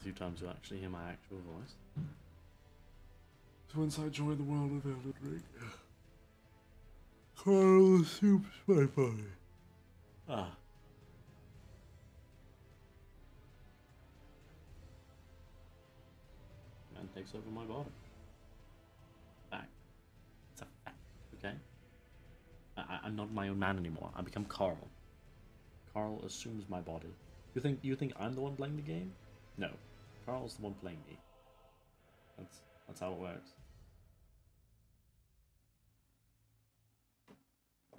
a few times to actually hear my actual voice. So once I join the world of Elden Ring, Carl assumes my body. Ah. Man takes over my body. Fact. It's a fact, okay? I, I'm not my own man anymore. I become Carl. Carl assumes my body. You think you think I'm the one playing the game? No. Carl's the one playing me. That's that's how it works.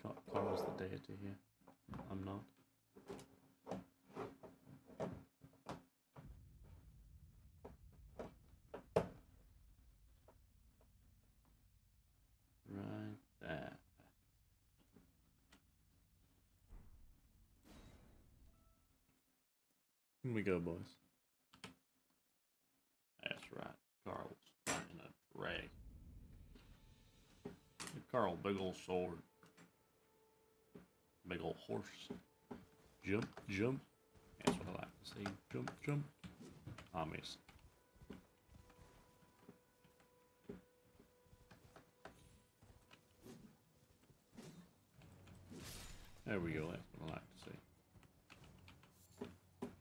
Car- Carl's the deity here. I'm not. Right there. Here we go, boys. That's right. Carl's fighting a drag. Carl, big old sword. Big old horse. Jump, jump. That's what I like to see. Jump, jump. Miss. There we go. That's what I like to see.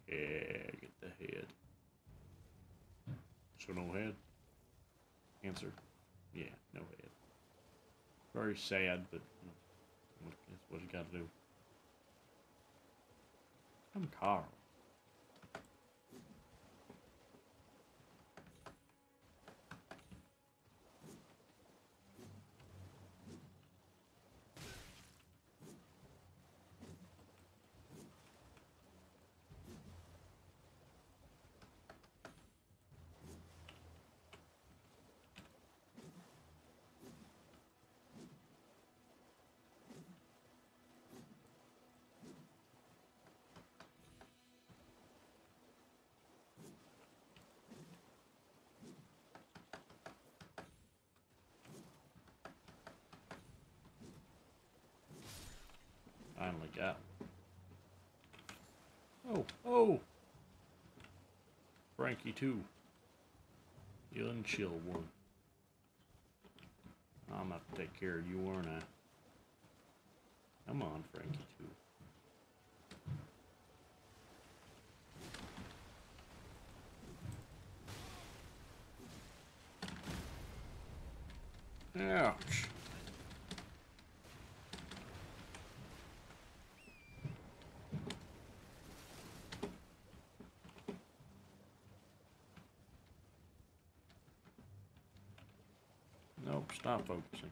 Yeah, get the head. So no head. Answer. Very sad, but that's what you got to do. I'm Carl. Finally got. Oh, oh! Frankie too. You unchill one. I'm gonna have to take care of you, aren't I? Come on, Frankie too. Ouch. Nope, stop focusing.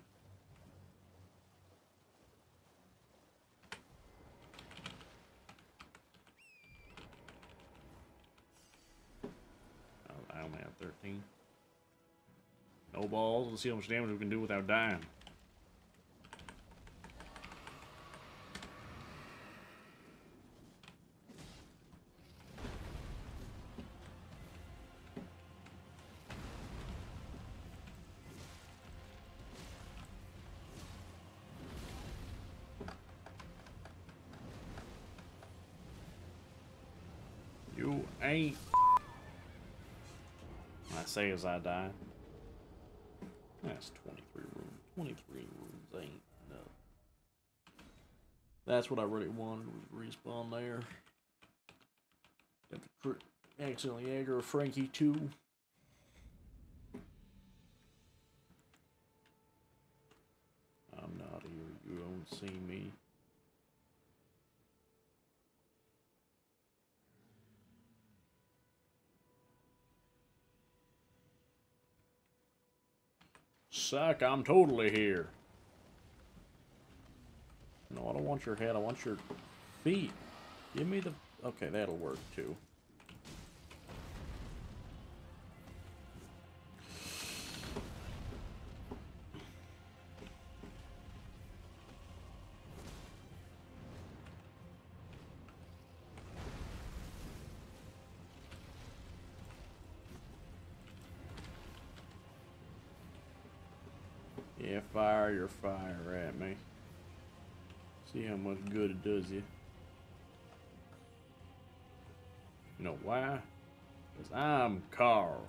I only have 13. No balls. Let's see how much damage we can do without dying. Say as I die. That's 23 runes. 23 runes ain't enough. That's what I really wanted was respawn there. Accidentally aggro Frankie too. I'm not here. You don't see me. Suck, I'm totally here. No, I don't want your head. I want your feet. Give me the... Okay, that'll work too. Good it does you. You know why? Because I'm Carl.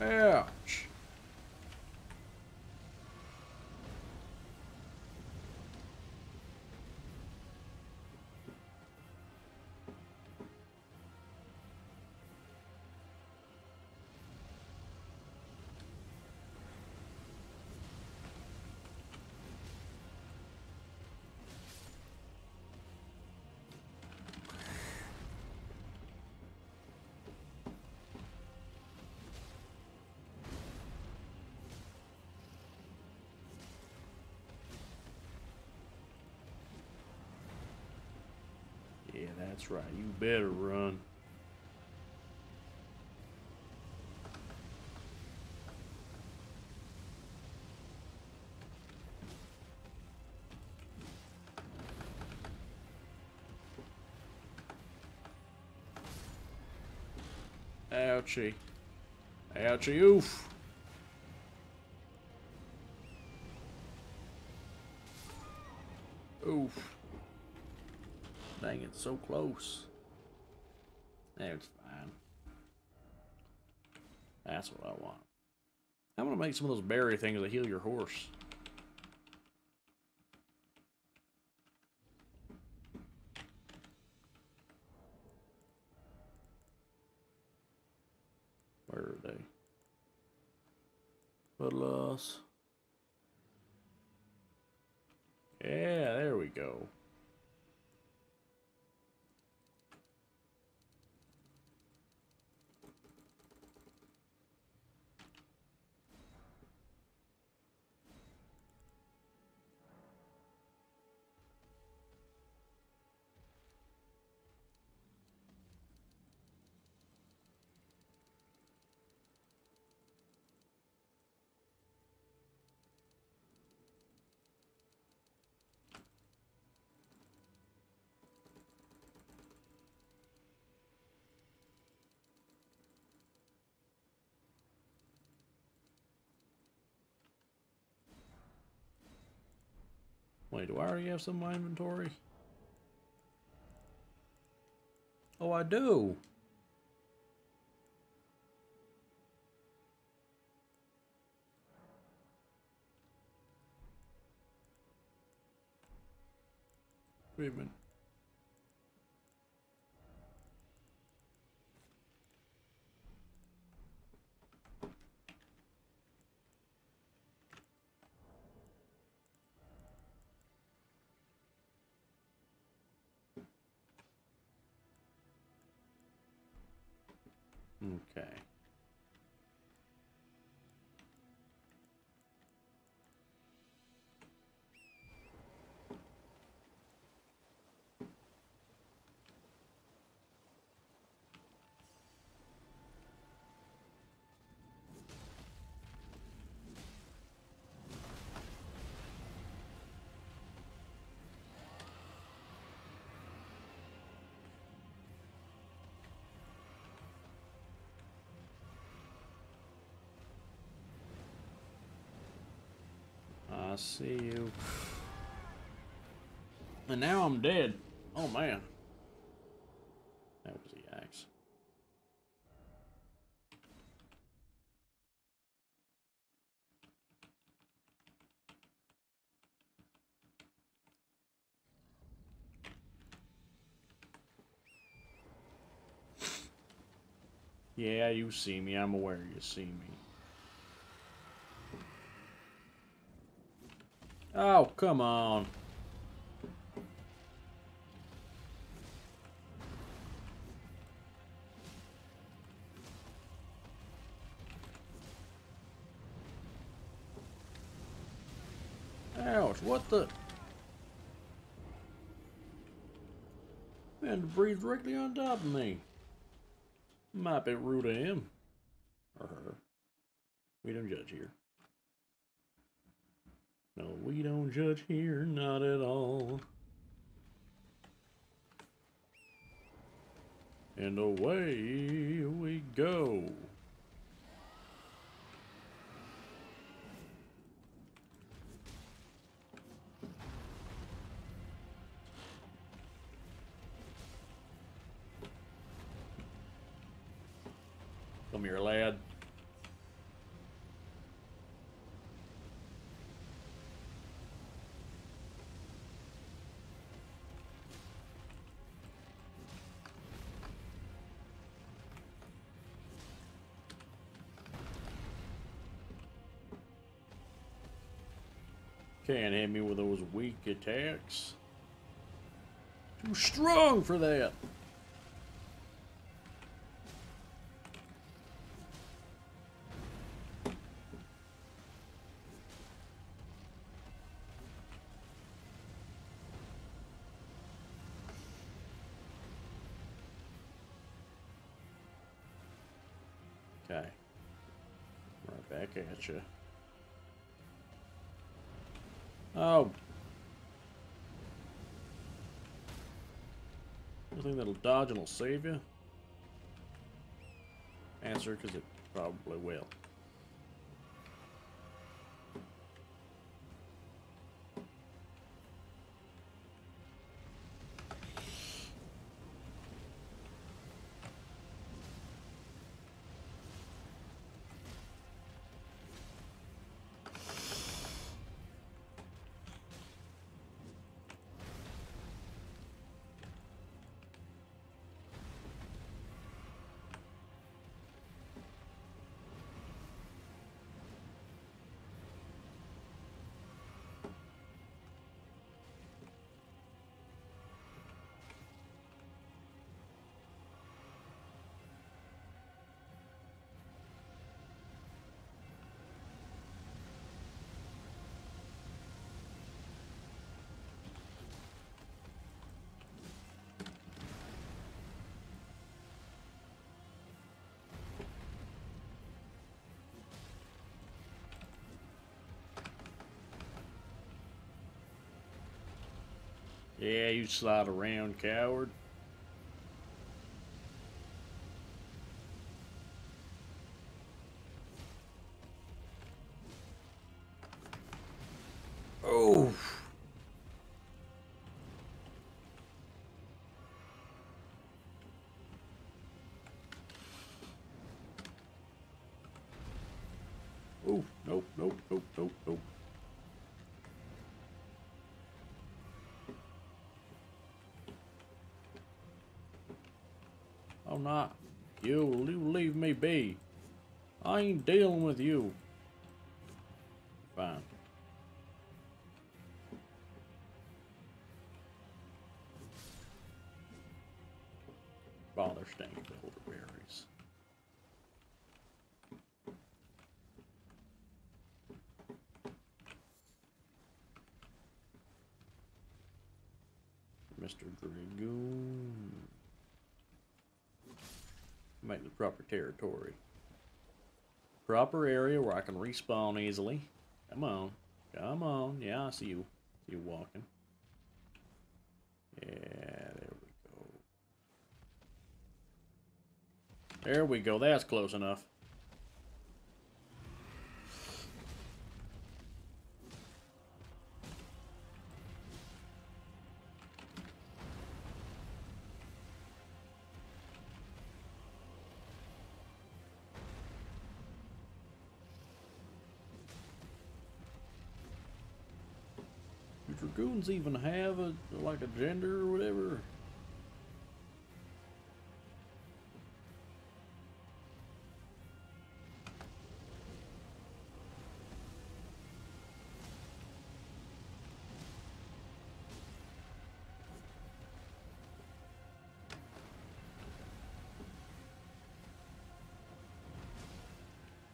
Ouch. Yeah, that's right. You better run. Ouchie. Ouchie, oof. Dang, it's so close. That's fine. That's what I want. I'm gonna make some of those berry things that heal your horse. Where are they? Alas. Yeah, there we go. Wait, do I already have some in my inventory? Oh, I do. Wait I see you. And now I'm dead. Oh man. That was the axe. Yeah, you see me. I'm aware you see me. Oh, come on. Ouch, what the? Man, breathe directly on top of me. Might be rude of him. Or her. We don't judge here. No, we don't judge here, not at all. And away we go. Can't hit me with those weak attacks. Too strong for that. Okay. Right back at you. Oh. You think that'll dodge and it'll save you? Answer, because it probably will. Yeah, you slide around, coward. Oh. Oh, nope, nope, nope, nope, nope. Not. You, you leave me be. I ain't dealing with you. Fine. Bother stinking elderberries. Mr. Dragoon. Make the proper territory. Proper area where I can respawn easily. Come on. Come on. Yeah, I see you. See you walking. Yeah, there we go. There we go. That's close enough. Even have a like a gender or whatever?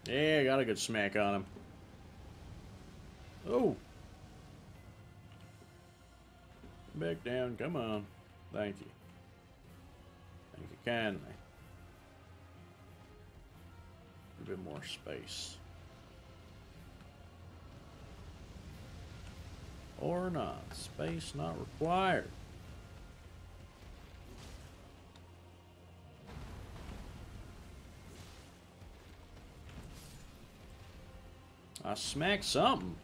Yeah, got a good smack on him. Down, come on. Thank you. Thank you kindly. A bit more space. Or not. Space not required. I smacked something.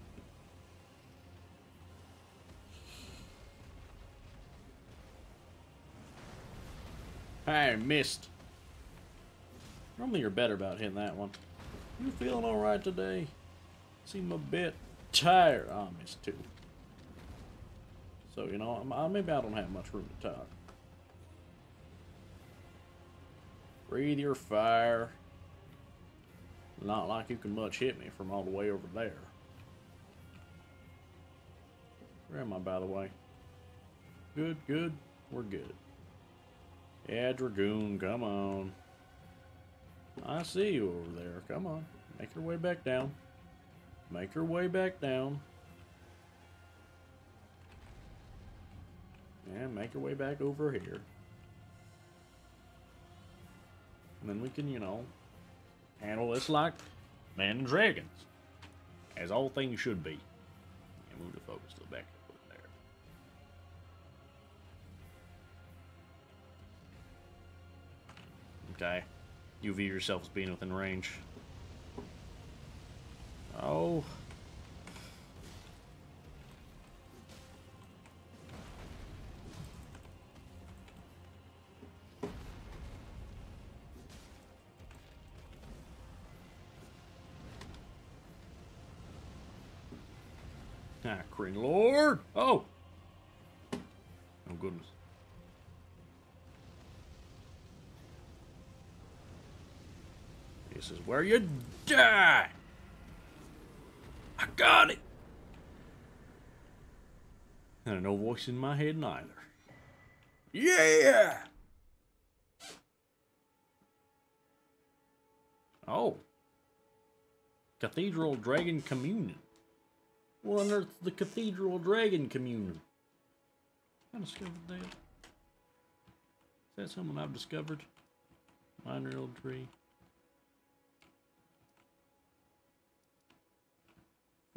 I missed. Normally you're better about hitting that one. You feeling alright today? Seem a bit tired. Oh, I missed too. So, you know, I, maybe I don't have much room to talk. Breathe your fire. Not like you can much hit me from all the way over there. Where am I, by the way? Good, good. We're good. Yeah, Dragoon, come on. I see you over there. Come on. Make your way back down. Make your way back down. And make your way back over here. And then we can, you know, handle this like men and dragons. As all things should be. And move the focus to the back Okay. You view yourself as being within range. Oh. Ah, Lord! Oh! Oh, goodness. This is where you die! I got it! And no voice in my head neither. Yeah! Oh. Cathedral Dragon Communion. What on earth the Cathedral Dragon Communion? I discovered that. Is that something I've discovered? Minor Erdtree.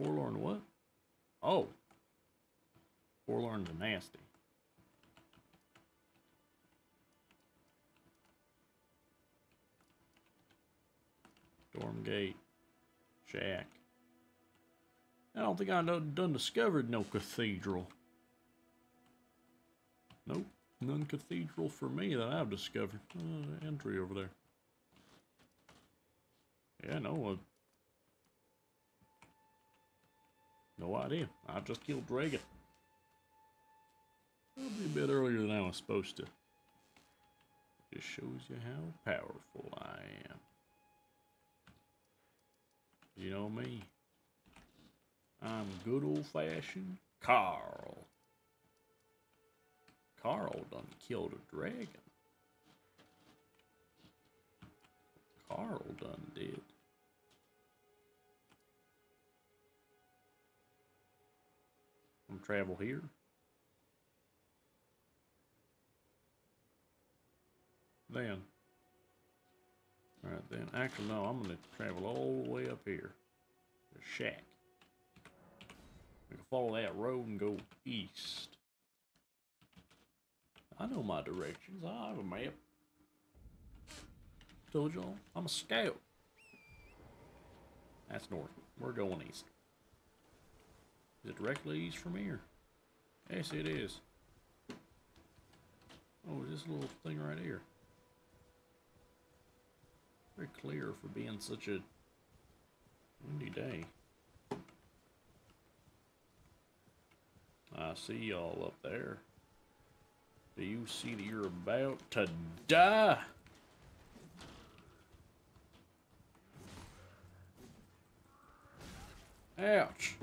Forlorn what? Oh. Forlorn's nasty. Stormgate. Shack. I don't think I done, done discovered no cathedral. Nope. None cathedral for me that I've discovered. Uh, entry over there. Yeah, no. Uh, no idea. I just killed Dragon. Probably a bit earlier than I was supposed to. Just shows you how powerful I am. You know me. I'm good old-fashioned Carl. Carl done killed a dragon. Carl done did. Travel here. Then. Alright then. Actually, no, I'm to travel all the way up here. The shack. We can follow that road and go east. I know my directions. I have a map. Told y'all, I'm a scout. That's north. We're going east. Is it directly east from here? Yes, it is. Oh, this little thing right here. Very clear for being such a windy day. I see y'all up there. Do you see that you're about to die? Ouch.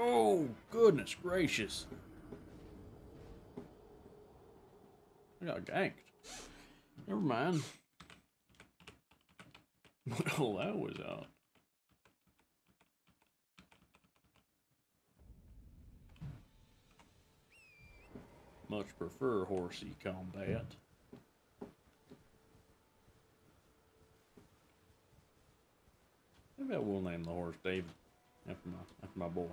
Oh, goodness gracious. I got ganked. Never mind. What Well, that was out. Much prefer horsey combat. Maybe I will name the horse David after my after my boy.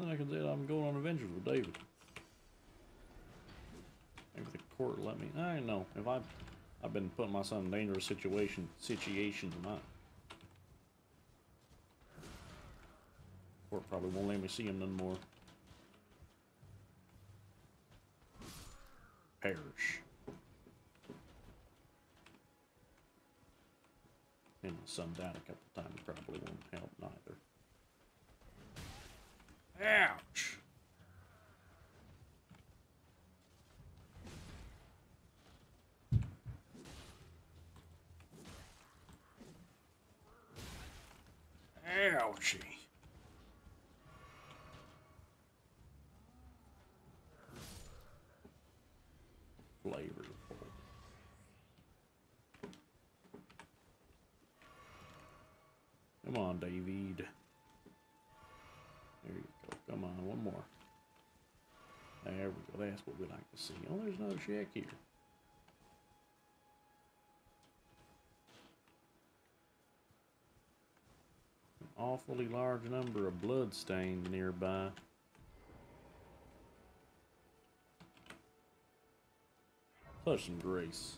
Then I can say I'm going on adventures with David. Maybe the court let me. I know. If I, I've been putting myself in dangerous situation, situations, I, Court probably won't let me see him no more. Perish. And sun died a couple times probably won't help neither. Ouch! Ouchie. Flavorful. Come on, David. Go. That's what we like to see. Oh, there's another shack here. An awfully large number of blood stains nearby. Plus some grace.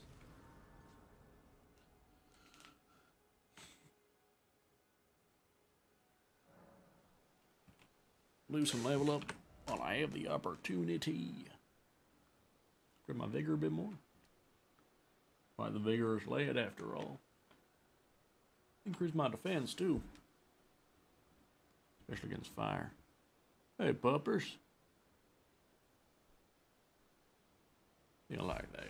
Lose some level up while I have the opportunity. Spread my vigor a bit more. Quite the vigorous lad after all. Increase my defense too. Especially against fire. Hey puppers. You like that.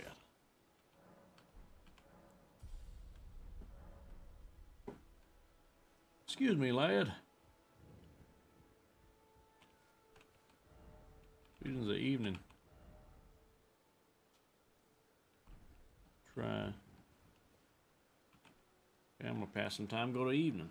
Excuse me, lad. Seasons of evening. Try. Okay, I'm gonna pass some time, go to evening.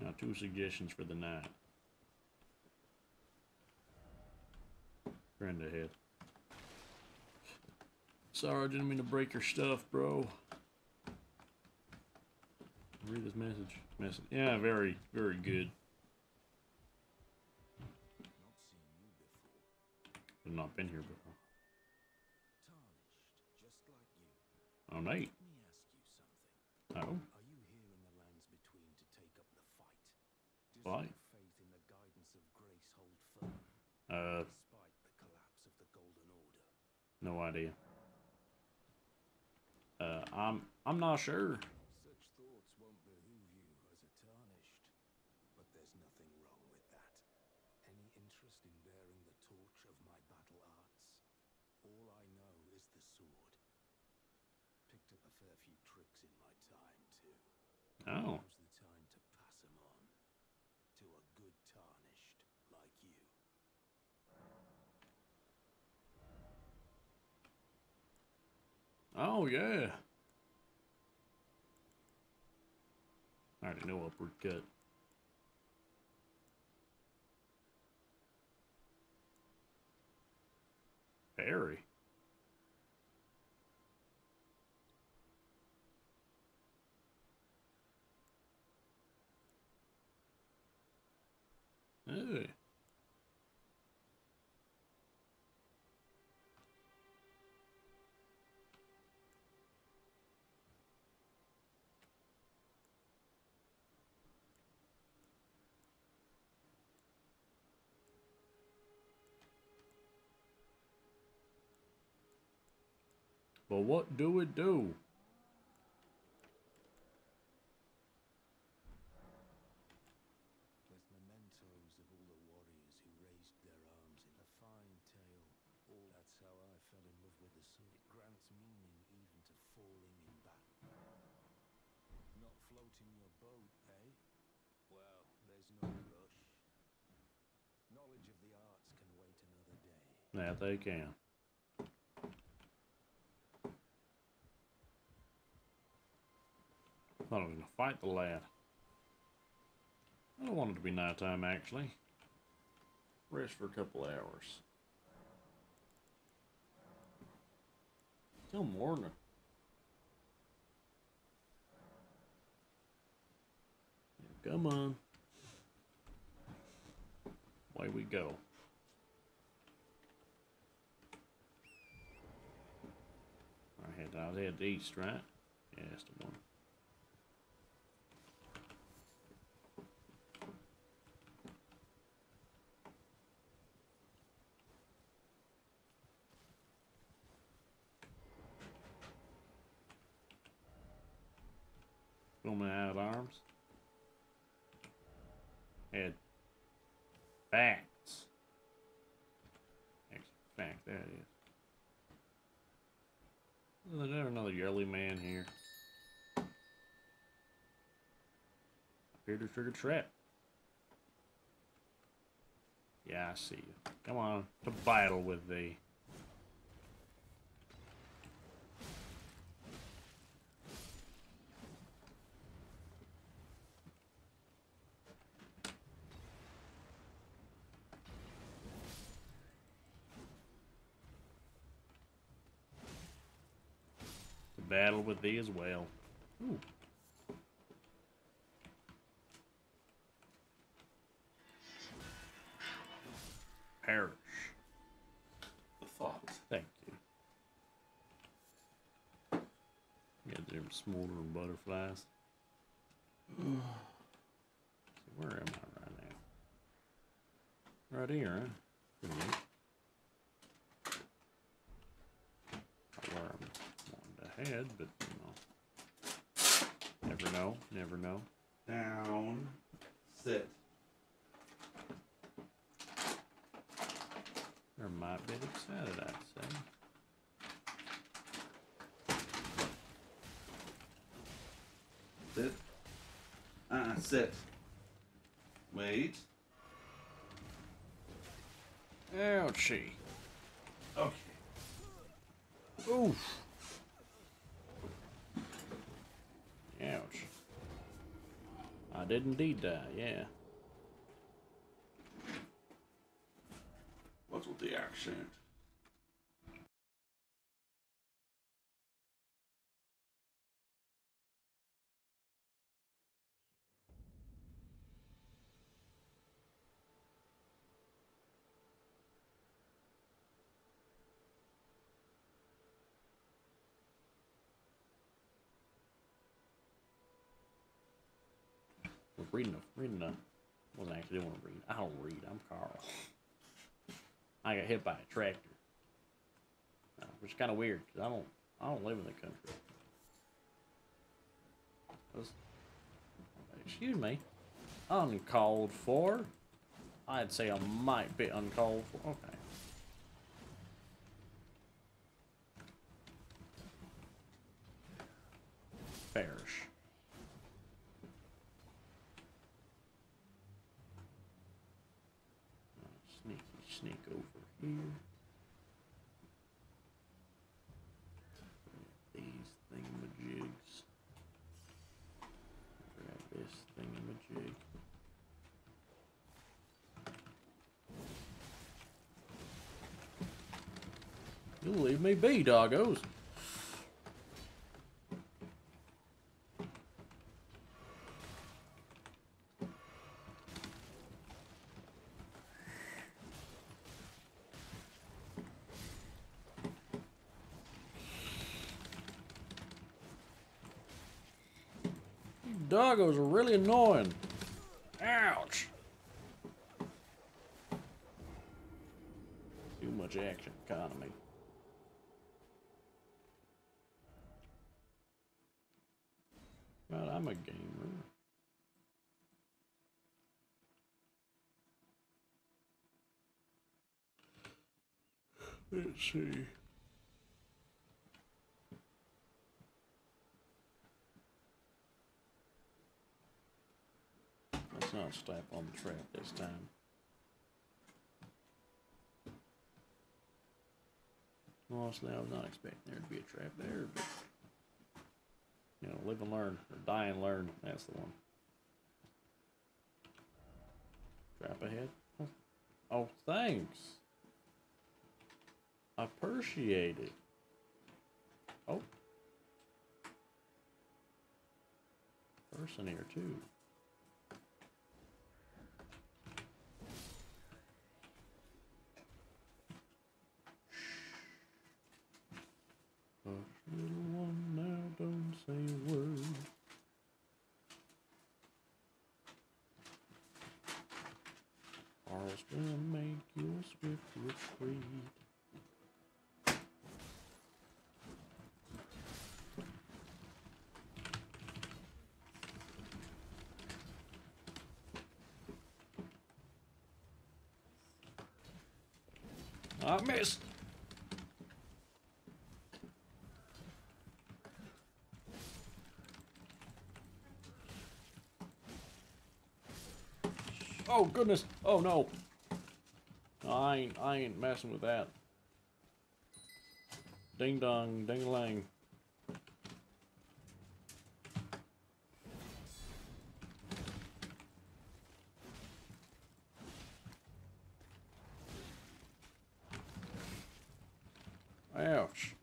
Now, two suggestions for the night. Friend ahead. Sorry, I didn't mean to break your stuff, bro. Read this message. Message. Yeah, very, very good. Not seen you before. I've not been here before. Tarnished, just like you. Oh, Nate. Let me ask you something. Oh, Are you here in the lands between to take up the fight? Does faith in the guidance of grace hold firm, uh, despite the collapse of the Golden Order? No idea. Uh, I'm, I'm not sure. Such thoughts won't behoove you as a tarnished. But there's nothing wrong with that. Any interest in bearing the torch of my battle arts? All I know is the sword. Picked up a fair few tricks in my time, too. Oh, Now's the time to pass 'em on. To a good tarnished like you. Oh yeah. I already know upward cut. Harry. Hey. But what do it do? There's mementos of all the warriors who raised their arms in a fine tale. All that's how I fell in love with the sword. It grants meaning even to falling in battle. Not floating your boat, eh? Well, there's no rush. Knowledge of the arts can wait another day. That they can. Thought I was gonna fight the lad. I don't want it to be nighttime actually. Rest for a couple hours. Till morning. Come on. Away we go. I head I head east, right? Yeah, that's the one. Woman out of arms. Head. Facts. Next fact, it is. Is there another yellow man here? Appear to trigger trap. Yeah, I see you. Come on, to battle with thee. Battle with thee as well. Ooh. Perish. The thought. Thank you. Got them smoldering butterflies. So where am I right now? Right here, huh? Pretty neat. Not Where I'm wanting to head, but you know. Never know, never know. Down. Sit. Or might be excited, I'd say. Sit. Uh, sit. Wait. Ouchie. Okay. Oof. Ouch. I did indeed die, yeah. What's with the accent? Reading a reading a wasn't actually doing to read. I don't read. I'm Carl. I got hit by a tractor, uh, which is kind of weird because I don't I don't live in the country. Was- excuse me, uncalled for. I'd say I might be uncalled for. Okay. Perish. Sneaky sneak over here. These thingamajigs. Grab this thingamajig. You'll leave me be, doggos. You doggos are really annoying. Ouch. Too much action economy. But I'm a gamer. Let's see. Let's not step on the trap this time. Honestly, I was not expecting there to be a trap there, but you know, live and learn, or die and learn. That's the one. Trap ahead. Oh, thanks. Appreciate it. Oh. Person here too. say a word. Make swift retreat. I missed. Oh goodness! Oh no! I ain't I ain't messing with that. Ding dong, ding lang. Ouch.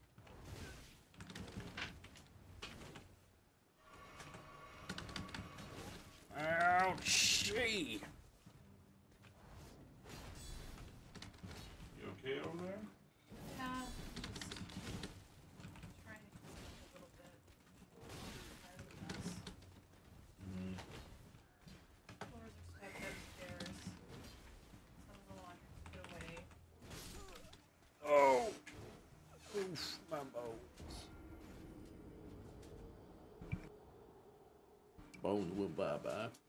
Ouchie! You okay over there? Yeah, just trying to clean up a little bit. Tired of the mess. Floors are swept upstairs. Some of the laundry was put away. Oh! Oof, my bones. Oh, Bones will bye bye.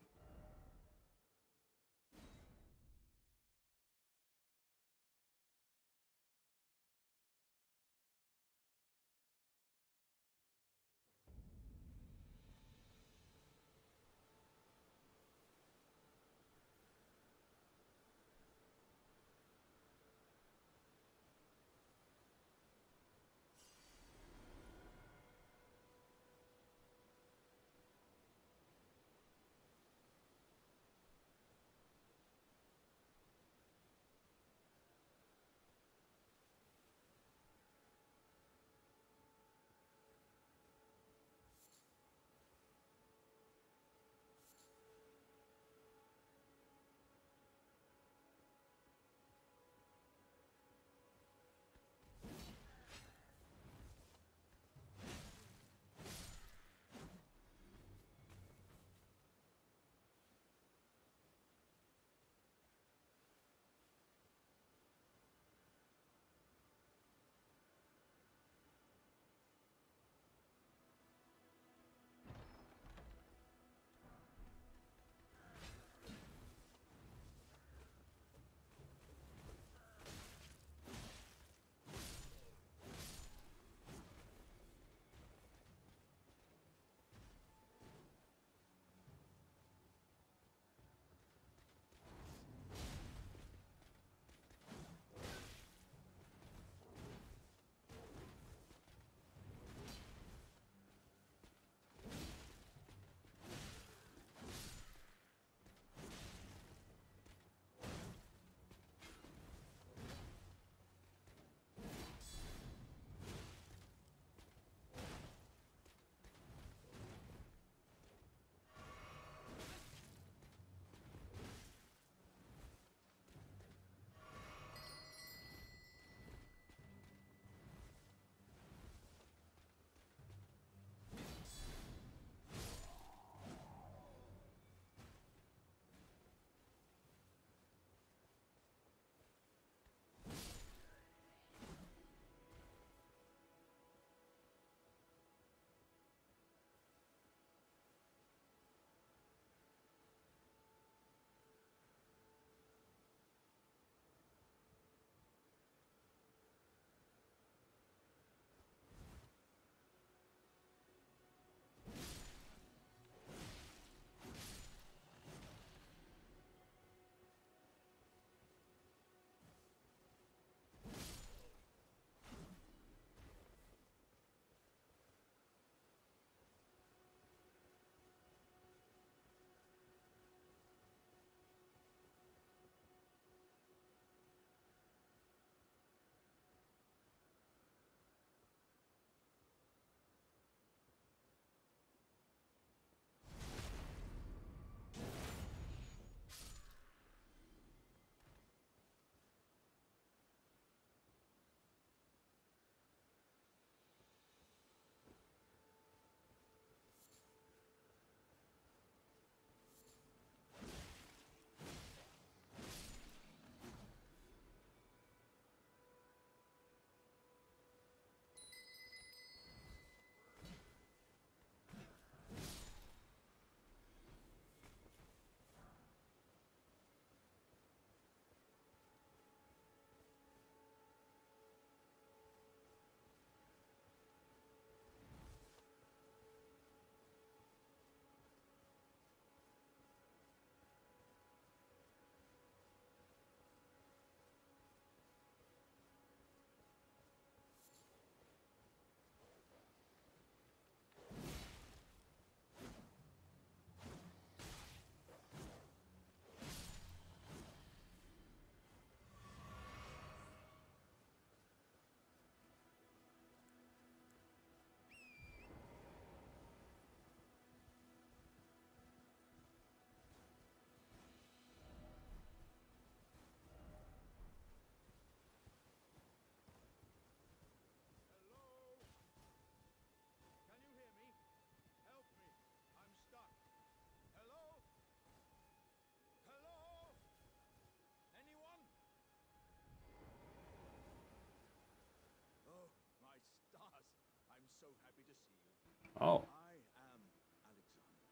Oh, I am Alexander,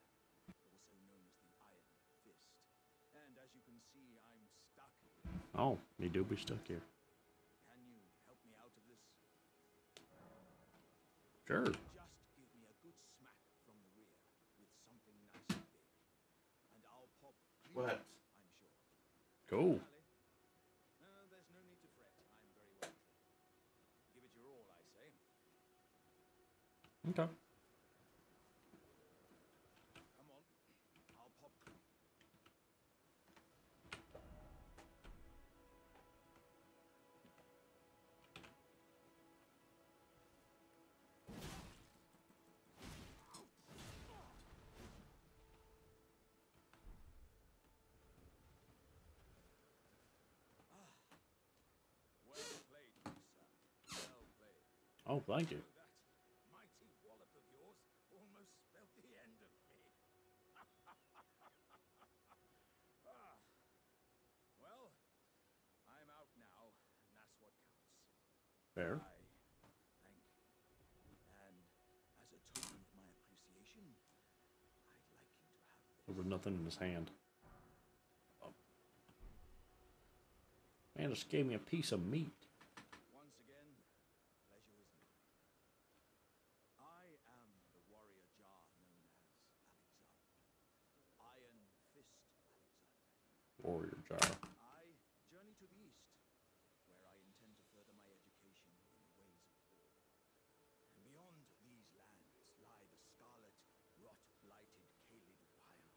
also known as the Iron Fist. And as you can see, I'm stuck here. oh, me do be stuck here. Can you help me out of this? Sure. Just give me a good smack from the rear with something nice and big. And I'll pop What? out, I'm sure. Cool. Sally? Of me. ah. Well, I'm out now, and that's what counts. Fair. I thank you. And as a token of my appreciation, I'd like you to have this. There was nothing in his hand. Oh. Man just gave me a piece of meat. Once again, pleasure is mine. I am the warrior Jar known as Alexander. Iron Fist Alexander. Warrior jar. I journey to the east, where I intend to further my education in the ways of war. And beyond these lands lie the scarlet, rot-blighted Caelid Wilds.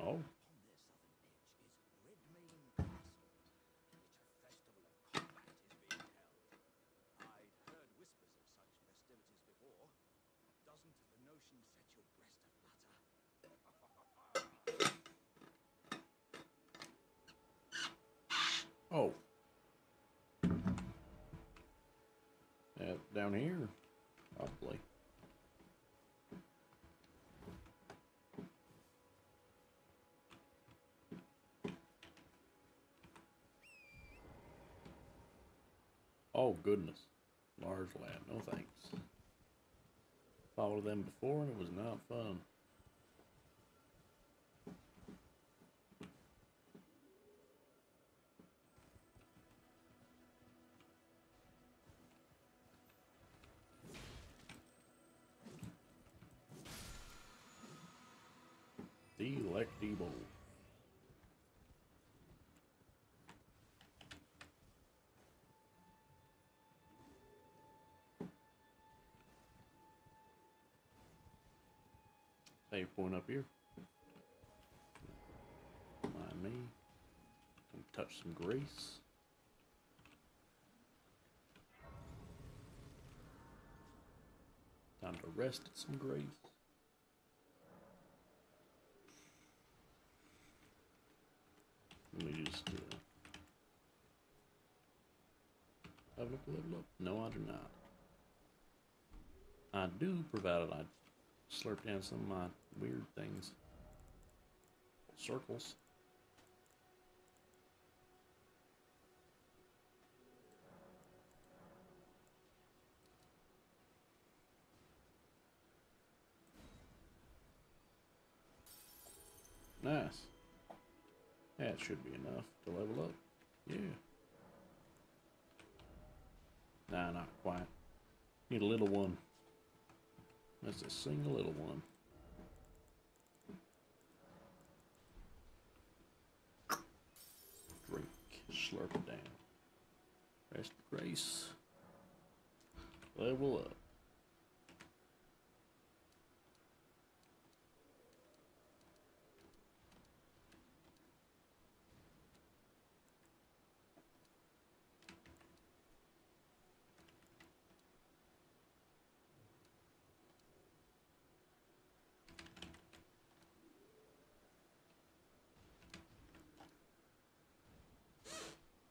Oh, Upon their southern edge is Redmane Castle, in which a festival of combat is being held. I'd heard whispers of such festivities before. Doesn't the notion set your breast aflutter? oh. Uh, down here, probably. Oh goodness, large lad. No thanks. Followed them before and it was not fun. Save point up here. Mind me. Can touch some grease. Time to rest at some grease. Let me just uh, level up, up. No, I do not. I do, provided I slurp down some of my weird things. Circles. Nice. That should be enough to level up. Yeah. Nah, not quite. Need a little one. That's a single little one. Drink, slurp it down. Rest grace. Level up.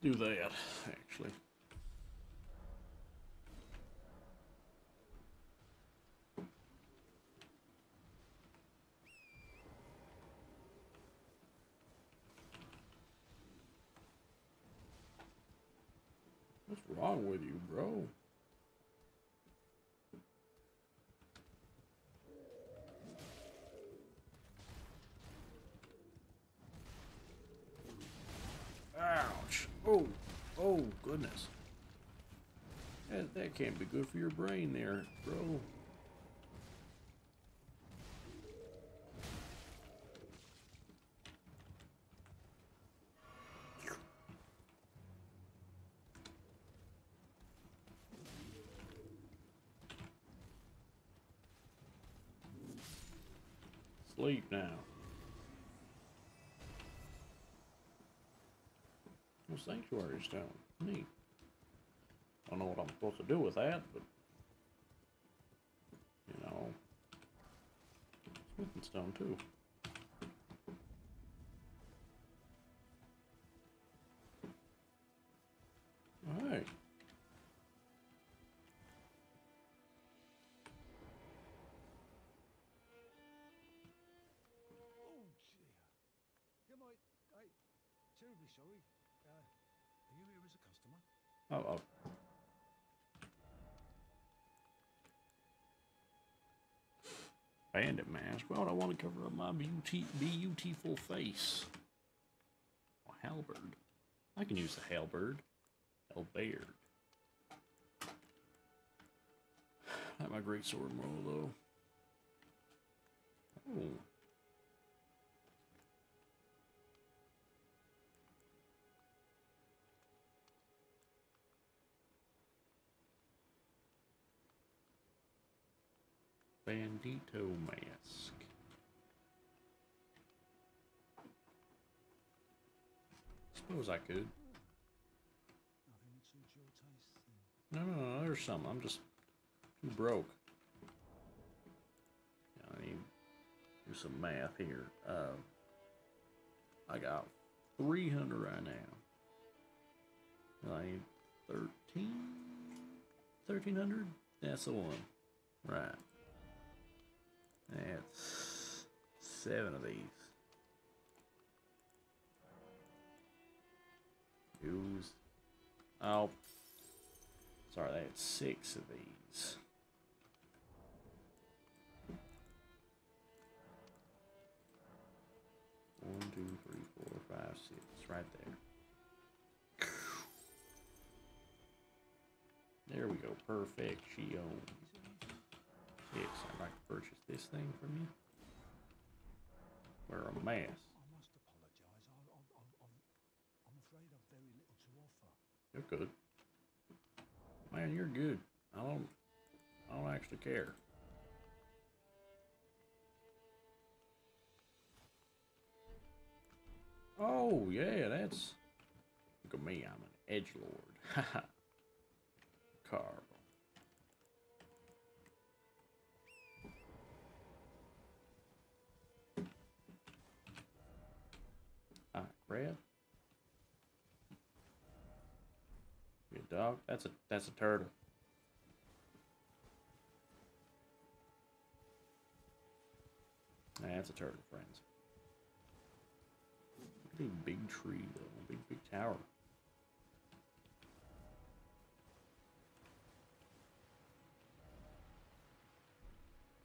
Do that, actually. What's wrong with you, bro? Ouch. Oh, oh, goodness. Can't be good for your brain there, bro. Sleep now. Well, sanctuary stone. Neat. Don't know what I'm supposed to do with that, but you know, smithing stone too. All right. You might. I'm terribly sorry. Uh, are you here as a customer? Oh dear. Bandit mask. Well, I want to cover up my beauty, beautiful face. Oh, halberd. I can use the halberd. Halberd. Not my great sword model though. Oh. Bandito mask. Suppose I could. No, no, no, there's some. I'm just too broke. I need do some math here. Uh, I got 300 right now. I need 13? 1300? That's the one. Right. That's seven of these. Use. Oh. Sorry, that's six of these. One, two, three, four, five, six. Right there. There we go. Perfect. She owns. Yes, I'd like to purchase this thing from you. Wear a mask. I must apologise. I, I, I, I'm, I'm afraid I've very little to offer. You're good. Man, you're good. I don't I don't actually care. Oh yeah, that's look at me, I'm an edge lord. Haha. Carl. Ah, crab. You a dog? That's a that's a turtle. That's a turtle, friends. The big tree though, big big tower.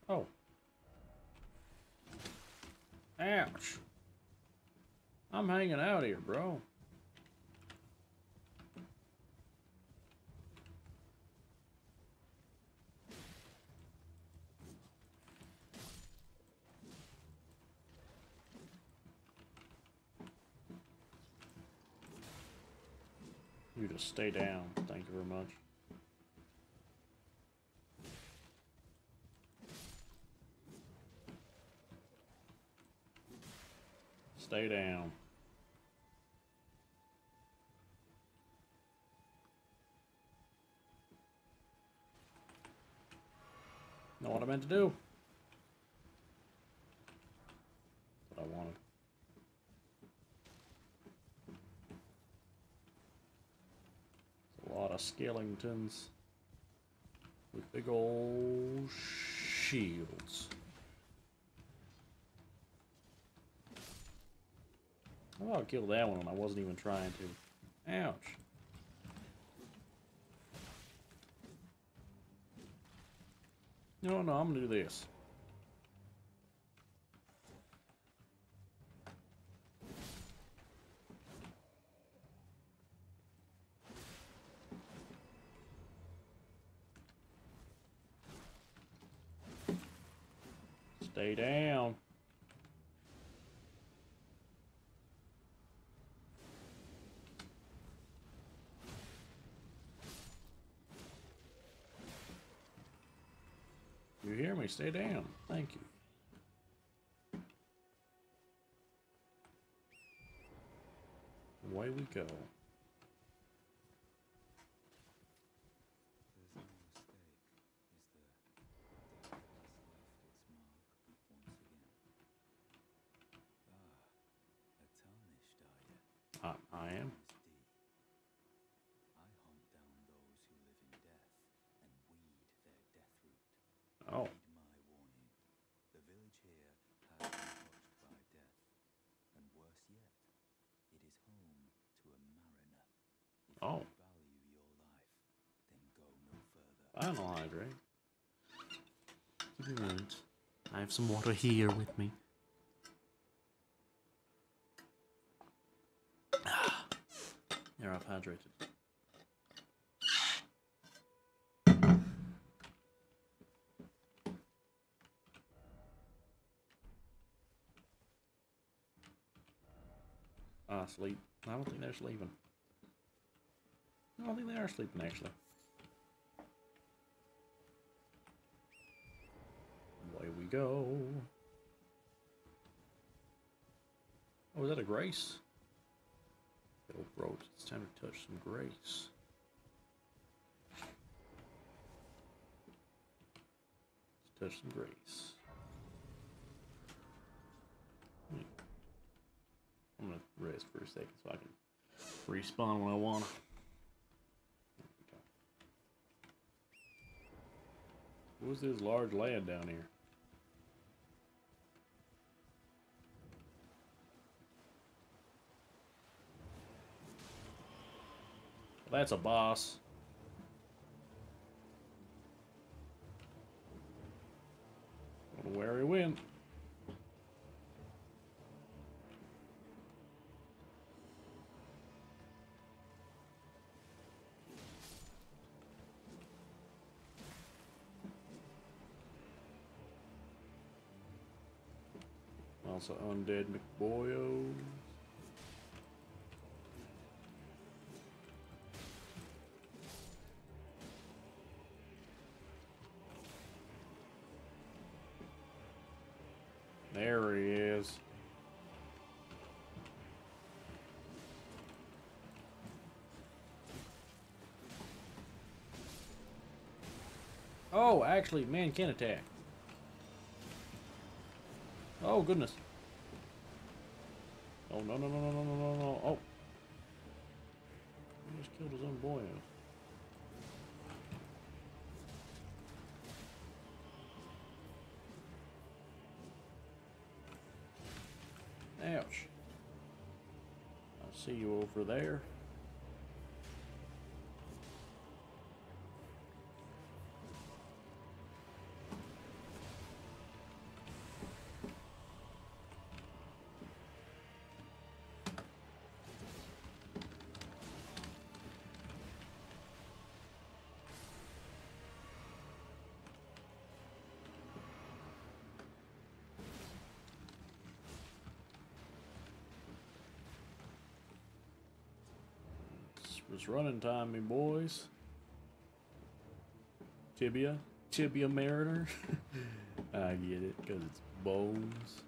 Oh. Ouch. I'm hanging out here, bro. You just stay down. Thank you very much. Stay down. Meant to do? What I wanted. A lot of skeletons with big old shields. I'll kill that one when I wasn't even trying to. Ouch. No, no, I'm gonna do this. Stay down. Stay down. Thank you. Away we go. Final hydrate. Give me a moment. I have some water here with me. There, I've hydrated. Ah, sleep. I don't think they're sleeping. I think they are sleeping, actually. Away we go. Oh, is that a grace? Old bro, it's time to touch some grace. Let's touch some grace. Hmm. I'm gonna rest for a second so I can respawn when I wanna. There go. Who's this large land down here? That's a boss. Where he went. Also undead McBoyos. There he is. Oh, actually, man can attack. Oh, goodness. Oh, no, no, no, no, no, no, no, no. Oh. He just killed his own boy. Ouch. I see you over there. It's running time, me boys. Tibia, Tibia Mariner. I get it, because it's bones.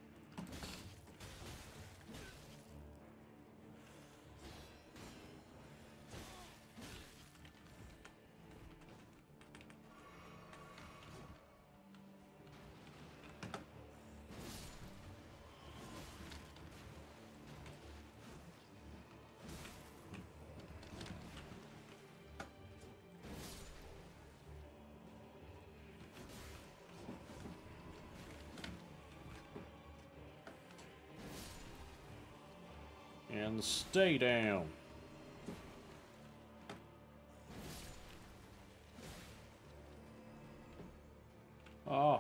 Stay down. Ah.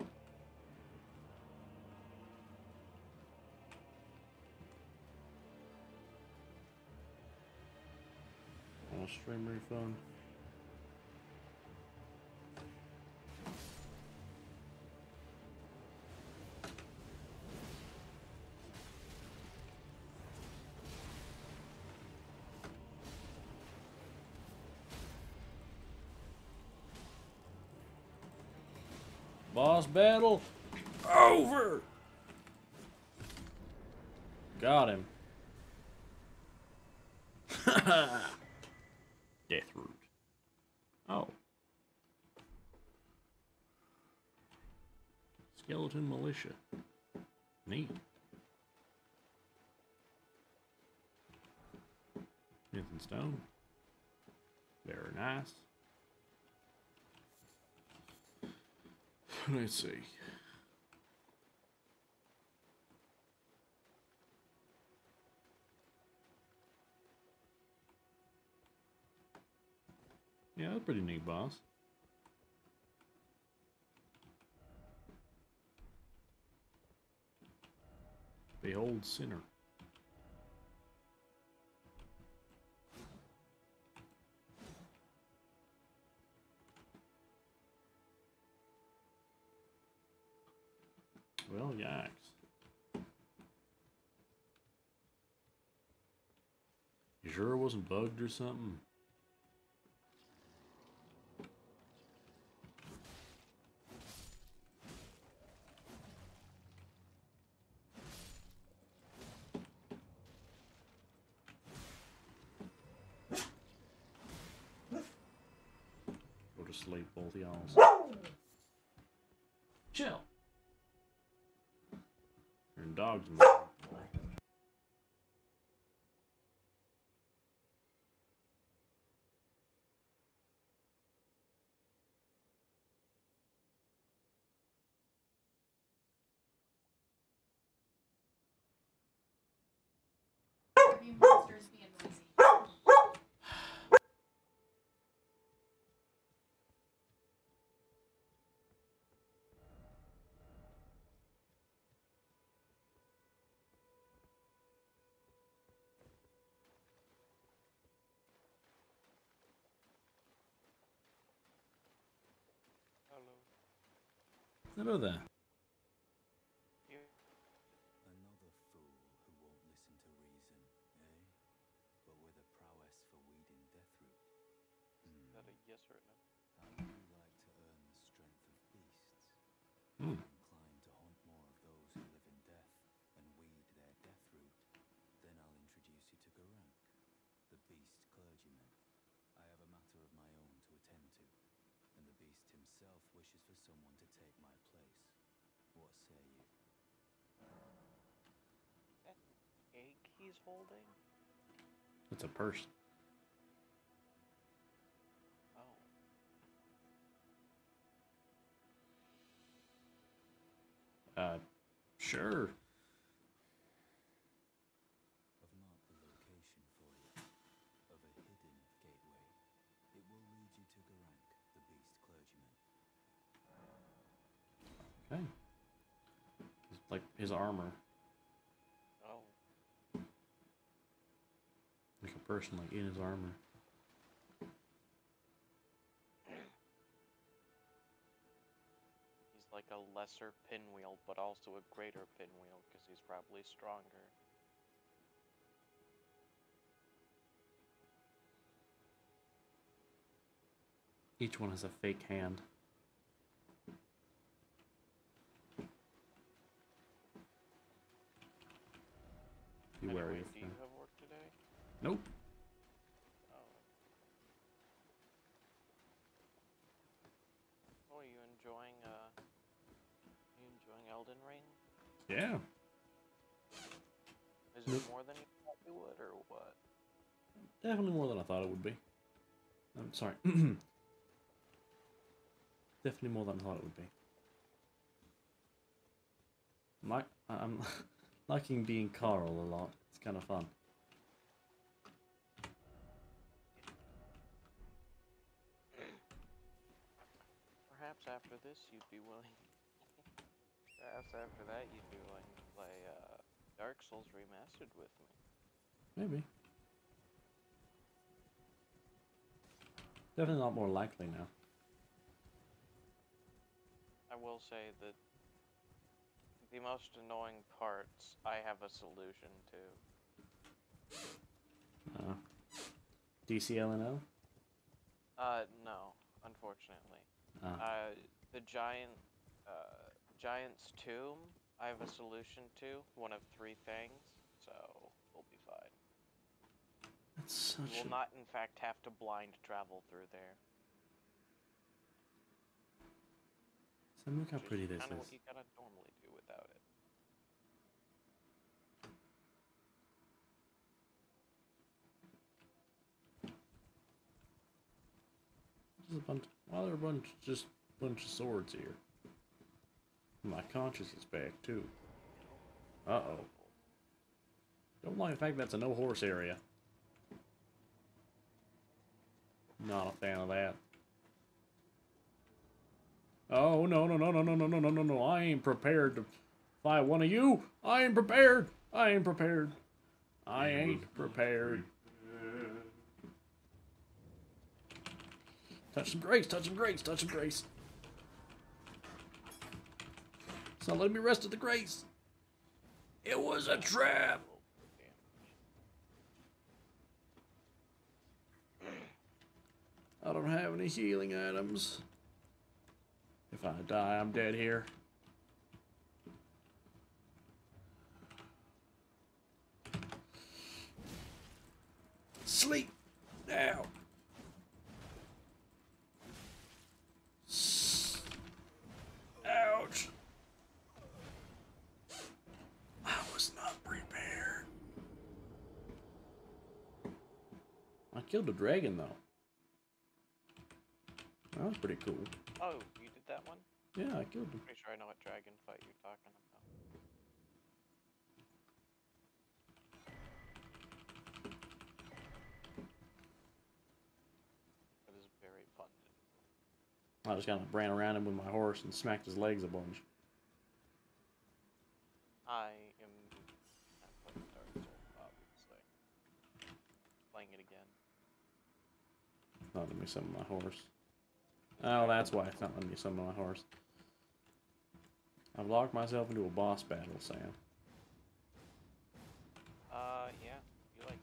Oh, stream refund. Boss battle over. Got him. Death root. Oh. Skeleton militia. Neat. Smithing stone. Very nice. Let's see. Yeah, that's pretty neat, boss. Behold sinner. Well, yikes. You sure it wasn't bugged or something? Go to sleep, both y'all. Dog's Hello there. Beast himself wishes for someone to take my place. What say you? That egg he's holding? It's a purse. Oh. Uh, sure. His armor. Oh. Like a person like in his armor. He's like a lesser pinwheel, but also a greater pinwheel because he's probably stronger. Each one has a fake hand. Be wary of do you have work today? Nope. Oh. Oh, are you enjoying, uh, you enjoying Elden Ring? Yeah. Is it more than you thought you would, or what? Definitely more than I thought it would be. I'm sorry. Definitely more than I thought it would be. My, I'm liking being Carl a lot. It's kind of fun. Perhaps after this, you'd be willing. Perhaps after that, you'd be willing to play uh, Dark Souls Remastered with me. Maybe. Definitely not more likely now. I will say that the most annoying parts, I have a solution to. Uh, DCLNO? Uh, no, unfortunately. Uh, Uh, the giant uh, Giant's Tomb, I have a solution to. One of three things, so we'll be fine. That's We such will a... not, in fact, have to blind travel through there. So look how pretty this is. what you gotta normally do without it. Just a bunch. Why are there a bunch? Just bunch of swords here. My conscience is back too. Uh oh. Don't like the fact that's a no horse area. Not a fan of that. Oh no no no no no no no no no no! I ain't prepared to fight one of you. I ain't prepared. I ain't prepared. I ain't prepared. Touch some grace, touch some grace, touch some grace. It's not letting me rest at the grace. It was a trap. I don't have any healing items. If I die, I'm dead here. Sleep now. Ouch. I was not prepared. I killed a dragon though. That was pretty cool. Oh, you did that one? Yeah, I killed him. Pretty sure I know what dragon fight you're talking about. That is very fun. I just kind of ran around him with my horse and smacked his legs a bunch. I am not playing Dark Souls, obviously. Playing it again. Not letting me summon my horse. Oh, that's why it's not letting me summon my horse. I've locked myself into a boss battle, Sam. Uh, yeah, you like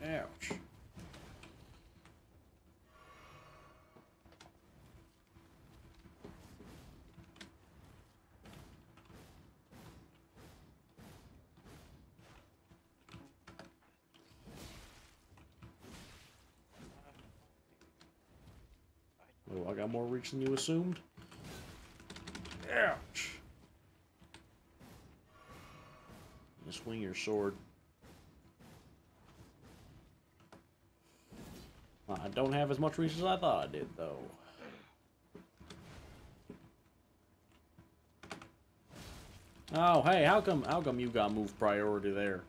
that. Ouch. Got more reach than you assumed. Ouch. You swing your sword. I don't have as much reach as I thought I did, though. Oh, hey, how come how come you got move priority there?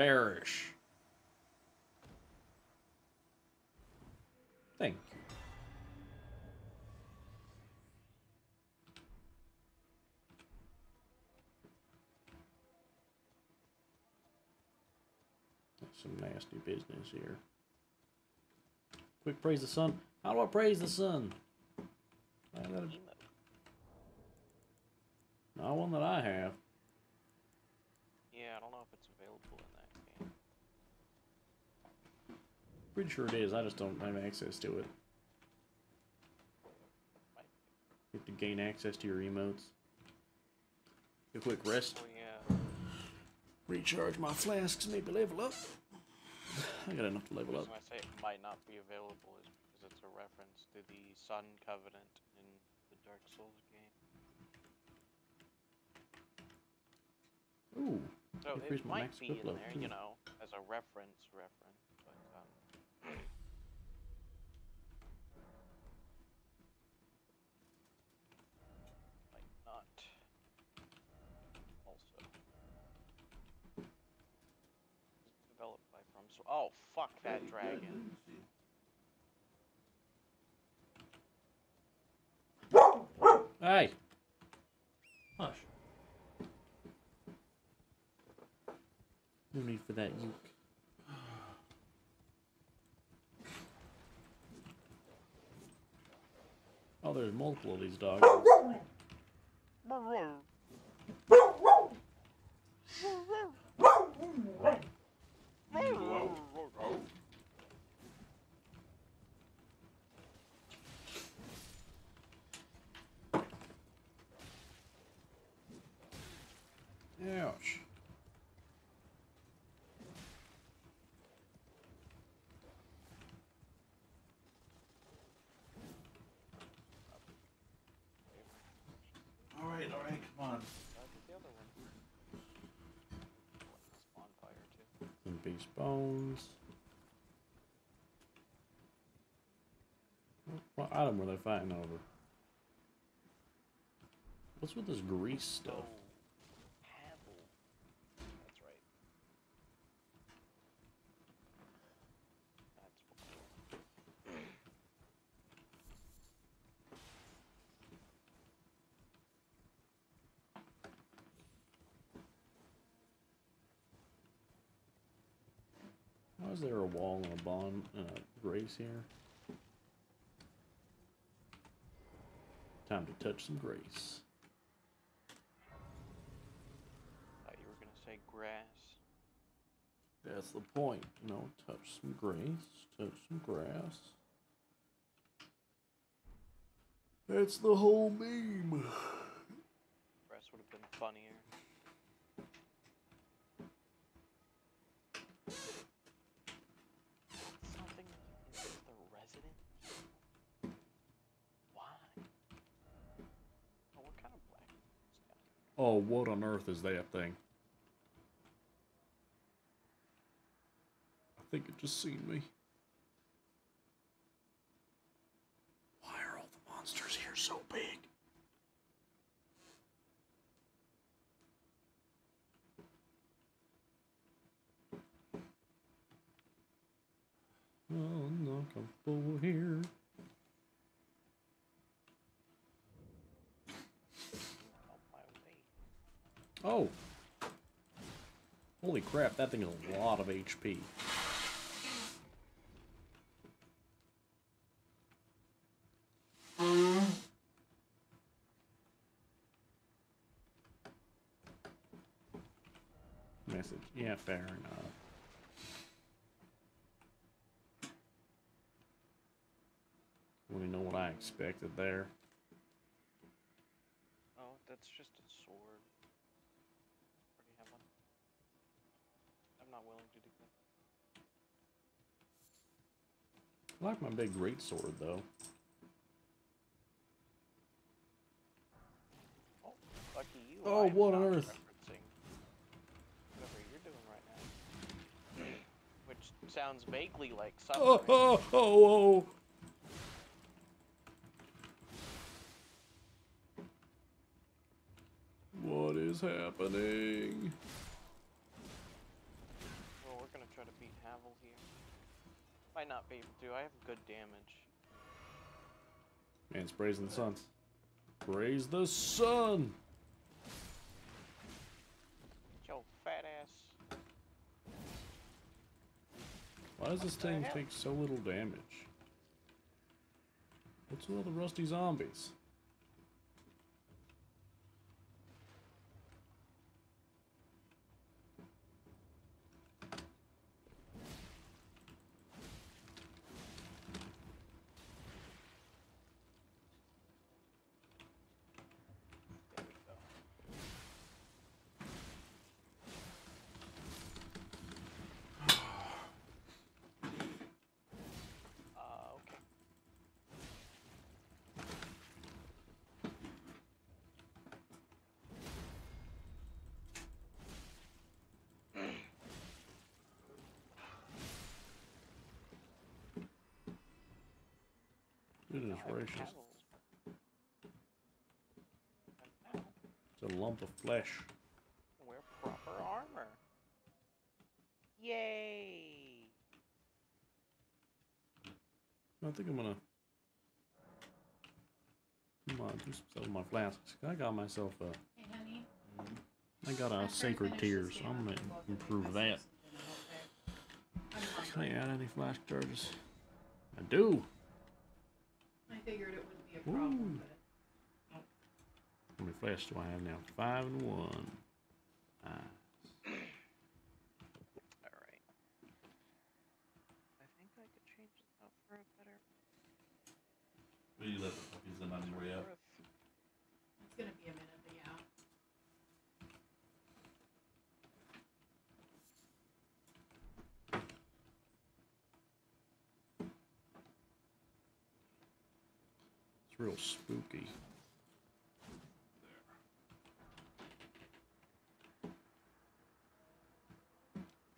Perish. Thank you. That's some nasty business here. Quick praise the sun. How do I praise the sun? Not one that I have. Yeah, I don't know if it's available in that game. Pretty sure it is. I just don't have access to it. You have to gain access to your emotes. A quick rest. Oh yeah. Recharge my flasks, maybe level up. I got enough to The level up. reason I say it might not be available is because it's a reference to the Sun Covenant in the Dark Souls game. Ooh, So Increase it my might be in there, too. you know, as a reference reference, but might not. Also. Developed by From so Oh fuck that dragon. hey. Hush. No need for that, you. Oh, there's multiple of these dogs. Ouch. All right, all right, come on. How did the other one? Spawn fire too. Some beast bones. What item were they fighting over? What's with this grease stuff? Why is there a wall and a bond and a grace here? Time to touch some grace. Thought you were gonna say grass. That's the point, you know, touch some grace, touch some grass. That's the whole meme. Grass would have been funnier. Something is the resident. Why? Oh, what kind of black is this guy? Oh, what on earth is that thing? I think it just seen me. Why are all the monsters here so big? Oh, not comfortable here. Out my way. Oh. Holy crap, that thing is a lot of HP. Message. Yeah, fair enough. Me know what I expected there. Oh, that's just a sword. Already have one. I'm not willing to do that. I like my big great sword though. Oh, lucky you. Oh, what on earth? Whatever you're doing right now. Which sounds vaguely like something. Oh, oh, oh, oh. What is happening? Well, we're gonna try to beat Havel here. Might not be able to. I have good damage. Man, it's praising the sun. Praise the sun! Yo, fat ass. Why does this thing take so little damage? What's with all the rusty zombies? Gracious. Havel's. And now It's a lump of flesh. Wear proper armor. Yay! I think I'm gonna. Come on, do some stuff my flasks. I got myself a. Hey, honey. I got I'm a Sacred finish this Tears. game. I'm I'm gonna gonna go up and improve that. up something, okay? I'm Can I add any flask charges? I do. I figured it would be a problem, Ooh. but How many flesh do I have now? Five and one. Nice. Alright. I think I could change this out for a better Will you let the puppies in on your way up? worth. it's gonna be a minute, but yeah. It's real spooky.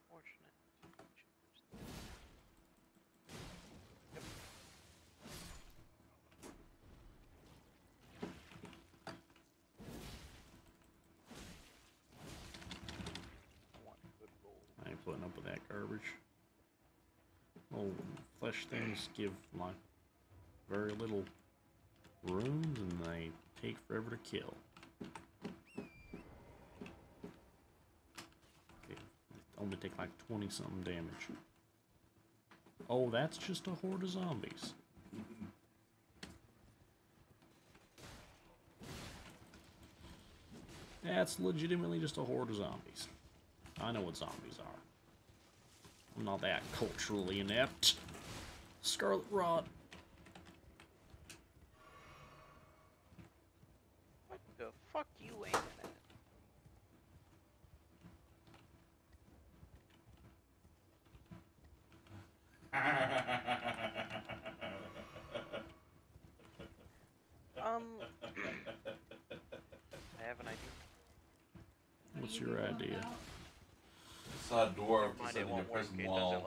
Fortunate. One good roll. I ain't putting up with that garbage. Flesh things give like very little runes and they take forever to kill. Okay, only take like 20 something damage. Oh, that's just a horde of zombies. That's legitimately just a horde of zombies. I know what zombies are. I'm not that culturally inept. Scarlet Rot. What the fuck you aiming at? Um, I have an idea. What's do you your think idea? about? I saw a dwarf Mind sitting it in your won't work. prison It wall. doesn't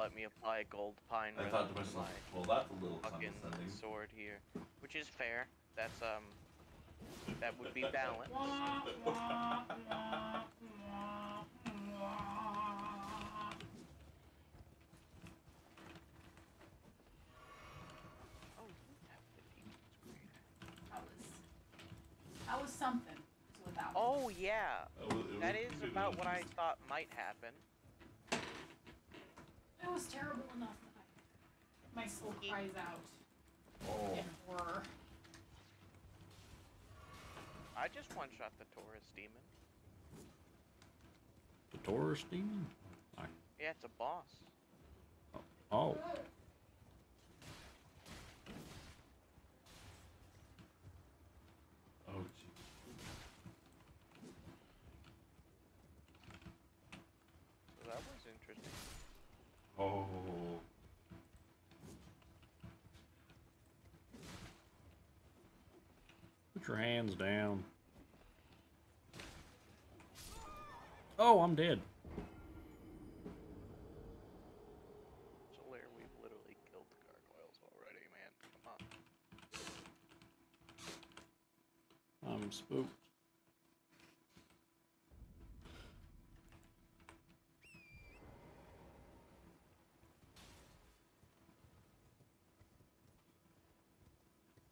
let gold pine I rather thought to than myself, my well, that's a little fucking sword here, which is fair. That's um, that would be balanced. Oh. That was that was something. Oh yeah, It was- it that was is good about what I thought might happen. It was terrible enough that I, my soul cries out Oh, in horror. I just one shot the Taurus demon. The Taurus demon? Yeah, it's a boss. Oh, oh, gee. So that was interesting. Oh. Put your hands down. Oh, I'm dead. So we've literally killed the gargoyles already, man. Come on. I'm spooked.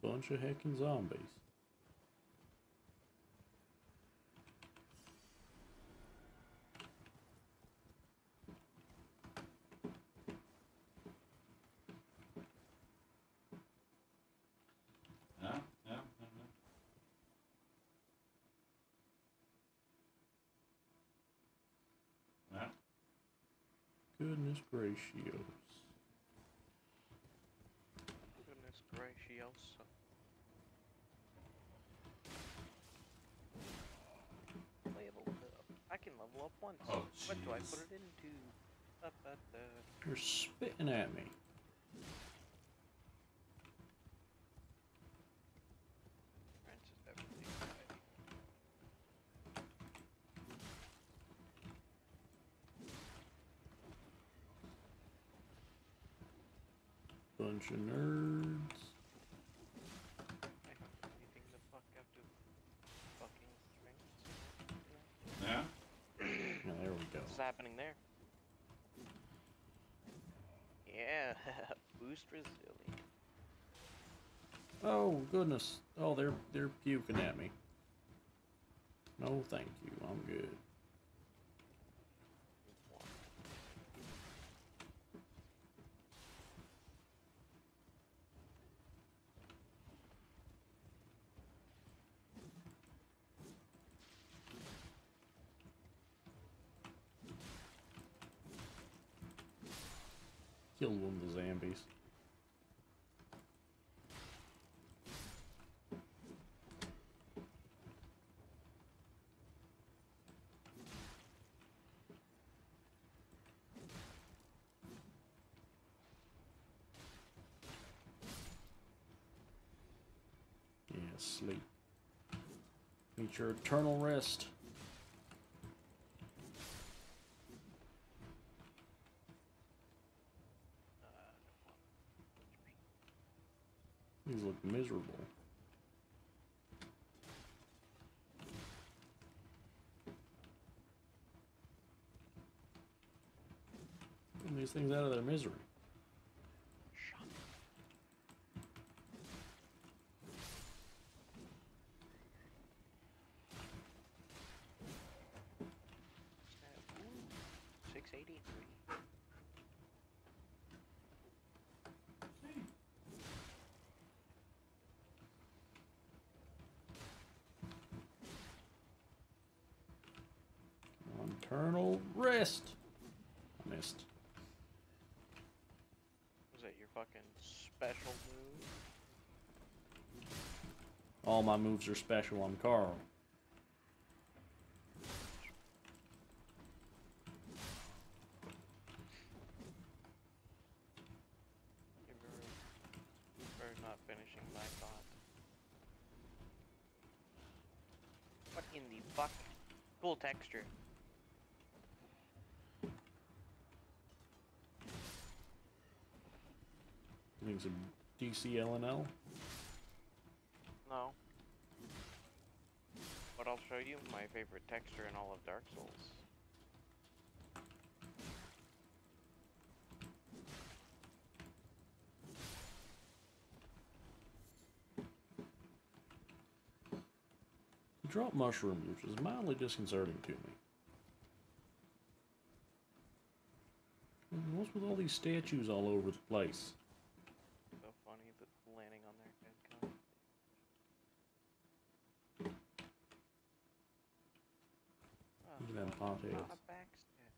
Bunch of heckin' zombies. Yeah, yeah, yeah, yeah. Yeah. Goodness gracious. Goodness gracious. Level up. I can level up once. Oh, what do I put it into? Up at the You're spitting at me. Bunch of nerds. I have anything the fuck have to fucking strength. Yeah? Yeah, there we go. What's happening there? Yeah, boost resilience. Oh goodness. Oh, they're they're puking at me. No, thank you. I'm good. killed one of the zombies. Sleep. Meet your eternal rest. These look miserable. Getting these things out of their misery. Six eighty three. Eternal rest. I missed. Was that your fucking special move? All my moves are special. I'm Carl. You're very, very not finishing my thought. What in the fuck? Cool texture. I think No. But I'll show you my favorite texture in all of Dark Souls. Drop mushrooms, which is mildly disconcerting to me. What's with all these statues all over the place? So funny that landing on their head kind of. Look at them pot heads. Not a backstab.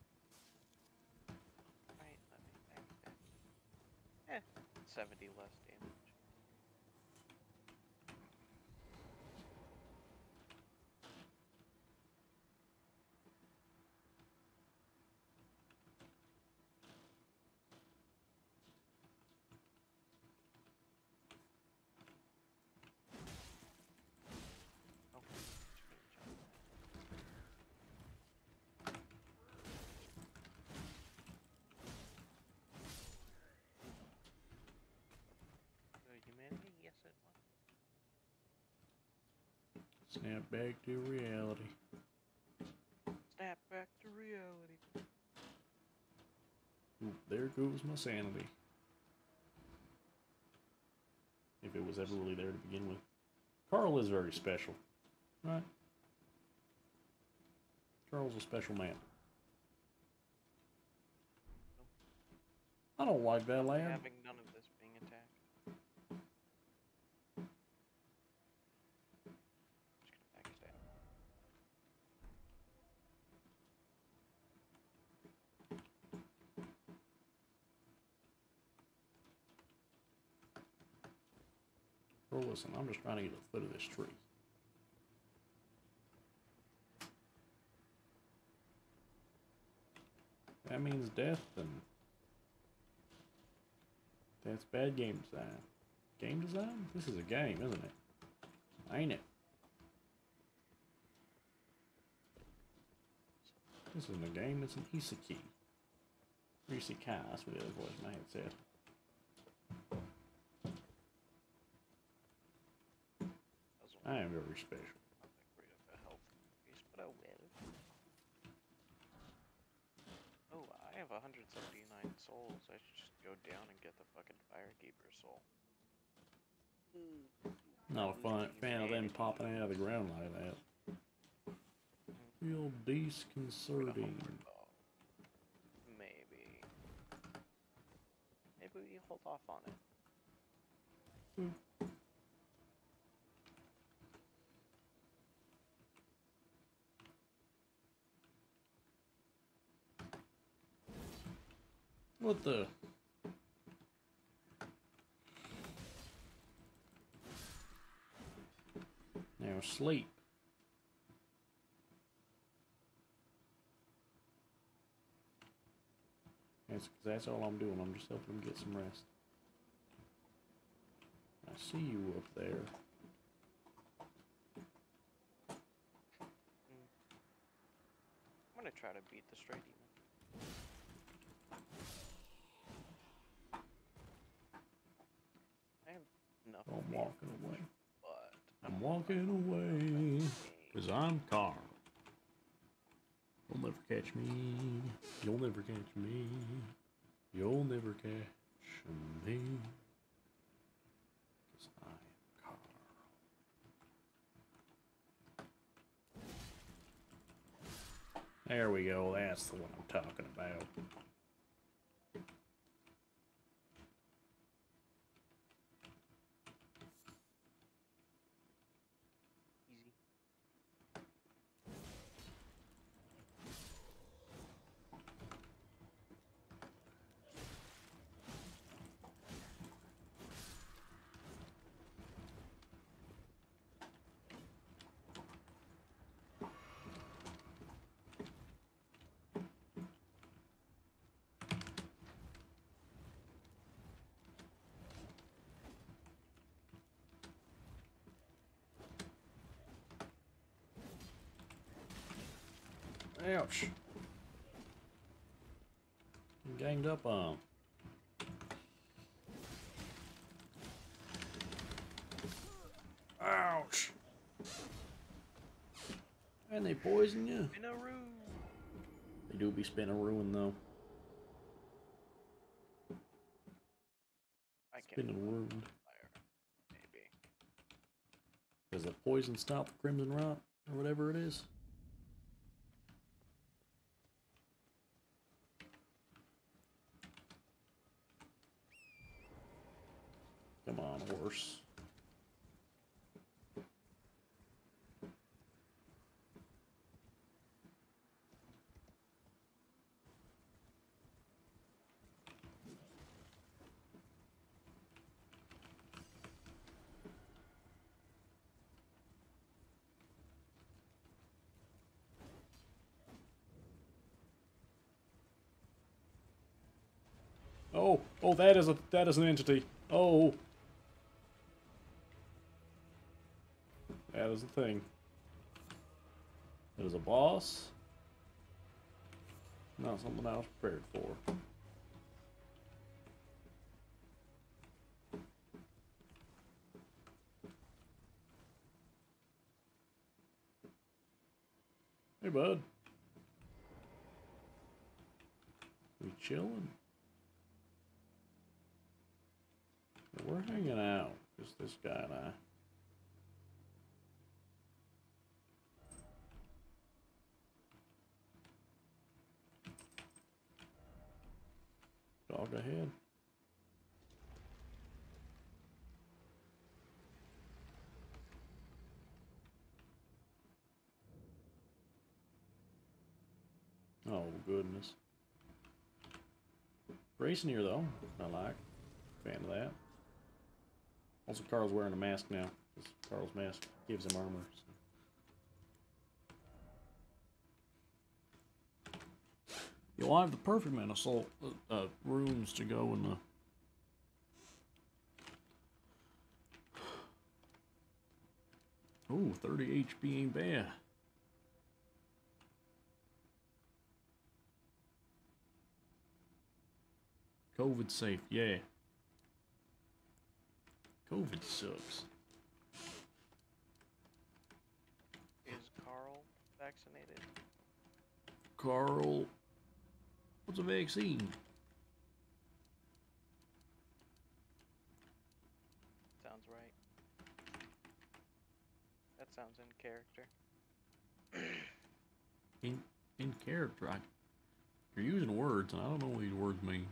Right, let me backstab. Eh, 70 less damage. Okay, change on that. Good humanity? Yes, it was. Snap back to reality. Snap back to reality. Ooh, there goes my sanity. If it was ever really there to begin with. Carl is very special. Right? Carl's a special man. I don't like that lad. Having none of this being attacked. Just gonna backstab. Bro, listen, I'm just trying to get to the foot of this tree. That means death, then. That's bad game design. Game design? This is a game, isn't it? Ain't it? This isn't a game, it's an isekai. Isekai, that's what the other voice in my said. That was I am very special. not great of a health increase, but oh. Oh, I have 179 souls. I should just go down and get the fucking Firekeeper soul. Hmm. Not a fun, fan of them popping out of the ground like that. Hmm. Real For the disconcerting. Maybe. Maybe we hold off on it. Hmm. What the? Now sleep. That's, that's all I'm doing. I'm just helping him get some rest. I see you up there. Mm. I'm gonna try to beat the stray demon. I'm walking away. but I'm walking away. Cause I'm Carl. You'll never catch me. You'll never catch me. You'll never catch me. Cause I'm Carl. There we go. That's the one I'm talking about. easy. Ouch. I'm ganged up on. Ouch. And they poison you. In a room. They do be spinning ruin though. I can Spinning ruin. fire. Maybe. Does the poison stop the crimson rot or whatever it is? Come on, horse. Oh, that is a that is an entity. Oh, that is a thing. That is a boss. Not something I was prepared for. Hey, bud. We chilling? Yeah, We're hanging out. Just this guy and I. Dog ahead. Oh goodness. Racing here though, I like. Fan of that. Also, Carl's wearing a mask now. Carl's mask gives him armor. So. You'll have the perfect amount of uh, uh, runes to go in the. Ooh, 30 HP ain't bad. COVID safe, yeah. COVID sucks. Is Carl vaccinated? Carl, what's a vaccine? Sounds right. That sounds in character. In in character, I, you're using words, and I don't know what these words mean.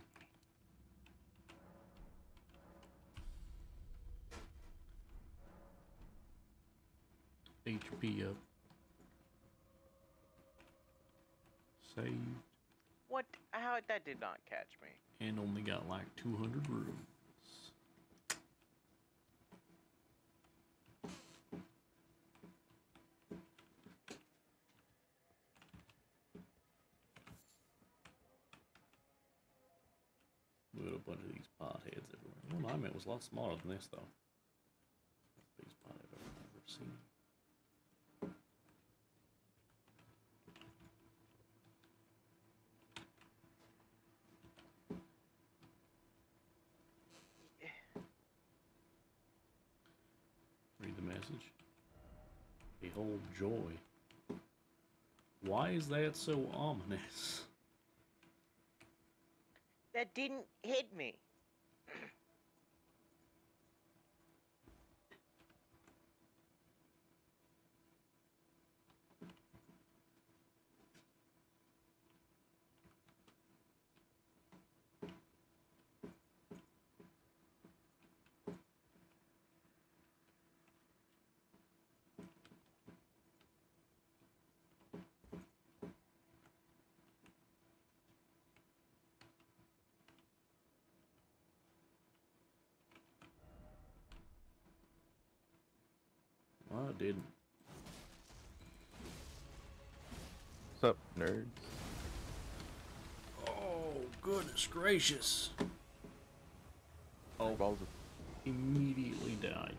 HP up. Saved. What? How that did not catch me. And only got like 200 runes. A bunch of these pot heads everywhere. The one I met was a lot smaller than this, though. Biggest pot I've ever seen. Behold joy. Why is that so ominous? That didn't hit me. Well, didn't. What's up, nerds? Oh, goodness gracious. Oh, Balls immediately died.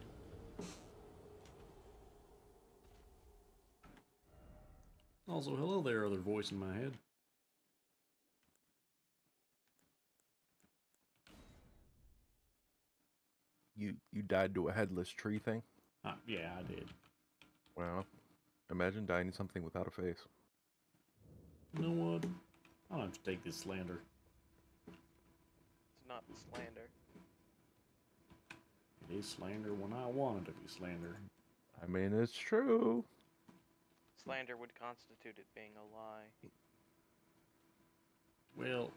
Also, hello there, other voice in my head. you you died to a headless tree thing. Ah, yeah, I did. Wow. Imagine dying something without a face. You know what? I don't have to take this slander. It's not slander. It is slander when I want it to be slander. I mean, it's true. Slander would constitute it being a lie. Well,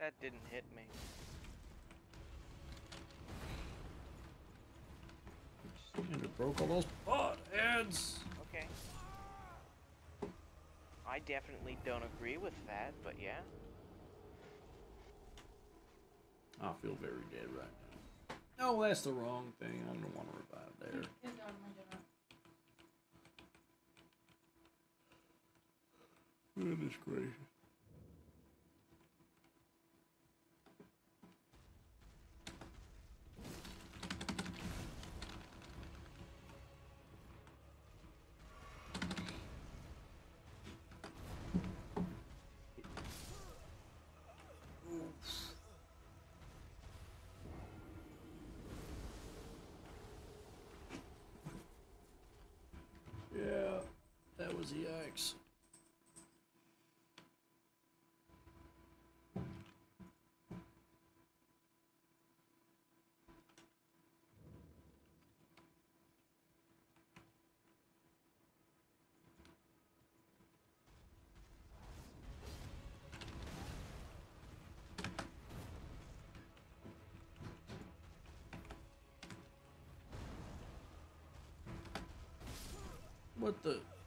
That didn't hit me. slander broke all those butt heads. Okay. I definitely don't agree with that, but yeah. I feel very dead right now. No, that's the wrong thing. I don't want to revive there. Good dog, my dog. Goodness gracious. Axe. What the?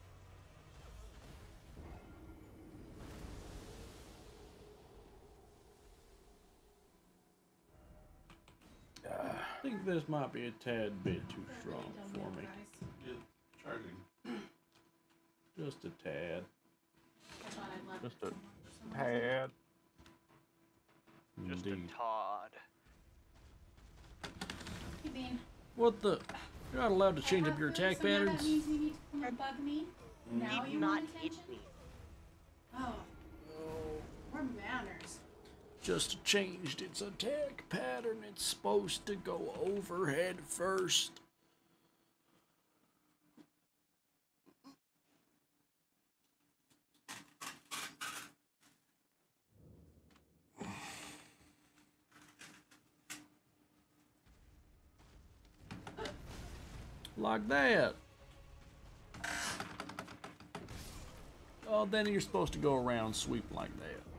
Think this might be a tad bit too strong for me. Yeah, charging. Just a tad. I thought I left Just a somewhere for some reason. Tad. Just Indeed. a Todd. Hey, What the? You're not allowed to change up your attack so now patterns. That means you need to come and bug me. Now Did you not want attention? me. Oh, we're manners. Just changed its attack pattern. It's supposed to go overhead first. Like that. Oh, then you're supposed to go around sweep like that.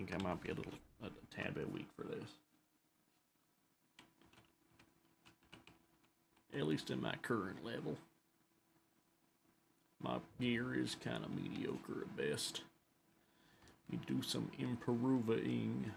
Think I might be a little a, a tad bit weak for this. At least in my current level. My gear is kind of mediocre at best. We do some improving.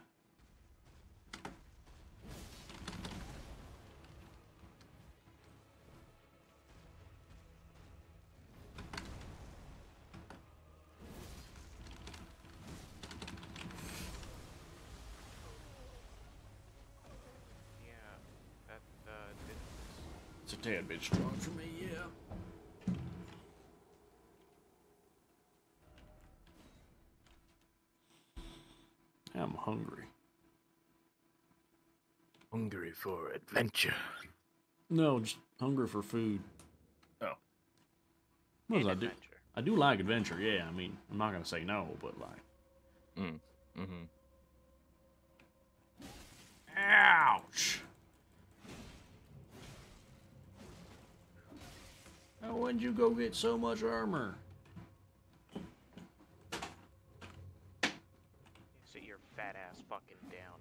Strong for me, yeah. I'm hungry. Hungry for adventure. No, just hungry for food. Oh. What does I do? adventure. I do like adventure, yeah. I mean, I'm not gonna say no, but like, Mm. Mm-hmm. ouch! Now, when'd you go get so much armor? Sit your fat ass fucking down,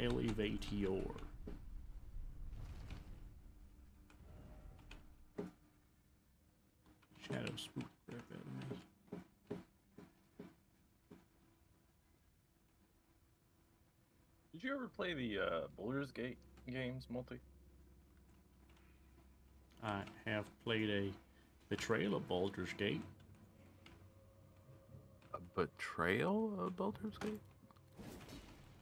elevator. Shadow spook the crap out of me. Did you ever play the uh, Baldur's Gate games multi? I have played a Betrayal of Baldur's Gate. A betrayal of Baldur's Gate?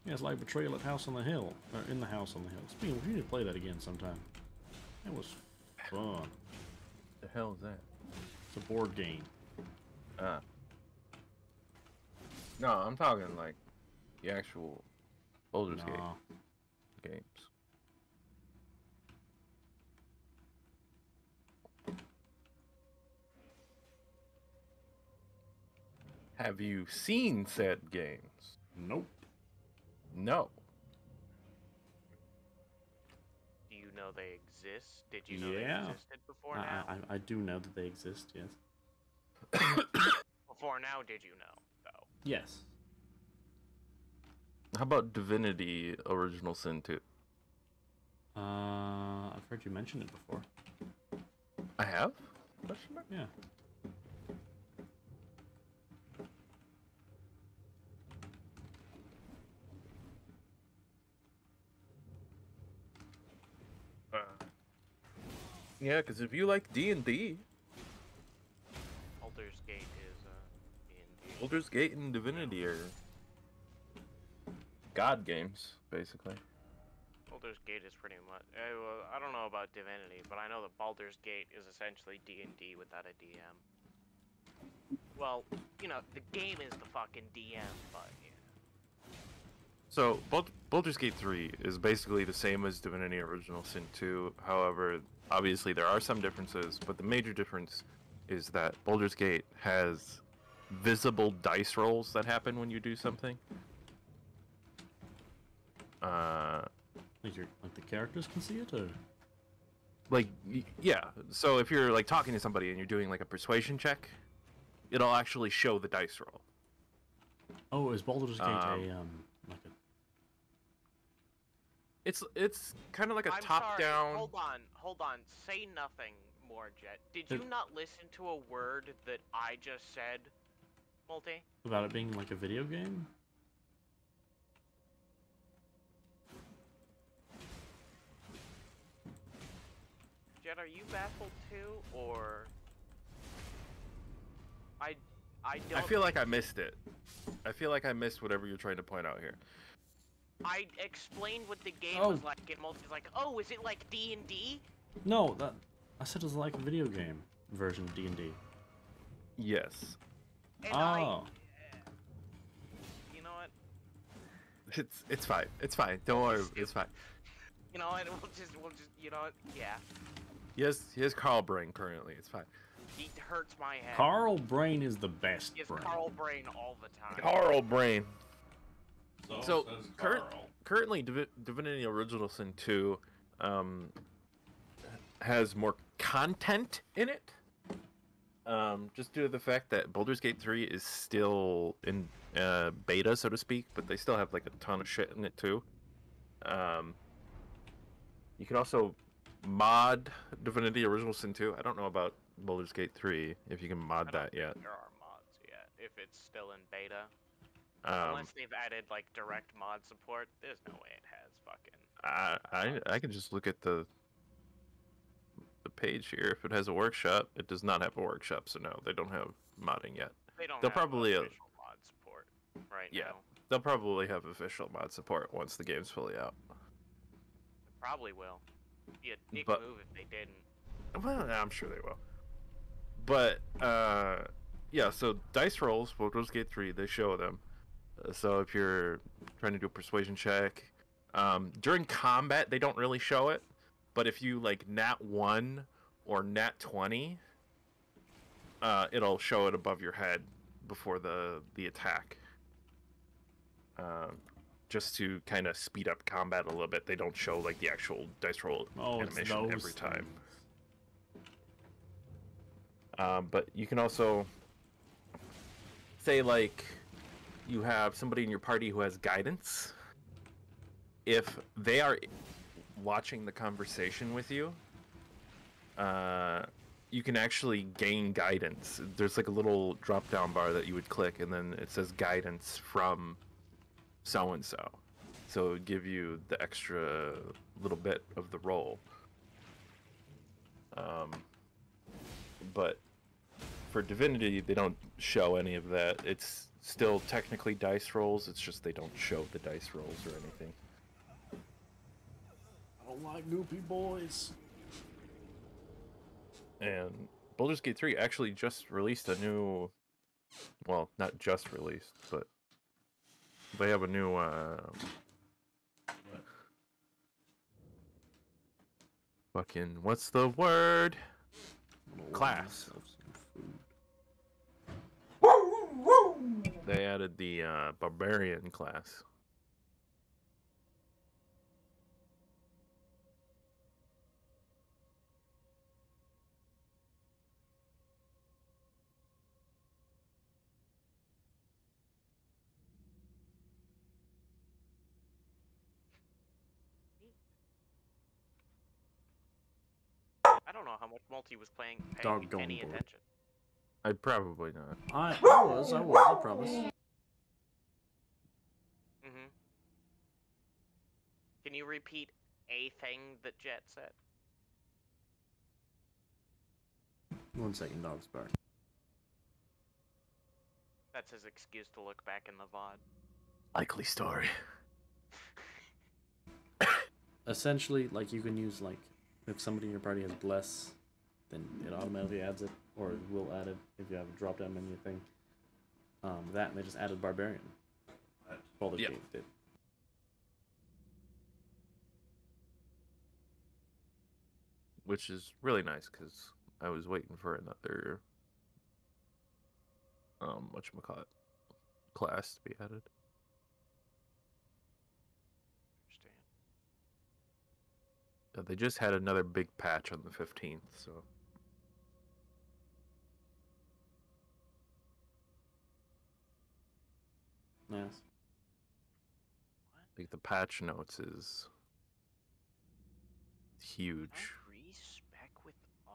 Yeah, it's like Betrayal at House on the Hill, or in the House on the Hill. Speaking, of, we need to play that again sometime. That was fun. The hell is that? It's a board game. Ah. No, I'm talking like the actual Baldur's Nah. Gate games. Have you seen said games? Nope. No. Do you know they exist? Did you know Yeah. they existed before I, now? I, I do know that they exist, yes. Before now, did you know, though? Yes. How about Divinity Original Sin 2? Uh, I've heard you mention it before. I have? Question mark? Yeah. Uh, yeah, because if you like D&D, Baldur's Gate is uh, D&D. Baldur's Gate and Divinity are god games, basically. Baldur's Gate is pretty much. Uh, well, I don't know about Divinity, but I know that Baldur's Gate is essentially D&D without a DM. Well, you know, the game is the fucking DM, but yeah. So, Bald- Baldur's Gate 3 is basically the same as Divinity Original Sin 2. However, obviously there are some differences, but the major difference is that Baldur's Gate has visible dice rolls that happen when you do something. Uh, Like your like the characters can see it, or? Like yeah. So if you're like talking to somebody and you're doing like a persuasion check it'll actually show the dice roll. Oh, is Baldur's Gate Um, a um a it's it's kind of like a I'm top sorry. down Hold on, hold on. Say nothing more, Jet. Did It- you not listen to a word that I just said, Multi? about it being like a video game? Jet, are you baffled too, or I, I don't. i feel like i missed it i feel like i missed whatever you're trying to point out here I explained what the game Oh. was like, and Multi's like, "Oh, is it like D and D?" No, that I said it was like a video game version of D and D. yes And I, Oh, you know what? it's it's fine it's fine don't worry Stupid. it's fine You know what? We'll just, we'll just, you know what? Yeah. He has he has Carl Brain currently. It's fine. He hurts my head. Carl Brain is the best He has brain. Carl Brain all the time. Carl Brain. So, So, says current- Carl. Currently, Divi- Divinity Original Sin 2 um, has more content in it. Um, just due to the fact that Baldur's Gate 3 is still in uh, beta, so to speak, but they still have like a ton of shit in it too. Um, you can also mod Divinity Original Sin 2. I don't know about Baldur's Gate 3 if you can mod I don't that yet. There are mods yet. If it's still in beta, Um, unless they've added like direct mod support, there's no way it has fucking. I, I I can just look at the the page here. If it has a workshop, it does not have a workshop, so no, they don't have modding yet. They don't. They'll have probably, official mod support right yeah. now. They'll probably have official mod support once the game's fully out. Probably will. Be a dick But- move if they didn't. Well, I'm sure they will. But uh, yeah. So dice rolls, Baldur's Gate three, they show them. Uh, so if you're trying to do a persuasion check, um, during combat they don't really show it. But if you like nat one or nat twenty, uh, it'll show it above your head before the the attack. Um, just to kind of speed up combat a little bit. They don't show like the actual dice roll Oh, animation every time. Um, but you can also say like you have somebody in your party who has guidance. If they are watching the conversation with you, uh, you can actually gain guidance. There's like a little drop down bar that you would click, and then it says guidance from so and so. So it would give you the extra little bit of the roll. Um, but for Divinity, they don't show any of that. It's still technically dice rolls. It's just they don't show the dice rolls or anything. I don't like goopy boys. And Baldur's Gate 3 actually just released a new well, not just released, but they have a new uh fucking what's the word? I'm gonna order Class. myself some food. They added the uh barbarian class. I don't know how much multi was playing paying Doggone any bored. attention. I'd probably not. I, I was, I was, I promise. Mm-hmm. Can you repeat a thing that Jet said? One second, dog's bark. That's his excuse to look back in the VOD. Likely story. Essentially, like you can use like if somebody in your party has bless, then it automatically adds it, or it will add it if you have a drop down menu thing. Um, that and they just added barbarian. Right. Baldur's Yep. Did. which is really nice because I was waiting for another um whatchamacallit class to be added. Understand. Uh, they just had another big patch on the 15th, so Nice. I think the patch notes is huge. Free spec with R?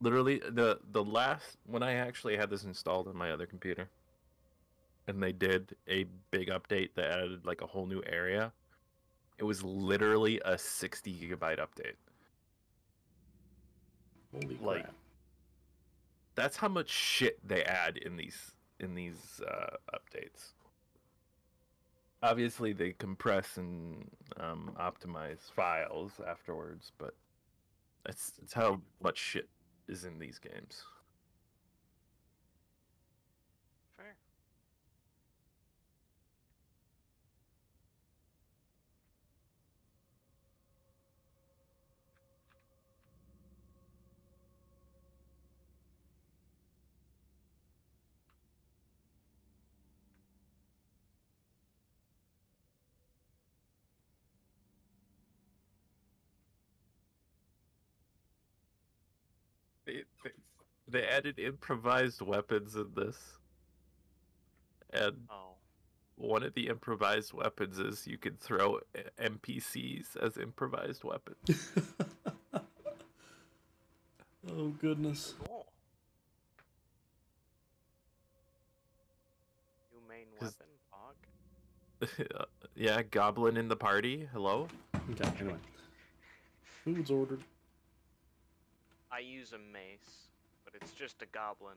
Literally the the last when I actually had this installed on my other computer and they did a big update that added like a whole new area. It was literally a 60 gigabyte update. Holy Like, that's how much shit they add in these in these uh, updates. Obviously, they compress and um, optimize files afterwards, but that's that's how much shit is in these games. Fair. They, they, they added improvised weapons in this. And Oh. one of the improvised weapons is you can throw eh, a- NPCs as improvised weapons. oh goodness. Cool. New main 'Cause- weapon, Pog. yeah, goblin in the party. Hello. Okay, anyway. Food's ordered. I use a mace, but it's just a goblin.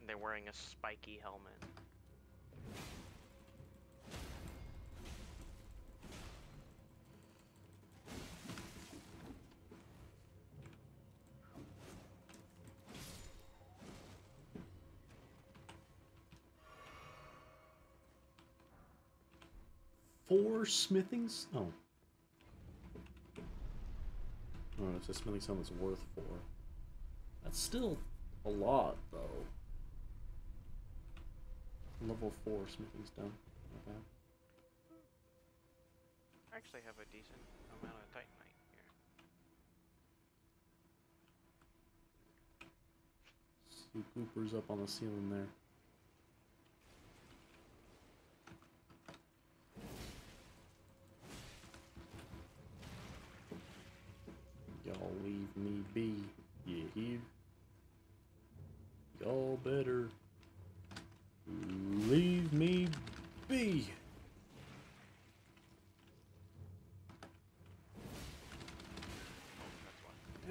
And they're wearing a spiky helmet. Four smithings? Oh. Oh, it's a smithing stone that's worth four. That's still a lot, though. Level four smithing stone. Not bad. I actually have a decent amount of titanite here. See Cooper's up on the ceiling there. Y'all leave me be. You hear? Y'all better leave me be.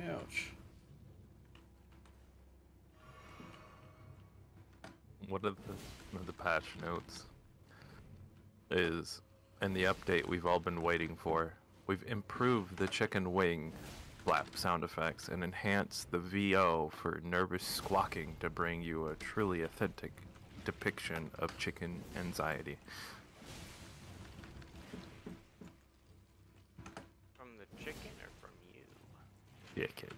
Ouch. One of the the patch notes is in the update we've all been waiting for. We've improved the chicken wing flap sound effects and enhance the VO for nervous squawking to bring you a truly authentic depiction of chicken anxiety. From the chicken or from you? Yeah, kid.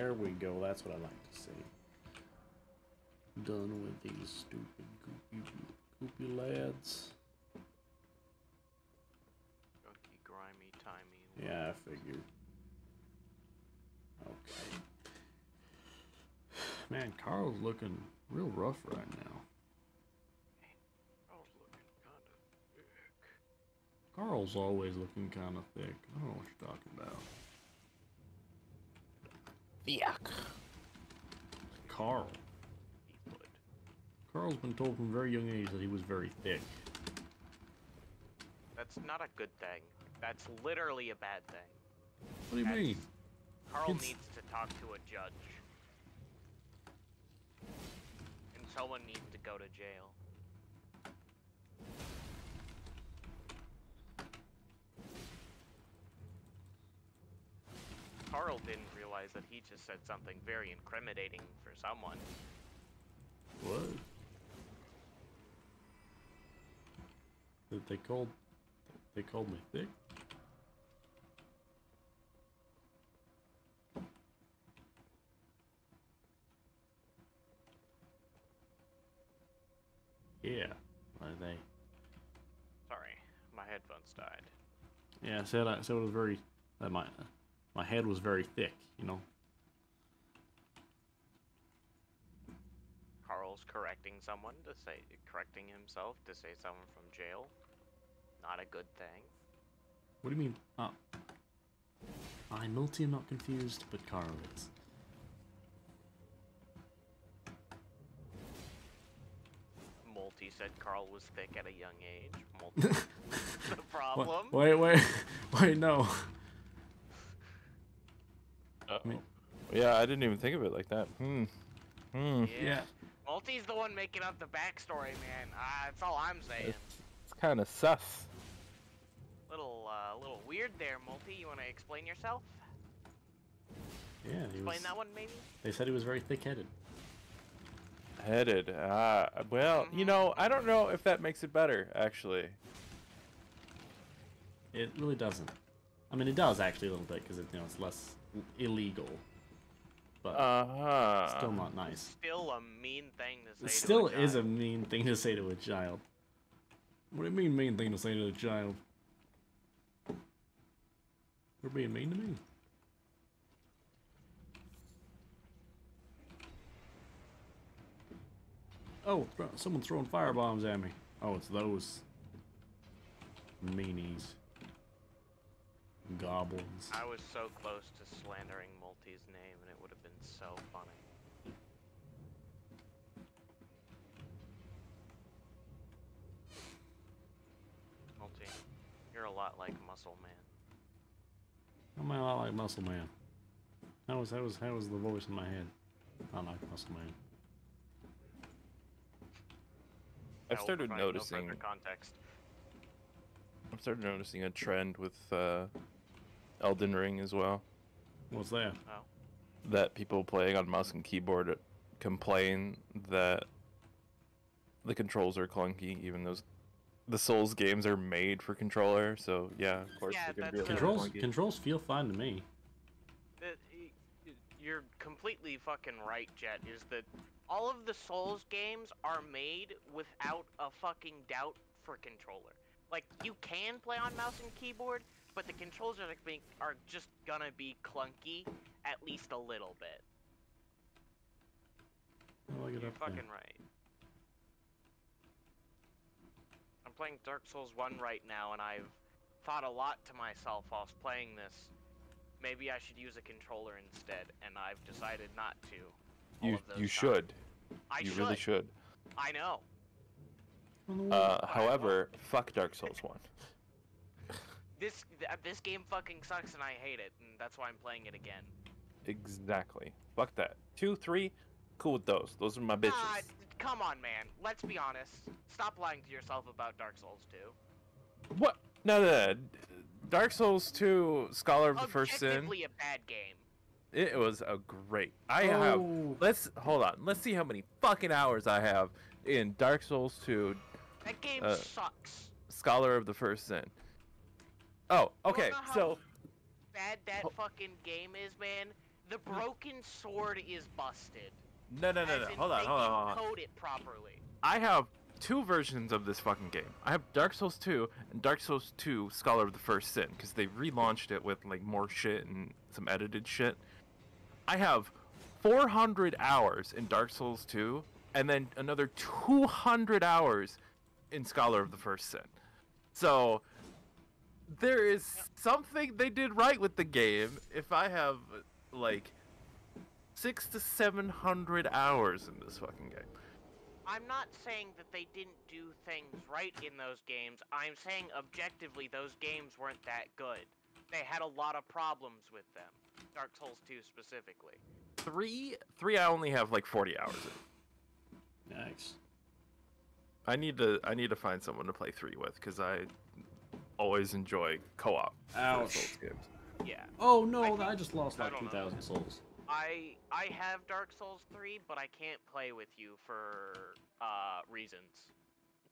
There we go. That's what I like to see. Done with these stupid goopy, goopy lads. Gunky, grimy, timey. Yeah, I figured. Okay. Man, Carl's looking real rough right now. I was looking kinda thick. Carl's always looking kind of thick. I don't know what you're talking about. Yuck. Carl. He would. Carl's been told from a very young age that he was very thick. That's not a good thing. That's literally a bad thing. What do you That's- mean? Carl Kids- needs to talk to a judge. And someone needs to go to jail. Carl didn't realize that he just said something very incriminating for someone. What? That they called they called me thick? Yeah. Why they Sorry, my headphones died. Yeah, I said I said it was very that my my head was very thick, you know. Carl's correcting someone to say, correcting himself to say someone from jail. Not a good thing. What do you mean? Uh, I'm multi am not confused, but Carl is. Multi said Carl was thick at a young age. Multi the problem. Wait, wait, wait, no. Uh-oh. mean- yeah, I didn't even think of it like that. Hmm. Hmm. Yeah. Multi's the one making up the backstory, man. Uh, that's all I'm saying. It's, it's kind of sus. Little, uh, little weird there, Multi. You want to explain yourself? Yeah, he Explain was, that one, maybe. they said he was very thick-headed. Headed. Ah, well, you know, I don't know if that makes it better, actually. It really doesn't. I mean, it does actually a little bit because it, you know, it's less illegal, but Uh huh. still not nice. Still a mean thing to say. It to still a is a mean thing to say to a child. What do you mean, mean thing to say to a child? You're being mean to me. Oh, thro- someone's throwing firebombs at me. Oh, it's those meanies. Goblins. I was so close to slandering Multi's name, and it would have been so funny. Multi, you're a lot like Muscle Man. I'm a lot like Muscle Man. How was how was how was the voice in my head? I like Muscle Man. I've started provide no noticing. context. I've started noticing a trend with uh, Elden Ring as well. What's that? Oh, That people playing on mouse and keyboard complain that the controls are clunky, even though the Souls games are made for controller. So yeah, of course Yeah, they're that's be a Controls clunky. controls feel fine to me. That- y- y- you're completely fucking right, Jet. Is that all of the Souls games are made without a fucking doubt for controller. Like you can play on mouse and keyboard, but the controls are like being, are just gonna be clunky at least a little bit. I'll look it You're up there. fucking right. I'm playing Dark Souls 1 right now, and I've thought a lot to myself whilst playing this. Maybe I should use a controller instead, and I've decided not to. You you times. should. I you should. really should. I know. Uh, however, fuck Dark Souls one. This th- this game fucking sucks, and I hate it, and that's why I'm playing it again. Exactly. Fuck that. Two, three, cool with those. Those are my bitches. D- come on, man. Let's be honest. Stop lying to yourself about Dark Souls 2. What? No, no, no. Dark Souls 2, Scholar of the First Sin. Objectively a bad game. It was a great. I have. Oh. Let's hold on. Let's see how many fucking hours I have in Dark Souls 2, That game Uh, sucks. Scholar of the First Sin. Oh, okay. wanna know how So bad that Ho- fucking game is, man. The hmm. broken sword is busted. no, no, no, no. Hold on, hold on, hold on. code it properly. I have two versions of this fucking game. I have Dark Souls 2 and Dark Souls 2 Scholar of the First Sin because they relaunched it with like more shit and some edited shit. I have 400 hours in Dark Souls 2 and then another 200 hours in Scholar of the First Sin. So there is something they did right with the game if I have like 6 to 700 hours in this fucking game. I'm not saying that they didn't do things right in those games. I'm saying objectively those games weren't that good. They had a lot of problems with them. Dark Souls 2 specifically. three three i only have like 40 hours in Yikes. I need to I need to find someone to play three with because I always enjoy co-op. Ouch. Souls games. Yeah. Oh no, I I, just lost like 2,000 souls. I I have Dark Souls 3, but I can't play with you for uh reasons.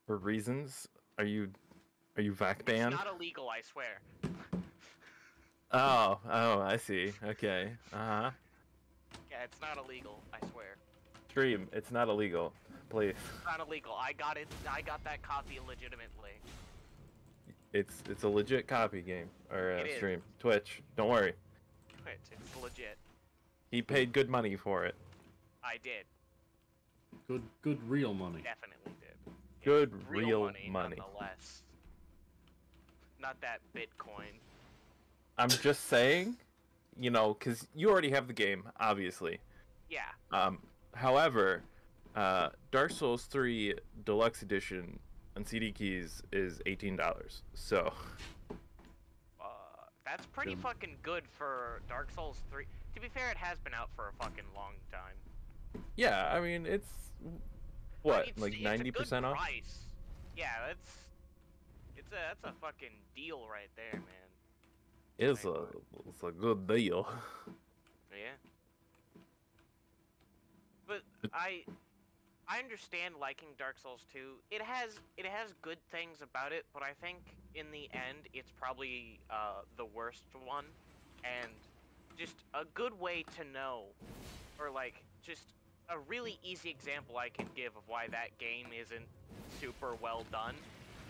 For reasons, are you are you vac banned? It's not illegal, I swear. Oh, oh, I see. Okay. Uh huh. Yeah, it's not illegal, I swear. Stream. It's not illegal. Please. It's not illegal. I got it. I got that copy legitimately. It's it's a legit copy game or uh, stream. Twitch. Don't worry. It's, it's legit. He paid good money for it. I did. Good, good real money. Definitely did. Good Real, real money, money. nonetheless. Not that Bitcoin. I'm just saying, you know, because you already have the game, obviously. Yeah. Um, however, uh, Dark Souls 3 Deluxe Edition on CD keys is eighteen dollars. So Uh, that's pretty Good. fucking good for Dark Souls 3. To be fair, it has been out for a fucking long time. yeah, I mean it's I what mean, it's- like ninety percent off. price. Yeah, that's it's a that's a fucking deal right there, man. It's a it's a good deal. Yeah. But I I understand liking Dark Souls 2. It has it has good things about it, but I think in the end it's probably uh, the worst one and just a good way to know or like just a really easy example I can give of why that game isn't super well done.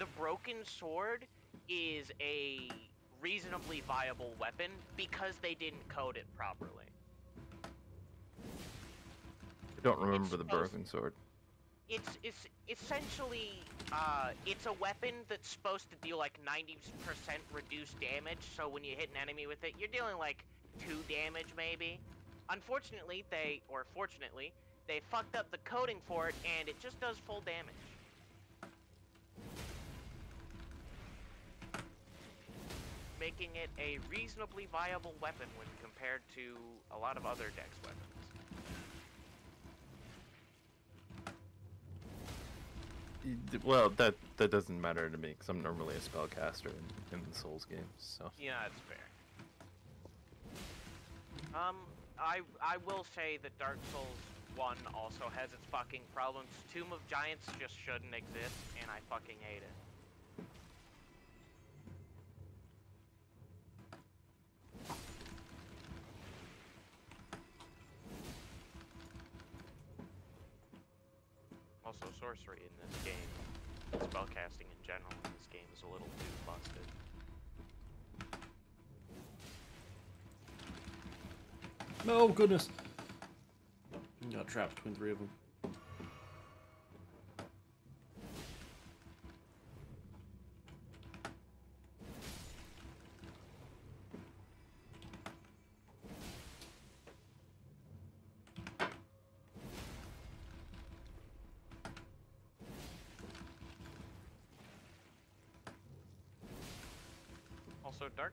The broken sword is a reasonably viable weapon because they didn't code it properly. I don't remember the broken sword. It's it's essentially uh, it's a weapon that's supposed to deal like 90% reduced damage. So when you hit an enemy with it, you're dealing like two damage maybe. Unfortunately, they or fortunately, they fucked up the coding for it, and it just does full damage. Making it a reasonably viable weapon when compared to a lot of other dex weapons. Y- d- Well, that that doesn't matter to me because I'm normally a spellcaster in, in the Souls games. So Yeah, that's fair. Um, I I will say that Dark Souls 1 also has its fucking problems. Tomb of Giants just shouldn't exist, and I fucking hate it. Also, sorcery in this game, spellcasting in general in this game is a little too busted. Oh goodness. Got trapped between three of them.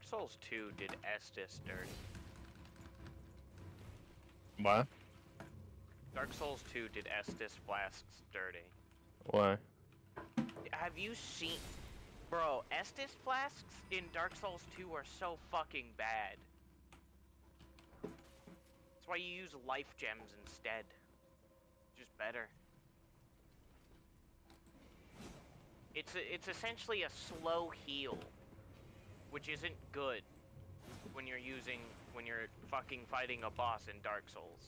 Souls 2 did Estus dirty. what? Dark Souls 2 did Estus flasks dirty. Why? Have you seen... Bro, Estus flasks in Dark Souls 2 are so fucking bad. That's why you use life gems instead. Just better. It's a, it's essentially a slow heal, which isn't good when you're using when you're fucking fighting a boss in Dark Souls.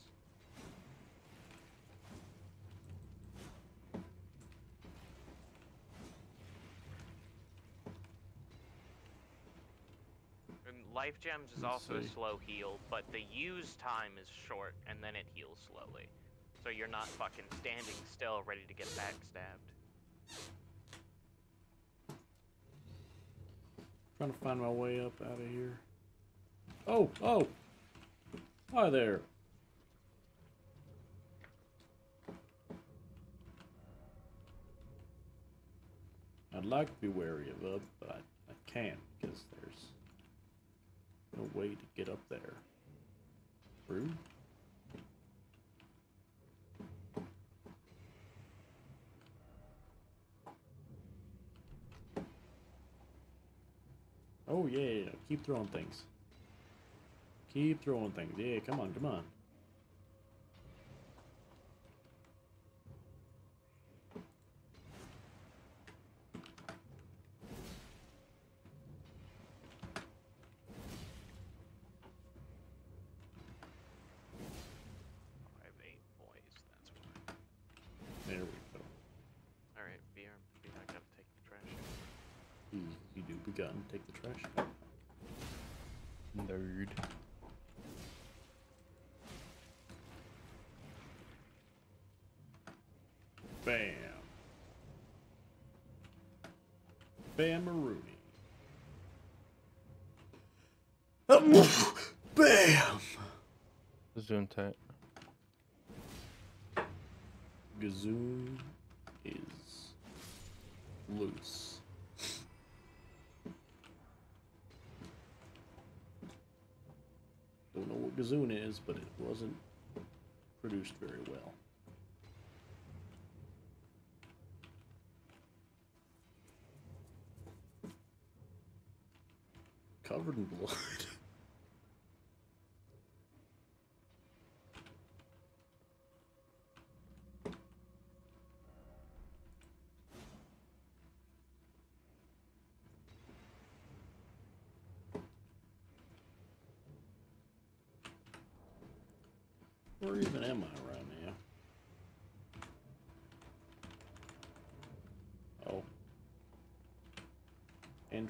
And life gems is also a slow heal, but the use time is short, and then it heals slowly. So you're not fucking standing still, ready to get backstabbed. Trying to find my way up out of here. Oh, oh! Hi there. I'd like to be wary of up, but I, I can't because there's no way to get up there. Through? Oh, yeah. Keep throwing things. Keep throwing things. Yeah, come on, come on. I have eight boys, that's why. There we go. Alright, beer. Beer, I gotta take the trash. You, you do begun. Take the trash. out. Nerd. Bam. Bam-a-rooney. Bam! Zoom tight. Gazoon is loose. Don't know what Gazoon is, but it wasn't produced very well. Covered in blood. Where even am I right now? Oh.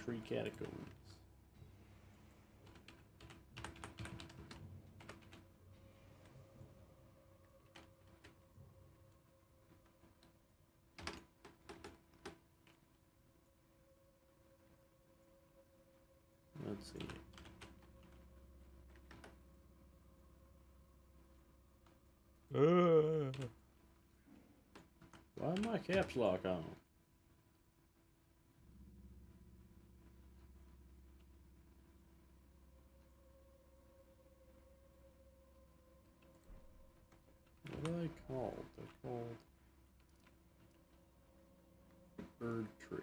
Entry catacombs. Let's see. Why my caps lock on? What are they called? They're called bird tree.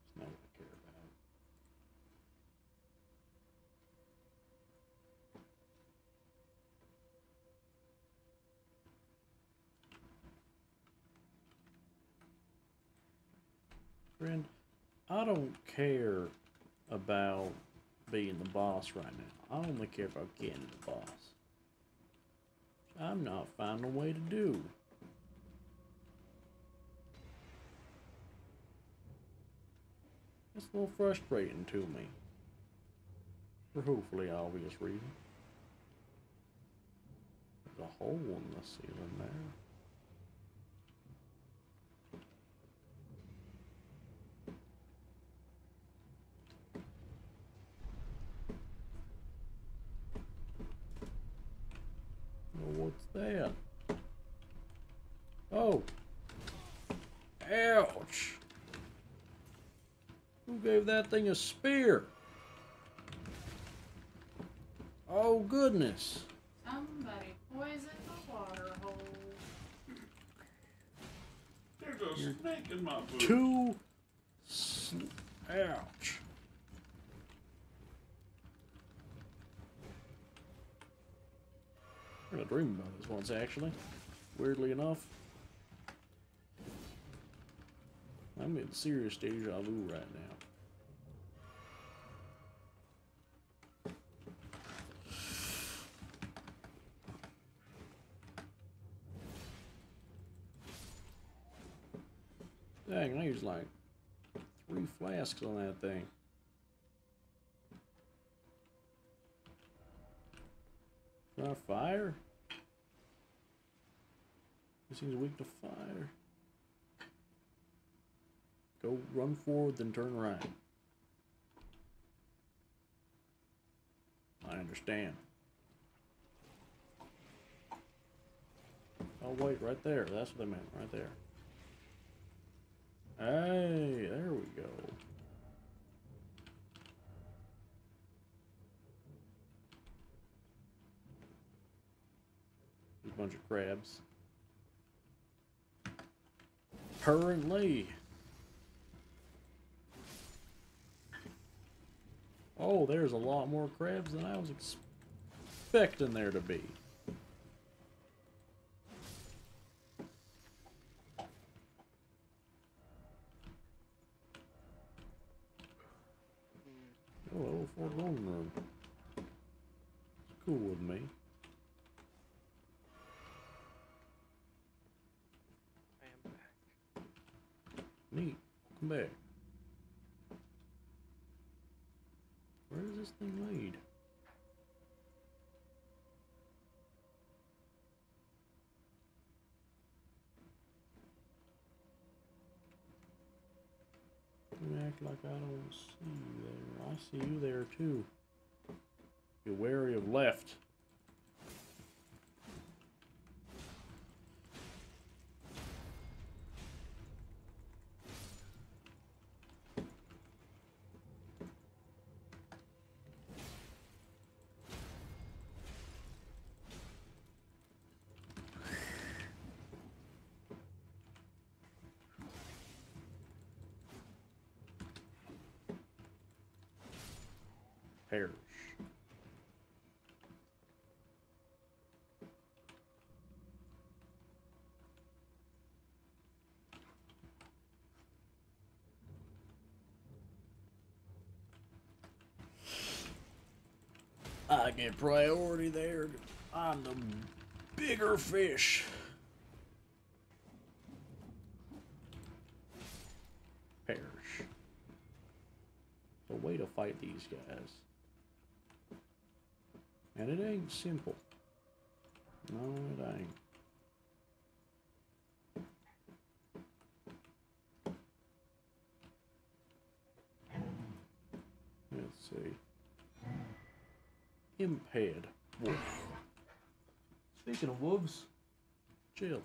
It's not what I care about. Friend, I don't care about being the boss right now. I only care about getting the boss. I'm not finding a way to do. It's a little frustrating to me. For hopefully obvious reason. There's a hole in the ceiling there. Well, what's that? Oh. Ouch. Who gave that thing a spear? Oh, goodness. Somebody poisoned the water hole. There's a You're snake in my boot. Two. Sl- Ouch. I had a dream about this once, actually. Weirdly enough. I'm in serious deja vu right now. Dang, I used like three flasks on that thing. Try fire? He seems weak to fire. Go run forward, then turn right. I understand. Oh wait, right there. That's what I meant, right there. Hey, there we go. Bunch of crabs. Currently. Oh, there's a lot more crabs than I was expecting there to be. Hello, Golden Road. It's cool with me. Neat. Come back. Where does this thing lead? Act like I don't see you there. I see you there too. Be wary of left. I get priority there. I'm the bigger fish. Perish. The way to fight these guys. And it ain't simple. No, it ain't. Let's see. Impaired wolf. Speaking of wolves, Jill.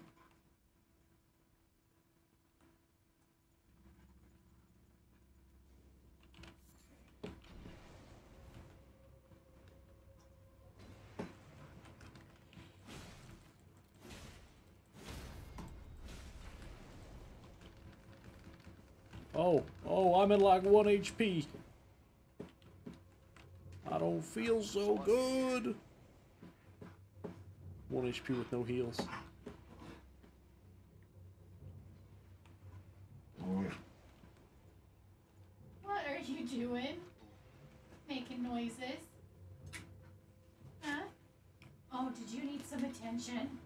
Oh, oh, I'm at like 1 HP. Don't feel so good. 1 HP with no heals. What are you doing? Making noises? Huh? Oh, did you need some attention?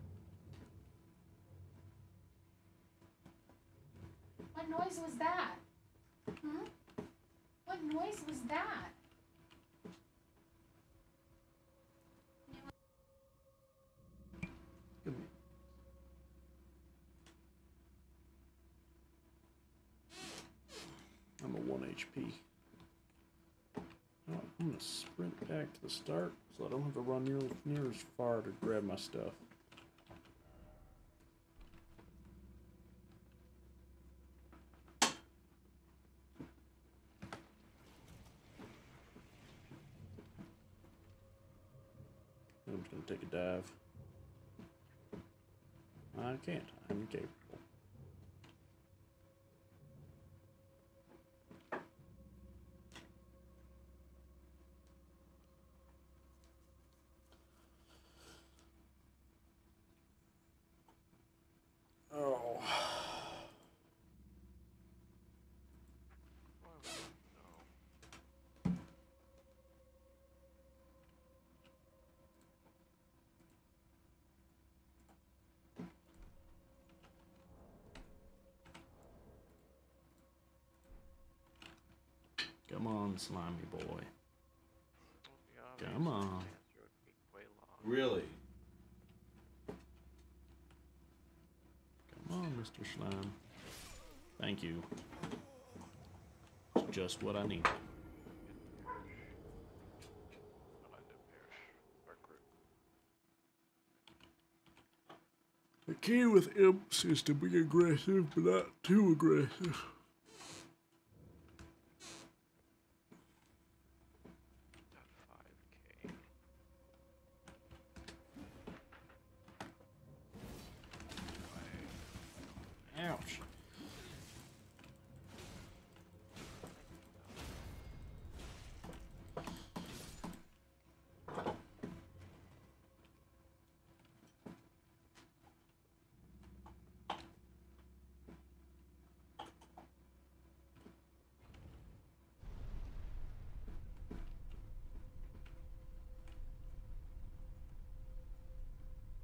What noise was that? Hmm? What noise was that? HP. Now, oh, I'm gonna sprint back to the start so I don't have to run near, near as far to grab my stuff. I'm just gonna take a dive. I can't. I'm incapable. Oh. Come on, slimy boy. Come on. the answer would be way long. Really? Come on, Mr. Slime. Thank you. It's just what I need. But I did perish. Recruit. The key with imps is to be aggressive, but not too aggressive. Got 5k.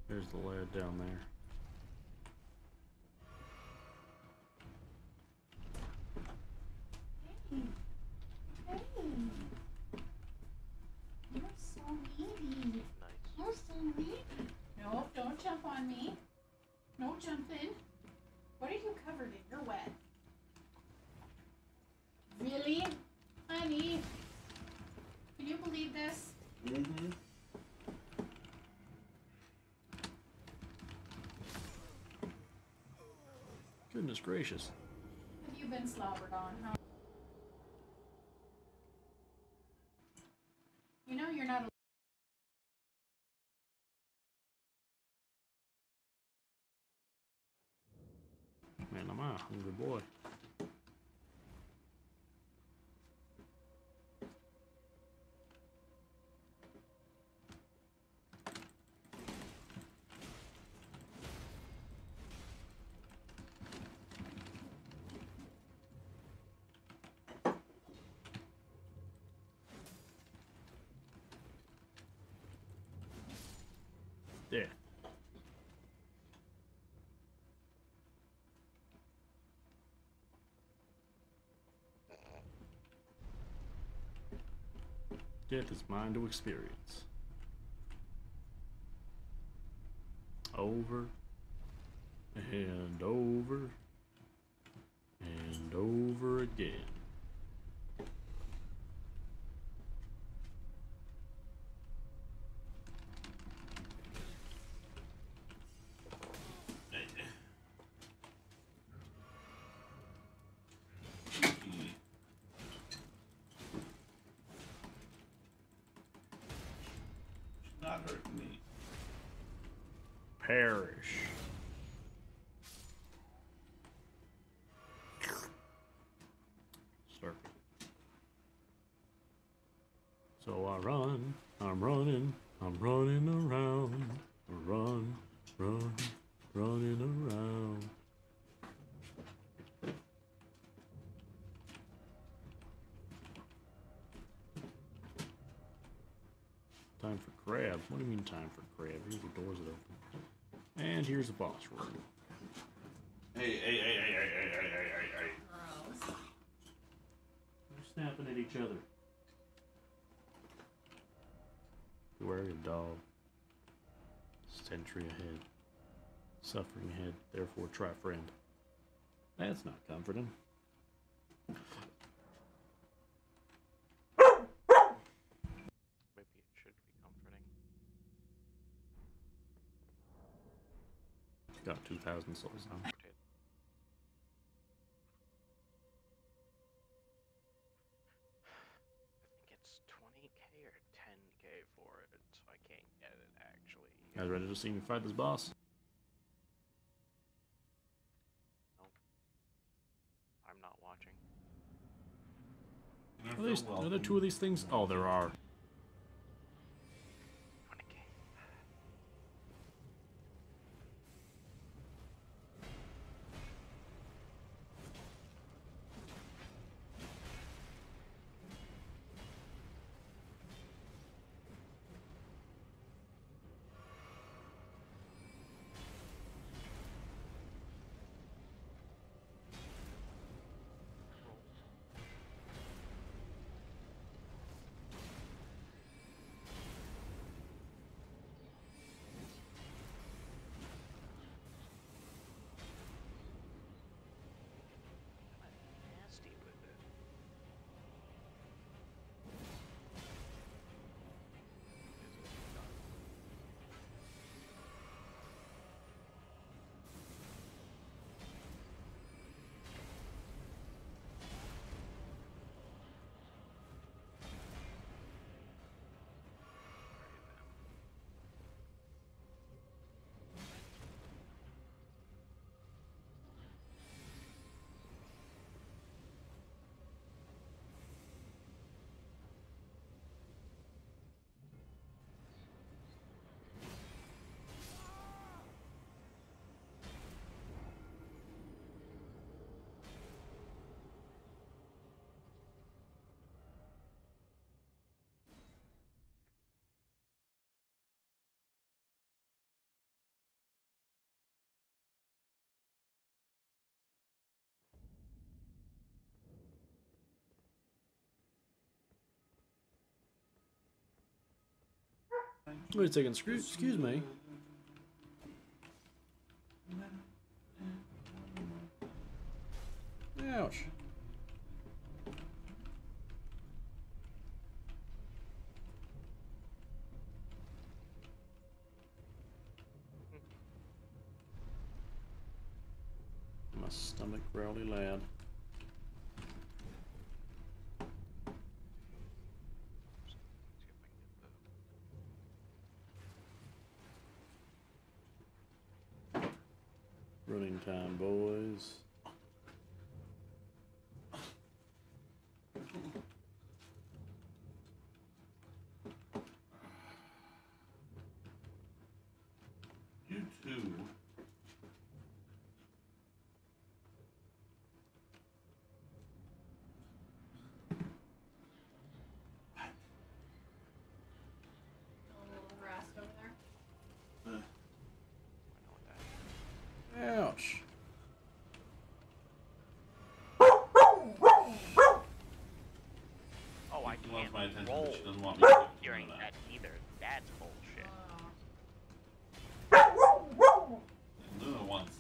There's the lad down there. Goodness gracious. Have you been slobbered on, huh? You know you're not a Man, I'm a hungry boy. There. Death is mine to experience. Over and over and over again. Not hurting me. Perish. Circle. So I run, I'm running, I'm running around, run, run, running around. Time for crab. What do you mean time for crab? Here's the doors that open. And here's the boss room. Hey, hey, hey, hey, hey, hey, hey, hey, hey, hey. gross. They're snapping at each other. Beware your dog. Sentry ahead. Suffering ahead, therefore try friend. That's not comforting. Maybe it should be comforting. Got 2,000 souls now. Comforted. I think it's 20k or 10k for it, so I can't get it actually. You guys ready to see me fight this boss? I'm not watching. Are, feel these, are there two of these things? Oh, there are. Wait a second. Excuse, excuse me. Ouch. My stomach growly loud. Time, boys. You too. A little rest over there. Uh, I know what that is. Ouch. Oh, I she wants my attention, but she doesn't want me to. during that either. That's bullshit. Oh. Luna wants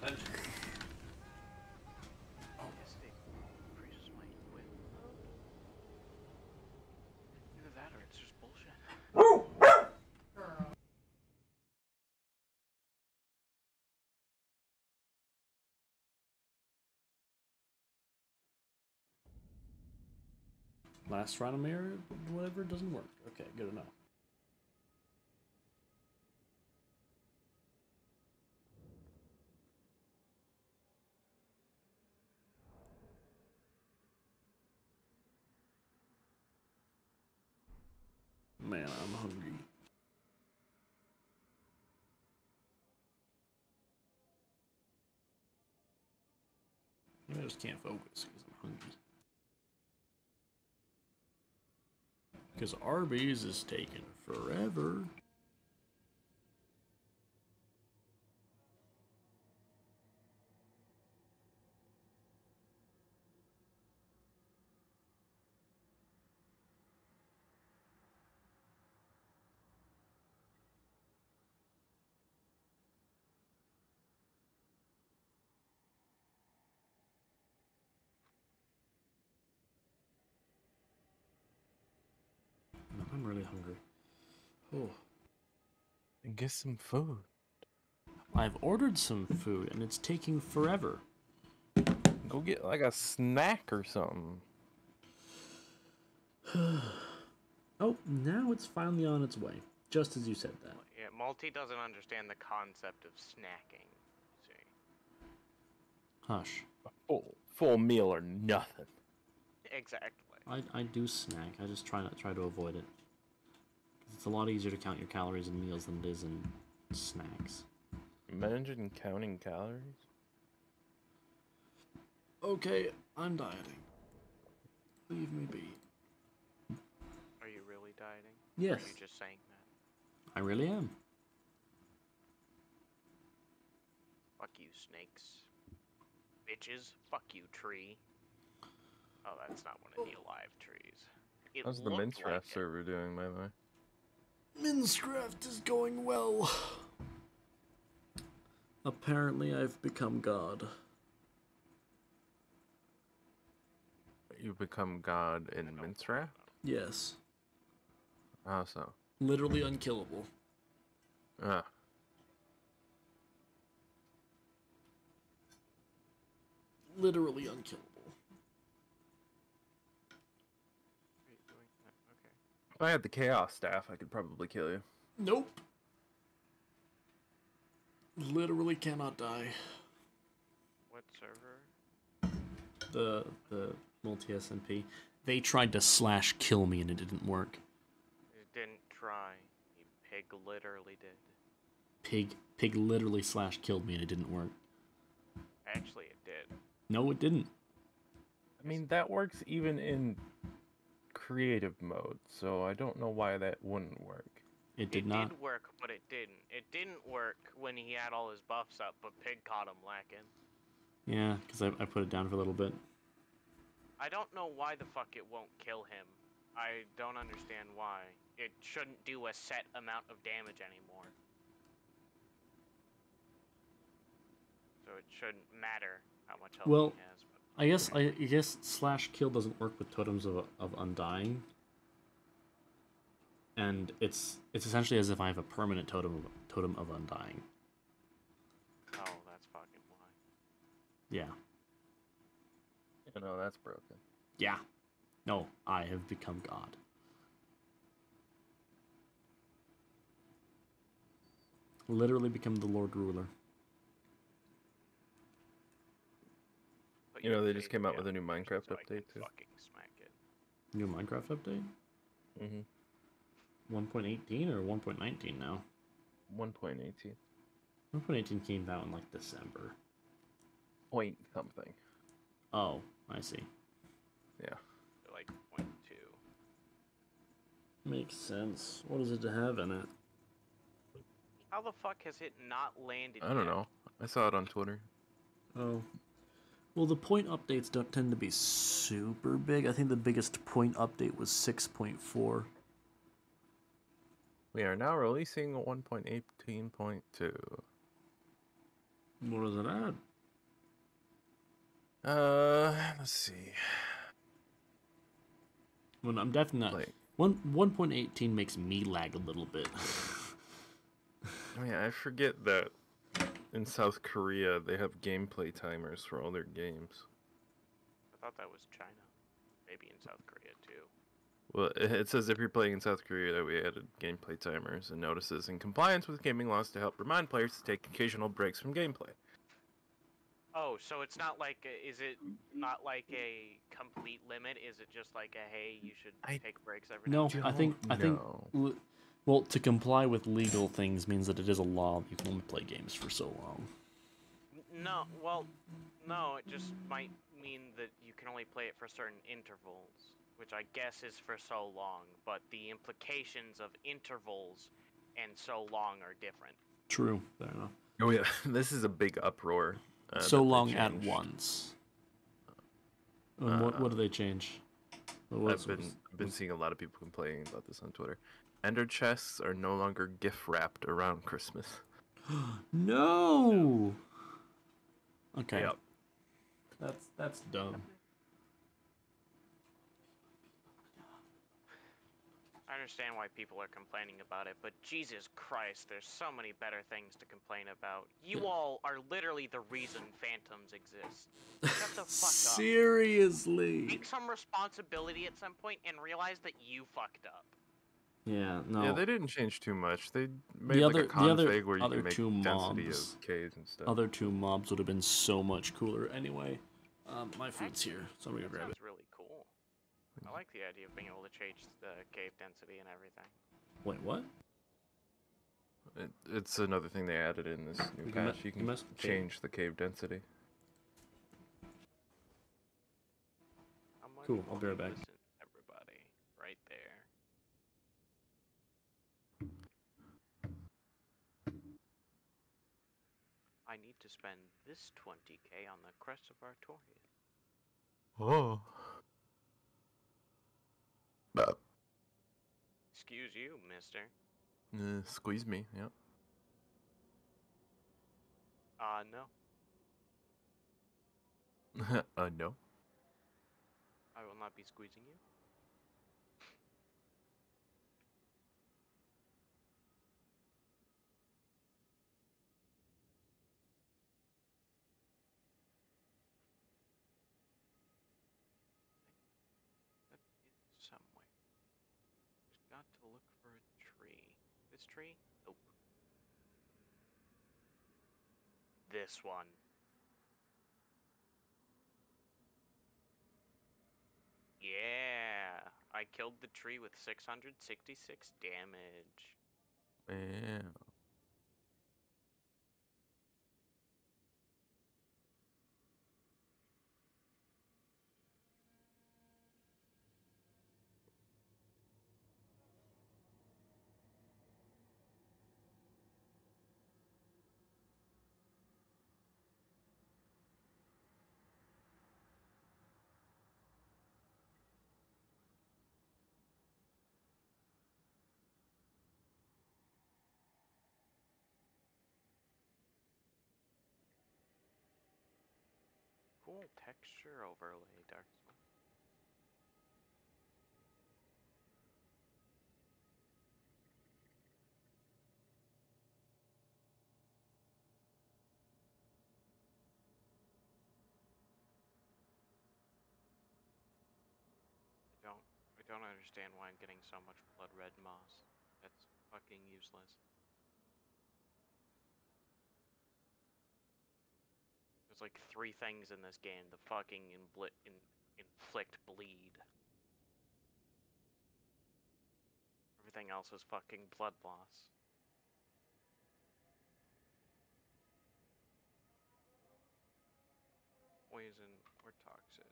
attention. Yes, it increases my wit. Either that or it's just bullshit. Girl. Last round of mirror, whatever, doesn't work. Okay, good enough. Man, I'm hungry. I just can't focus because I'm hungry. Because Arby's is taking forever. No, I'm really hungry. Oh. And get some food. I've ordered some food and it's taking forever. Go get like a snack or something. Oh, now it's finally on its way. Just as you said that. Yeah, Multi doesn't understand the concept of snacking. See. Hush. A full full meal or nothing. Exactly. I, I do snack. I just try not try to avoid it. 'Cause It's a lot easier to count your calories in meals than it is in snacks. Imagine counting calories. Okay, I'm dieting. Leave me be. Are you really dieting? Yes, Or are you just saying that? I really am. Fuck you, snakes. Bitches. Fuck you, tree. Oh, that's not one of the oh. alive trees. It How's the looked Minecraft like it. server doing, by the way? Minecraft is going well. Apparently, I've become God. You become god in Minecraft? Yes. How so? Literally unkillable. Ah, Literally unkillable. Are you doing that? Okay. If I had the chaos staff, I could probably kill you. Nope. Literally cannot die. What server? The the multi SMP. They tried to slash kill me and it didn't work. It didn't try. You pig literally did. Pig pig literally slash killed me and it didn't work. Actually, it did. No, it didn't. I mean, that works even in creative mode, so I don't know why that wouldn't work. It did it not. did work, but it didn't. It didn't work when he had all his buffs up, but Pig caught him lacking. Yeah, because I, I put it down for a little bit. I don't know why the fuck it won't kill him. I don't understand why. it shouldn't do a set amount of damage anymore. So it shouldn't matter how much health Well, he has. But I guess I, I guess slash kill doesn't work with totems of of undying. And it's it's essentially as if I have a permanent totem of totem of undying. oh, that's fucking why. Yeah. You know that's broken. Yeah. No, I have become God. Literally become the Lord Ruler. Put You your know, they just came out with a new Minecraft so update, too. Fucking smack it. New Minecraft update? Mm-hmm. 1.18 or 1.19 now? One point eighteen. 1.18 came out in like December. Point something. Oh, I see. Yeah. Like point two. Makes sense. What does it have in it? How the fuck has it not landed? I don't yet? know. I saw it on Twitter. Oh. Well, the point updates don't tend to be super big. I think the biggest point update was 6.4. We are now releasing 1.18.2. What does it add? Uh, let's see. Well, I'm definitely not. Like, One 1.18 makes me lag a little bit. I mean, I forget that in South Korea they have gameplay timers for all their games. I thought that was China. Maybe in South Korea too. Well, it it says if you're playing in South Korea that we added gameplay timers and notices in compliance with gaming laws to help remind players to take occasional breaks from gameplay. Oh, so it's not like a, is it not like a complete limit? Is it just like a hey, you should I take breaks every now no, and then? I think I think. know. L- Well, to comply with legal things means that it is a law. that You can only play games for so long. No, well, no, it just might mean that you can only play it for certain intervals, which I guess is for so long, but the implications of intervals and so long are different. True. Fair enough. Oh yeah, this is a big uproar. uh, so long at changed. once. And what what do they change? What's- I've been what's- I've been seeing a lot of people complaining about this on Twitter. Ender chests are no longer gift wrapped around Christmas. no. Okay. Yep. That's that's dumb. I understand why people are complaining about it, but Jesus Christ, there's so many better things to complain about. You all are literally the reason phantoms exist. Shut the fuck up. Seriously. Take some responsibility at some point and realize that you fucked up. Yeah. No. Yeah, they didn't change too much. They made other- like a the other- config where you other can make two density mobs- of caves and stuff. Other two mobs would have been so much cooler anyway. Um, my food's here, so I'm gonna grab it. sounds really cool. I like the idea of being able to change the cave density and everything. Wait, what? It, it's another thing they added in this new You patch. You you can mess with cave. change the cave density. Cool, I'll be will right you back. listen, everybody, right there. I need to spend this 20k on the crest of Artorias. Oh. Uh, Excuse you, mister. uh, squeeze me, yep. Uh, no. uh, no. I will not be squeezing you. That is somewhere. Just got to look for a tree. This tree? Nope. This one. Yeah, I killed the tree with 666 damage. Yeah. Texture overlay, Dark Souls. Don't I don't understand why I'm getting so much blood red moss. That's fucking useless. There's like three things in this game the fucking inflict, in, inflict bleed. Everything else is fucking blood loss. Poison or toxic.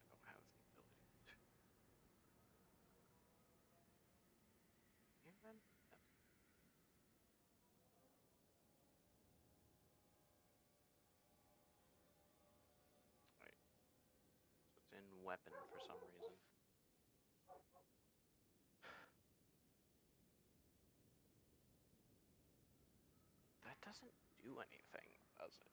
I don't have the ability to. Here then? Yes. Right. Weapon for some reason. That doesn't do anything, does it?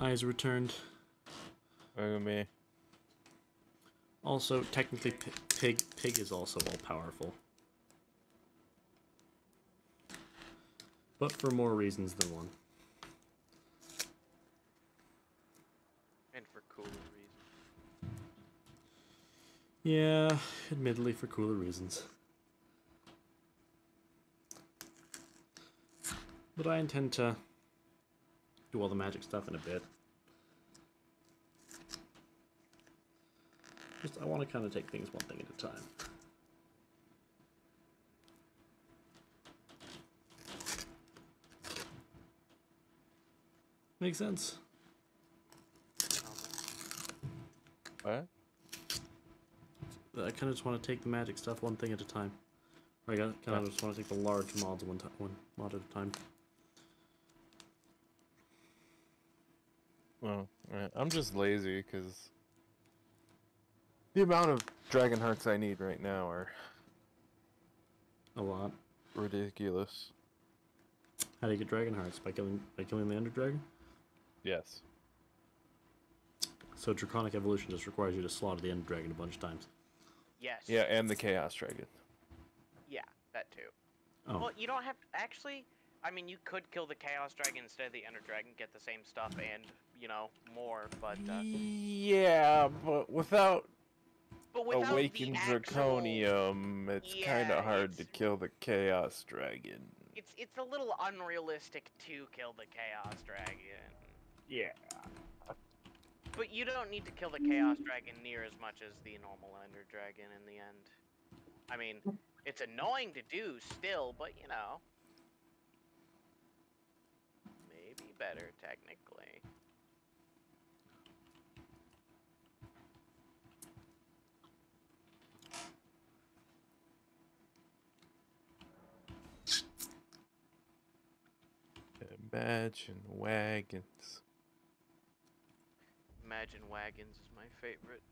Eyes returned. Look at me. Also, technically, Pig Pig is also all powerful, but for more reasons than one. And for cooler reasons. Yeah, admittedly, for cooler reasons. But I intend to do all the magic stuff in a bit. Just, I want to kind of take things one thing at a time. Makes sense. What? I kind of just want to take the magic stuff one thing at a time. I kind of just want to take the large mods one time, one mod at a time. Well, alright, I'm just lazy because the amount of dragon hearts I need right now are A lot. ridiculous. How do you get dragon hearts? By killing by killing the ender dragon? Yes. So draconic evolution just requires you to slaughter the ender dragon a bunch of times. Yes. Yeah, and the chaos dragon. Yeah, that too. Oh, Well, you don't have to, actually. I mean, you could kill the Chaos Dragon instead of the Ender Dragon, get the same stuff and you know more, but uh, Yeah, but without but without awakened actual, draconium, it's kind of hard to kill the chaos dragon. It's it's a little unrealistic to kill the Chaos Dragon. Yeah. But you don't need to kill the Chaos Dragon near as much as the normal Ender Dragon in the end. I mean, it's annoying to do still, but you know. Maybe better, technically. Imagine wagons. Imagine Wagons is my favorite.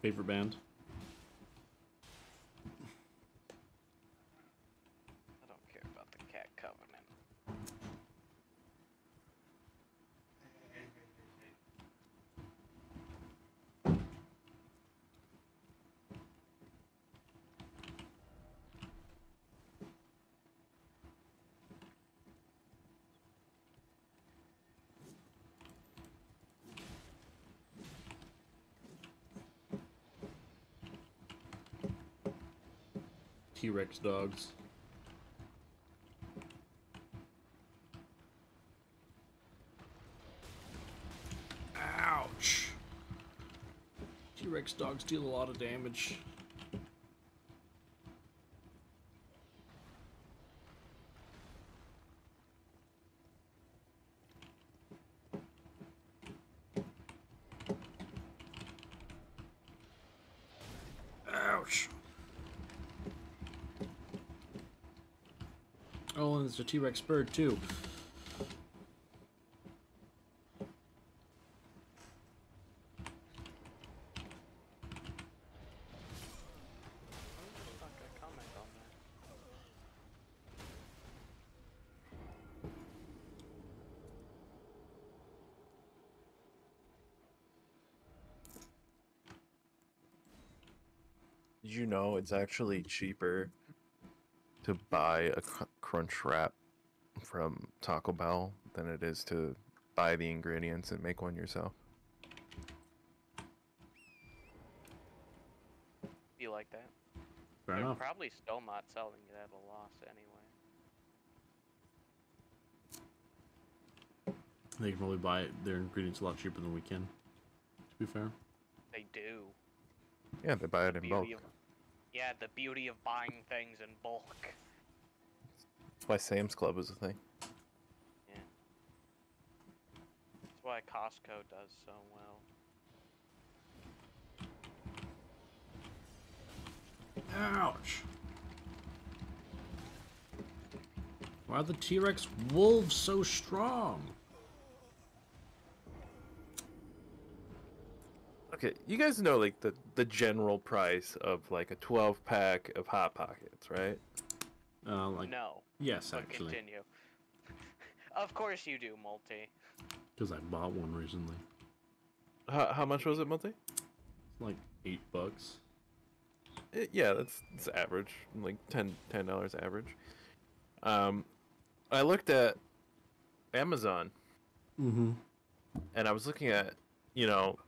favorite band? I don't care about the Cat Covenant. T Rex dogs. Ouch! T Rex dogs deal a lot of damage. Ouch! A T Rex bird too. Did you know it's actually cheaper to buy a crunch wrap from Taco Bell than it is to buy the ingredients and make one yourself? Be like that. Fair They're enough. probably still not selling it at a loss anyway. They can probably buy their ingredients a lot cheaper than we can. To be fair. They do. Yeah, they buy it in bulk. Of, yeah, the beauty of buying things in bulk. That's why Sam's Club is a thing. Yeah. That's why Costco does so well. Ouch! Why are the T Rex wolves so strong? Okay, you guys know like the the general price of like a 12 pack of hot pockets, right? Uh, like, no, yes, but actually. continue. of course you do, Multi. Because I bought one recently. How, how much was it, Multi? It's like eight bucks. Eh, yeah, that's that's average, like 10 dollars average. Um, I looked at Amazon Mm-hmm. and I was looking at, you know,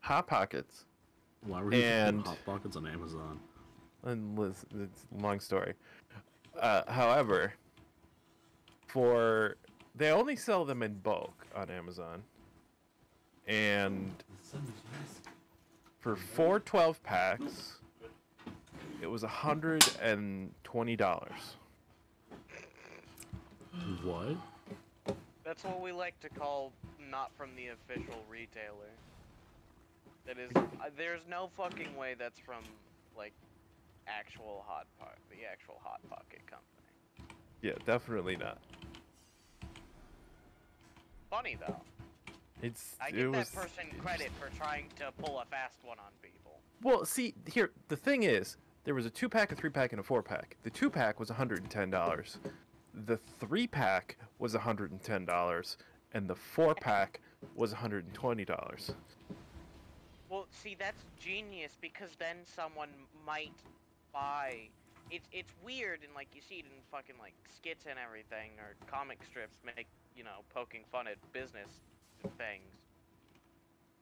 hot pockets. Why were you And- and... hot pockets on Amazon? And Liz, it's a long story. Uh, however, for they only sell them in bulk on Amazon, and for four 12 packs, it was a hundred and twenty dollars. What? That's what we like to call not from the official retailer. That is, uh, there's no fucking way that's from like actual hot pot, the actual hot pocket company. Yeah, definitely not. Funny though. It's I it give was that person credit for trying to pull a fast one on people. Well, see, here the thing is, there was a two pack, a three pack, and a four pack. The two pack was hundred and ten dollars. The three pack was hundred and ten dollars, and the four pack was hundred and twenty dollars. Well, see, that's genius because then someone might buy. It's it's weird and like you see it in fucking like skits and everything or comic strips make you know poking fun at business things.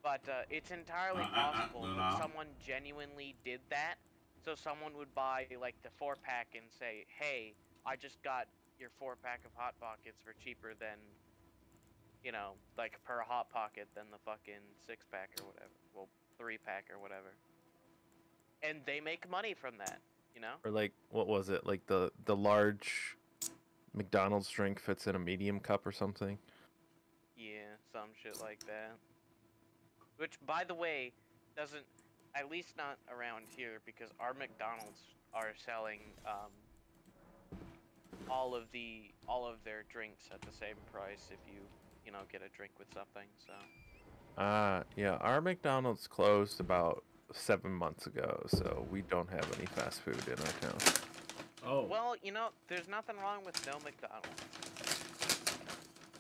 But uh, it's entirely Uh, uh, uh, possible that someone genuinely did that. So someone would buy like the four pack and say, "Hey, I just got your four pack of hot pockets for cheaper than, you know, like per hot pocket than the fucking six pack or whatever. Well, three pack or whatever. And they make money from that, you know? Or like, what was it? Like the the large McDonald's drink fits in a medium cup or something. Yeah, some shit like that. Which, by the way, doesn't, at least not around here, because our McDonald's are selling um, all of the all of their drinks at the same price if you you know get a drink with something. So Uh, yeah, our McDonald's closed about seven months ago, so we don't have any fast food in our town. Oh. well, you know, there's nothing wrong with no McDonald's.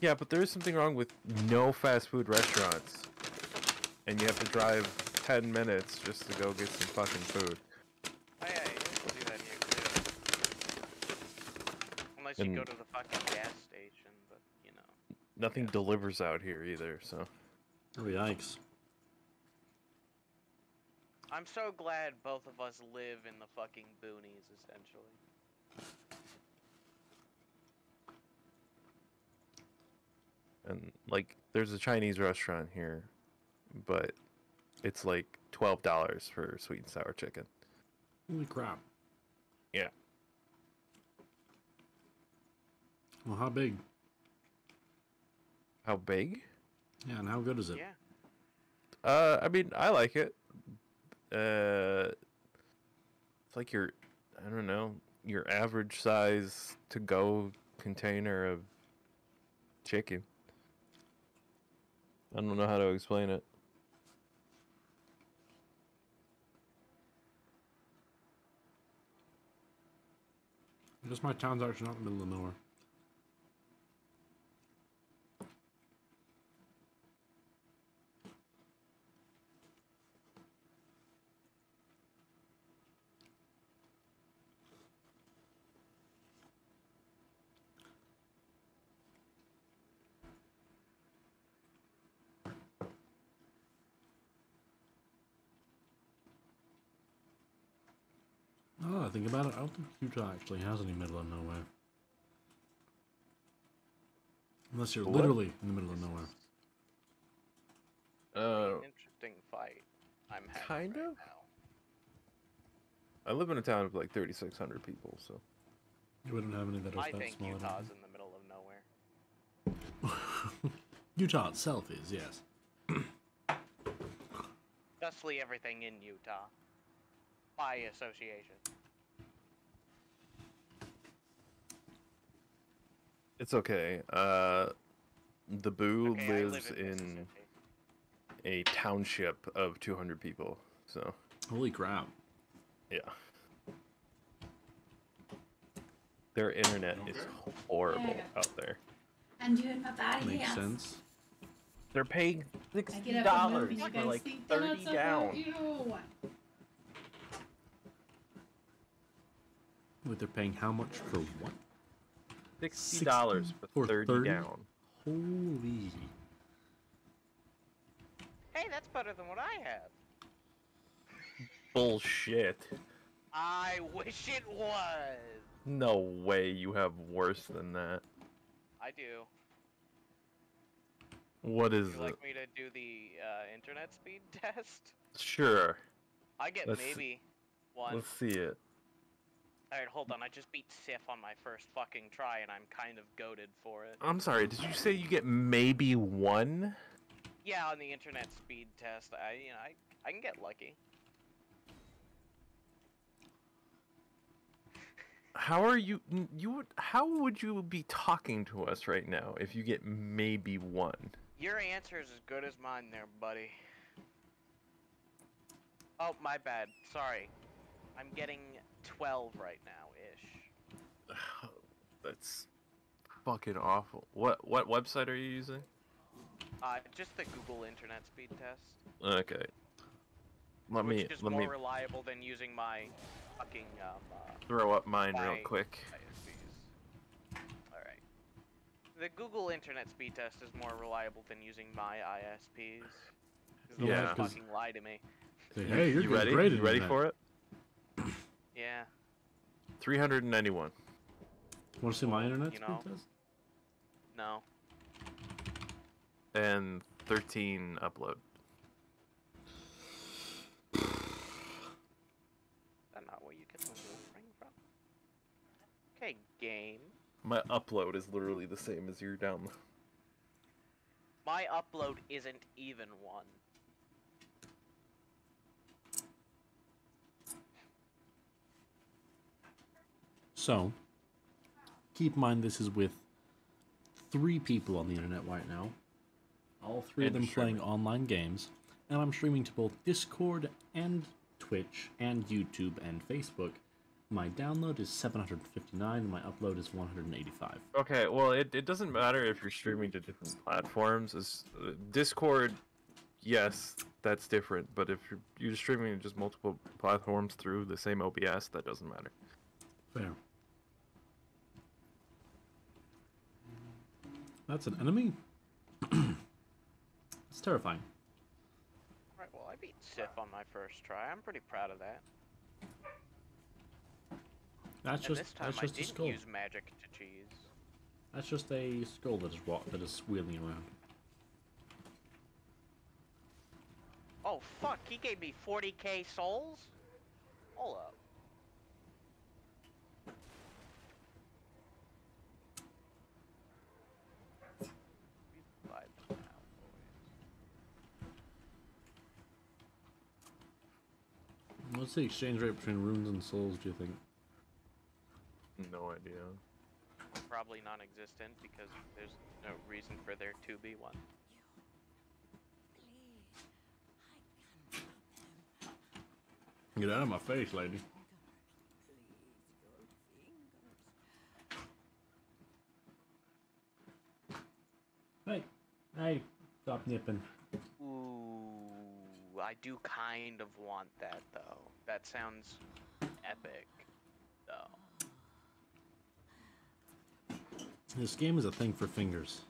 Yeah, but there is something wrong with no fast food restaurants. And you have to drive 10 minutes just to go get some fucking food. Oh yeah, you can do that here too. Unless you go to the fucking gas station, but you know. Nothing delivers out here either, so. Oh, yikes. I'm so glad both of us live in the fucking boonies, essentially. And like, there's a Chinese restaurant here, but it's like twelve dollars for sweet and sour chicken. Holy crap. Yeah. Well, how big? How big? Yeah, and how good is it? Yeah. Uh, I mean, I like it. Uh, it's like your, I don't know, your average size to go container of chicken. I don't know how to explain it. Because my town's actually not in the middle of nowhere. Think about it. I don't think Utah actually has any middle of nowhere. Unless you're What? literally in the middle of nowhere. Uh, Interesting fight. I'm kind of. now. I live in a town of like 3,600 people, so You wouldn't have any that are I that think small. I don't Utah's in the middle of nowhere. Utah itself is, yes. Thusly, everything in Utah. By association. It's okay. Uh, the Boo Okay, lives live in, in a township of 200 people, so Holy crap. yeah. Their internet is horrible out there. And you and Papa Makes yes. sense. They're paying sixty get up and move dollars and you for like think they're thirty support down. Wait, they're paying how much for what? Sixty dollars for for 30, 30? down. Holy. Hey, that's better than what I have. Bullshit. I wish it was. No way you have worse than that. I do. What is Would you it? like me to do the uh, internet speed test? Sure. I get Let's- maybe one. Let's see it. Alright, hold on. I just beat Sif on my first fucking try, and I'm kind of goaded for it. I'm sorry, did you say you get maybe one? Yeah, on the internet speed test, I you know I I can get lucky. How are you you would how would you be talking to us right now if you get maybe one? Your answer is as good as mine, there, buddy. Oh, my bad. Sorry. I'm getting 12 right now, ish. That's fucking awful. What what website are you using? Uh, just the Google internet speed test. Okay. Let me. which me is let more me reliable than using my fucking um, uh, throw up mine real quick. ISPs. Alright. The Google internet speed test is more reliable than using my ISPs. they'll Yeah. fucking lie to me. Hey, you're you ready? great You ready internet. for it? Yeah. 391. Want to see my internet You speed know. test? No. and 13 upload. That's not where you get the little ring from. Okay, game. My upload is literally the same as your download. My upload isn't even one. So, keep in mind this is with three people on the internet right now. All three of And them playing online games. And I'm streaming to both Discord and Twitch and YouTube and Facebook. My download is 759 and my upload is 185. Okay, well, it, it doesn't matter if you're streaming to different platforms. It's, uh, Discord, yes, that's different. But if you're, you're streaming to just multiple platforms through the same OBS, that doesn't matter. Fair. That's an enemy? it's terrifying. Alright, well, I beat Sif on my first try. I'm pretty proud of that. That's and just this time that's just a didn't skull. use magic to cheese. That's just a skull that is what that is wheeling around. Oh fuck, he gave me 40k souls? Hold up. Divide them out, boys. What's the exchange rate between runes and souls? Do you think? No idea. Probably non-existent because there's no reason for there to be one. Get out of my face, lady. Hey, hey, stop nipping. Ooh, I do kind of want that though. That sounds epic, though. This game is a thing for fingers.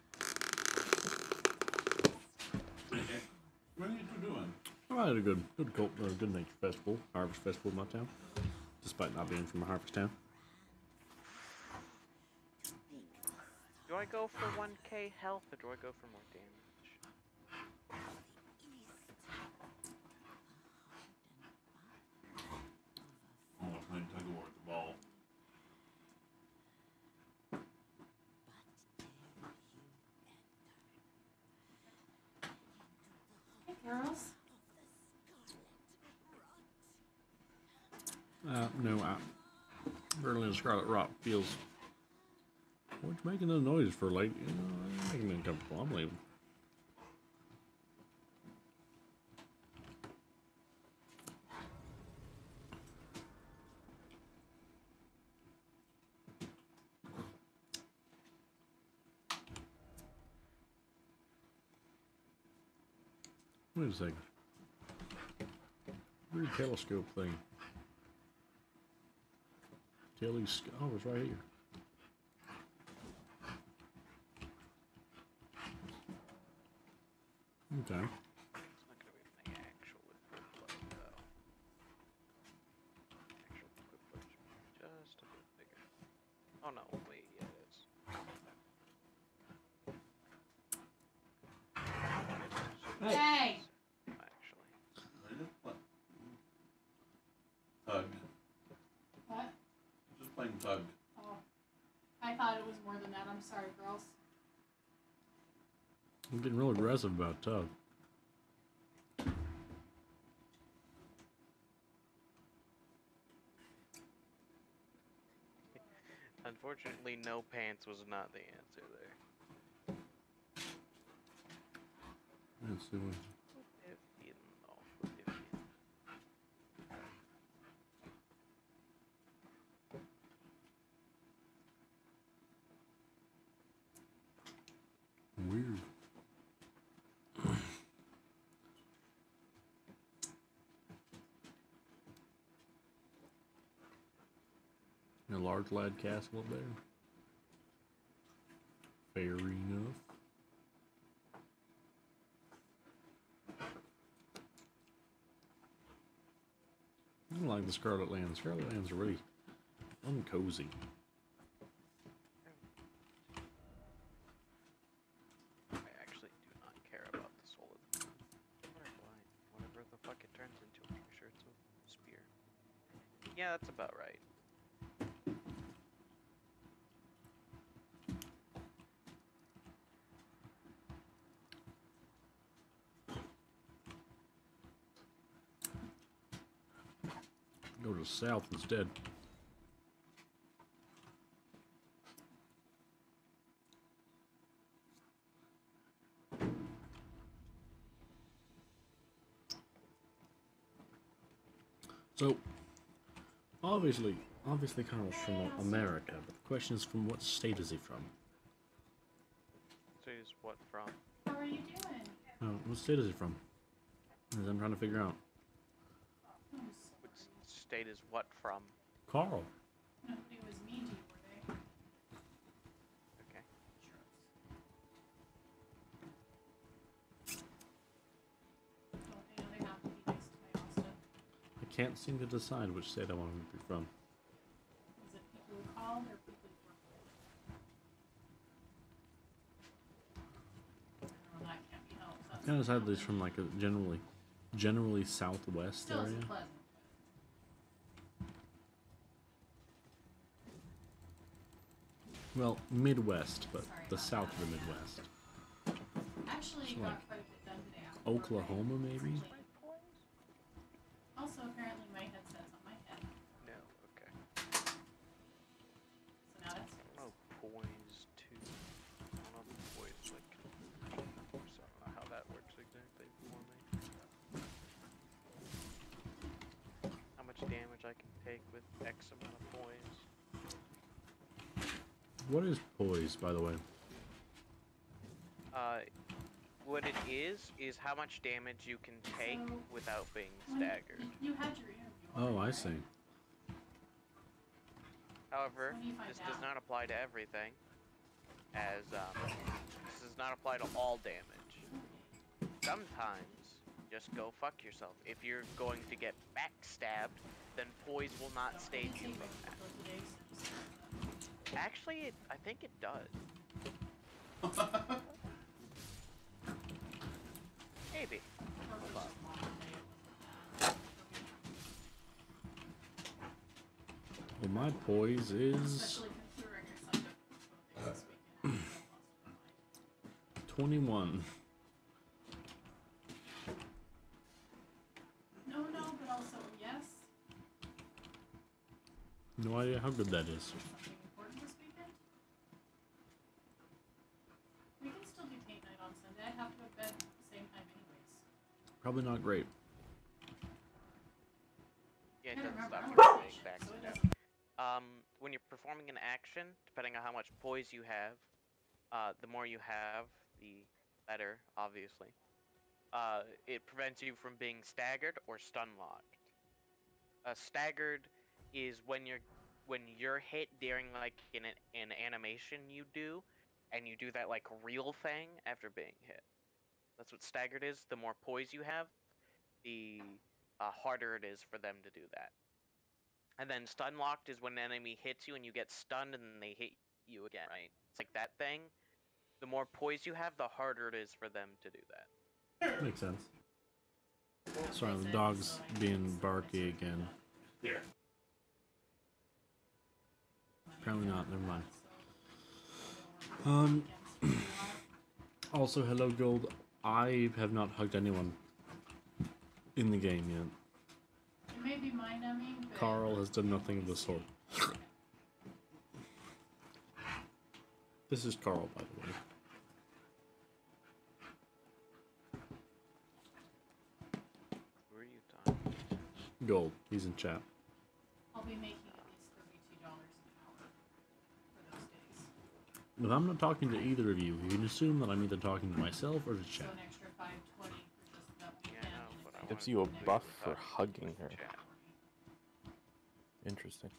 What are you doing? Oh, I had a good, good, cult, uh, good nature festival, harvest festival in my town, despite not being from a harvest town. Do I go for 1k health or do I go for more damage? I'm gonna play tug of war with the ball. Hey, girls. Uh, no, uh, Scarlet Rot feels. What you making those noises for, like? You know, I'm making me uncomfortable. I'm leaving. Wait a second. Weird telescope thing. Tilly's. Oh, it's right here. Okay. It's not gonna be my actual equip plate though. Actual equip plate should be just a bit bigger. Oh no, wait, yeah it is. Hey! Actually. What? Tug. What? Just playing tug. Oh. I thought it was more than that. I'm sorry, girls. I'm getting real aggressive about Tug. Unfortunately, no pants was not the answer there. Let's see what. Fifteen, though, fifteen. Weird. A lad castle up there. Fair enough. I like the Scarlet Lands. Scarlet Lands are really uncozy. I actually do not care about the soul of the butterfly. Whatever the fuck it turns into, I'm pretty sure it's a spear. Yeah, that's about right. Go to south instead. So, obviously, obviously Carl's from America, but the question is from what state is he from? So is what from? How are you doing? Oh, what state is he from? As I'm trying to figure out. I'm Which sorry. state is what from? Carl. Nobody was mean to were they? Okay. Well, you know, they have to be can't seem to decide which state I want him to be from. Is it people who called or people who were Well, that can't be helped. That's Kind of not decided he's from like a generally, generally southwest Still area. isn't pleasant. Well, Midwest, but the south of the. Midwest. Actually, So, got like, quite a bit done today. Oklahoma, maybe? Also, apparently my headset's on my head. No, okay. So now that's I don't know poise two. I don't know if poise like. So I don't know how that works exactly for me. How much damage I can take with X amount of poise. What is poise, by the way? Uh, what it is is how much damage you can take So, without being staggered. You had your. Oh, I see. However, when do this does not apply to everything, as um, this does not apply to all damage. Sometimes, just go fuck yourself. If you're going to get backstabbed, then poise will not So, save I you from say that. for today, so just, uh, Actually, it, I think it does. Maybe. work was just long today, it wasn't bad. Well, my poise is Especially considering your signed up for this weekend. I still lost my mind. 21. No, no, but also yes. No idea how good that is. Something important this weekend. We can still do paint night on Sunday. I have to go to bed at the same time anyways. Probably not great. Yeah, it doesn't stop you from being vacation, so it backstabbed. doesn't. Um, when you're performing an action, depending on how much poise you have, uh, the more you have, the better, obviously. Uh, it prevents you from being staggered or stun locked. Uh, staggered is when you're when you're hit during like in an, an animation you do, and you do that like real thing after being hit. That's what staggered is. The more poise you have, the uh, harder it is for them to do that. And then stun locked is when an enemy hits you and you get stunned and then they hit you again, right? It's like that thing. The more poise you have, the harder it is for them to do that. Makes sense. Sorry, the dog's being guess barky again. Apparently not, never mind. Um, also, hello, Gold. I have not hugged anyone in the game yet. It may be mind numbing, but Carl has done nothing of the sort. This is Carl, by the way. Who are you talking? Gold. He's in chat. I'll be making at least thirty-two dollars an hour for those days. If I'm not talking to either of you, you can assume that I'm either talking to myself or to So chat. extra five twenty for just that Yeah, weekend. I know, and but if I you Gives you a buff for hugging her. Interesting.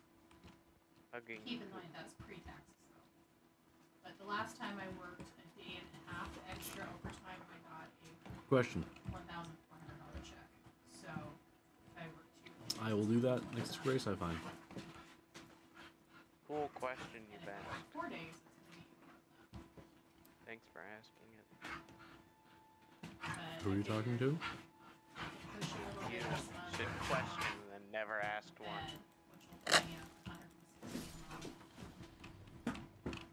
Hugging. Keep in mind that's pre-taxes though. But the last time I worked a day and a half extra overtime, I got a Question. one thousand four hundred dollar check. So if I work two days, I will do that next race I find. Cool question you've if I work asked. four days, it's gonna be more than that. Thanks for asking it. Who are you talking to? Push a little bit this month. Should question and then never asked one. and which will put me up 160 a month.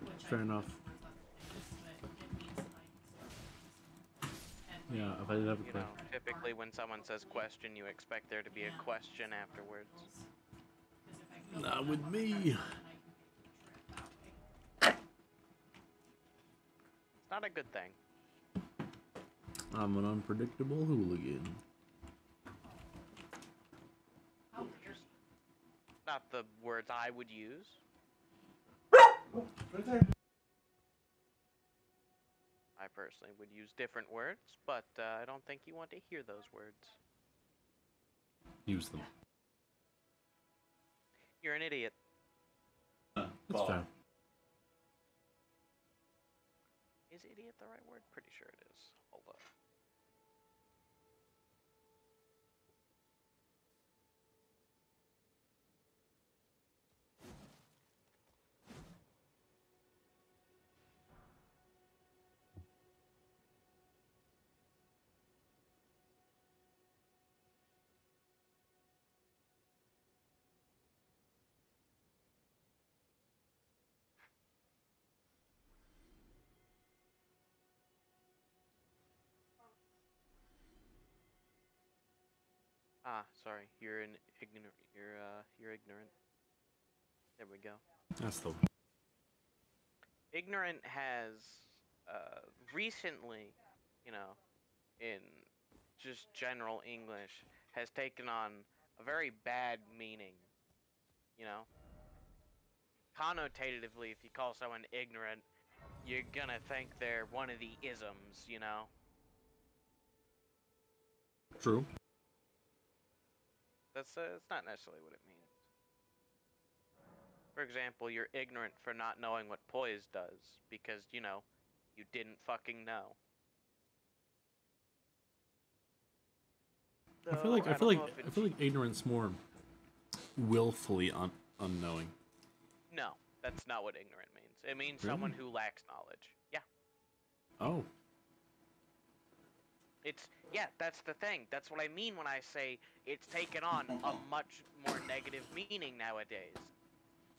Which I Fair enough. put towards other things, but it means that I can start making some headway Yeah, if I did have a You quick. know, typically when someone says question, you expect there to be a question afterwards. Because if I can Not with me. up, then I can pay for the trip that way. It's not a good thing. I'm an unpredictable hooligan. How dare you? Not the words I would use. I personally would use different words, but uh, I don't think you want to hear those words. Use them. You're an idiot. That's fair. Is idiot the right word? Pretty sure it Ah, sorry. You're an ignorant. You're uh, you're ignorant. There we go. That's the Ignorant has uh, recently, you know, in just general English, has taken on a very bad meaning. You know, connotatively, if you call someone ignorant, you're gonna think they're one of the isms. You know. true. That's uh, that's not necessarily what it means. For example, you're ignorant for not knowing what poise does because you know you didn't fucking know. I feel like Though I feel like I feel like ignorance more willfully un- unknowing. no, that's not what ignorant means. It means someone who lacks knowledge. Yeah, Oh, it's yeah, that's the thing. That's what I mean when I say it's taken on a much more negative meaning nowadays.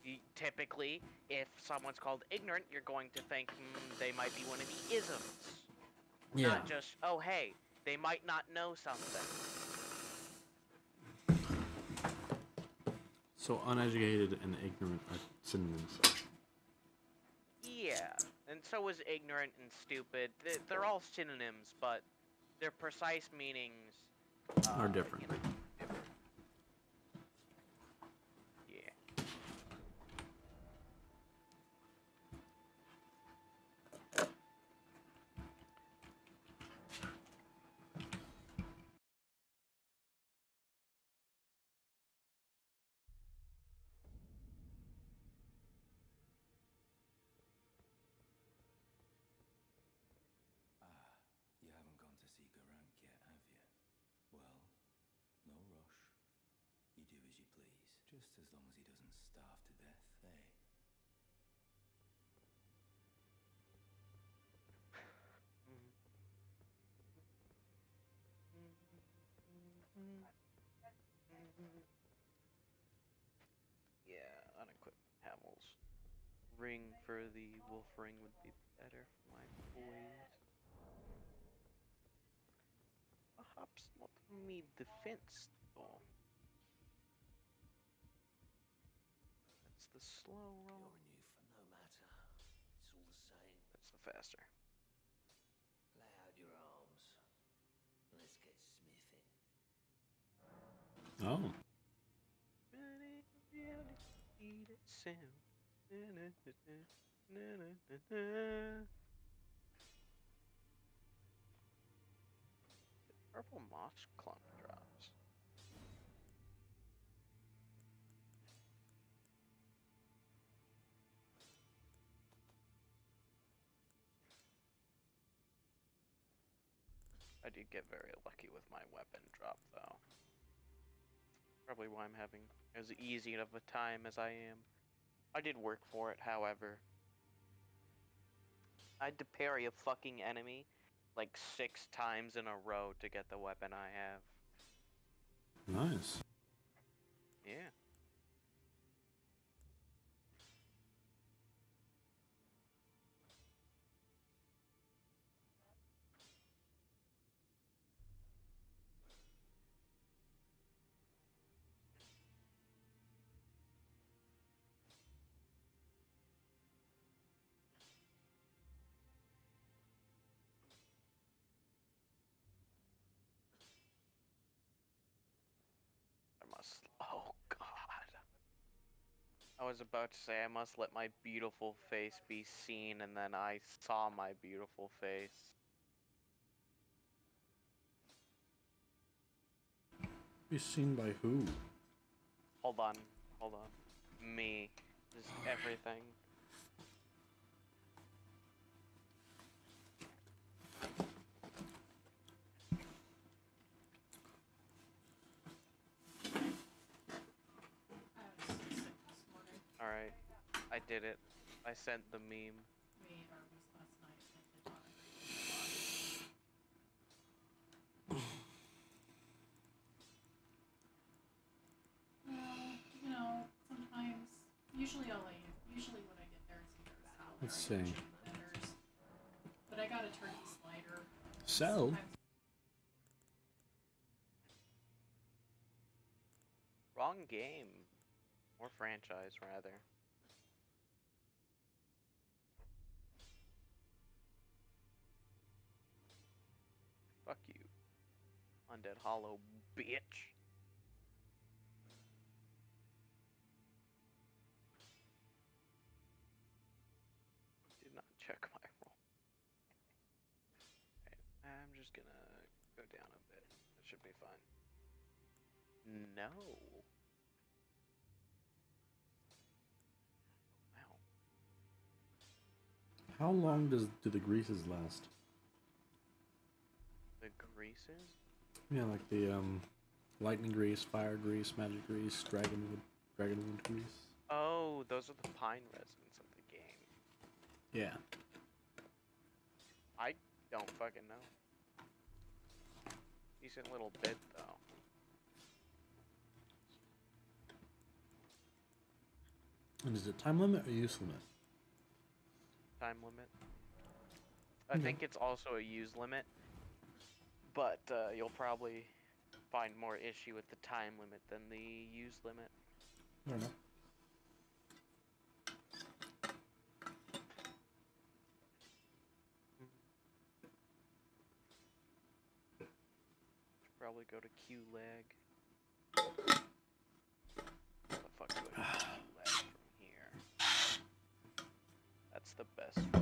Y- Typically, if someone's called ignorant, you're going to think mm, they might be one of the isms. yeah. Not just, oh hey, they might not know something. So uneducated and ignorant are synonyms. Yeah, and so is ignorant and stupid. They're all synonyms, but their precise meanings Are uh, different. You know, different. Yeah. Ah, you haven't gone to see Garank yet, have you? Well, no rush. You do as you please, just as long as he doesn't starve to death, eh? Yeah, unequipped Havel's. Ring for the wolf ring would be better for my boys. Perhaps not me defense though. Slow roll. You're new for no matter. It's all the same. That's the faster. Lay out your arms. Let's get smithing. Oh, Purple moss clump did get very lucky with my weapon drop, though. Probably why I'm having as easy of a time as I am. I did work for it, however. I had to parry a fucking enemy like six times in a row to get the weapon I have. nice. Yeah. I was about to say I must let my beautiful face be seen, and then I saw my beautiful face. Be seen by who? Hold on, hold on. Me. Just everything. I was sick this morning. Alright. I did it. I sent the meme. We or was last night. I did not. Well, you know, sometimes, usually I'll. Usually when I get there, it's either salad Let's see. tenders. But I got a turkey slider. Sell? Sometimes game. Or franchise, rather. Undead Hollow, bitch. Did not check my roll. Right, I'm just gonna go down a bit. That should be fine. No. Wow. How long does do the greases last? The greases? Yeah, like the um, lightning grease, fire grease, magic grease, dragonwound, dragon wood grease. Oh, those are the pine resins of the game. Yeah. I don't fucking know. Decent little bit though. And is it time limit or use limit? Time limit. I Okay. think it's also a use limit, but uh, you'll probably find more issue with the time limit than the use limit. I know. Probably go to Q leg. How the fuck do I get Q leg from here? That's the best way.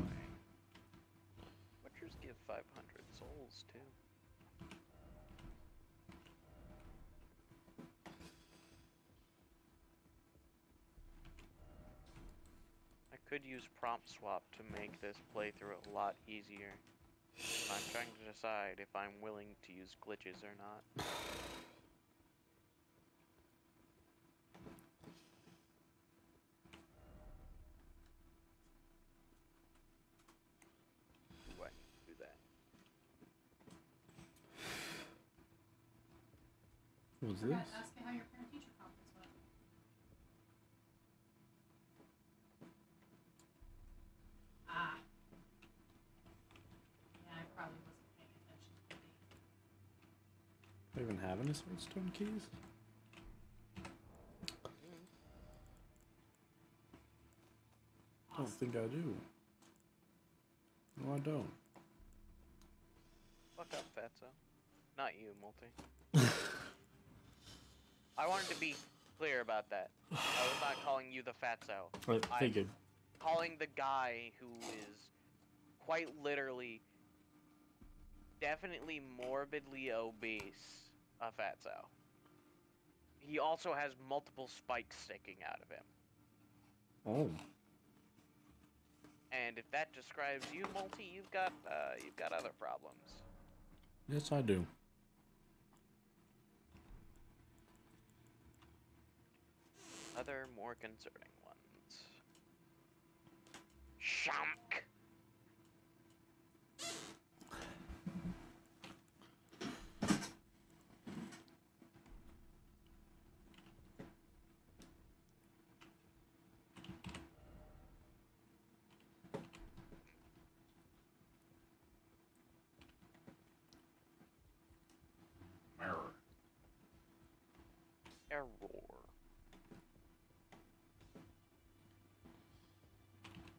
Butchers give 500 souls too. Could use prompt swap to make this playthrough a lot easier. I'm trying to decide if I'm willing to use glitches or not. Ooh, I do that. What's this? to ask you how your parent teacher conference went. Ah. Yeah, I probably wasn't paying attention to the Do I have any swordstone keys? I don't think I do. No, I don't. Fuck up, Fatso. Not you, Multi. I wanted to be clear about that. I was not calling you the Fatso. I I- figured. calling the guy who is quite literally definitely morbidly obese a fatso. He also has multiple spikes sticking out of him. Oh. And if that describes you, Multi, you've got uh, you've got other problems. Yes, I do. Other more concerning ones. Shunk. Mirror. Error.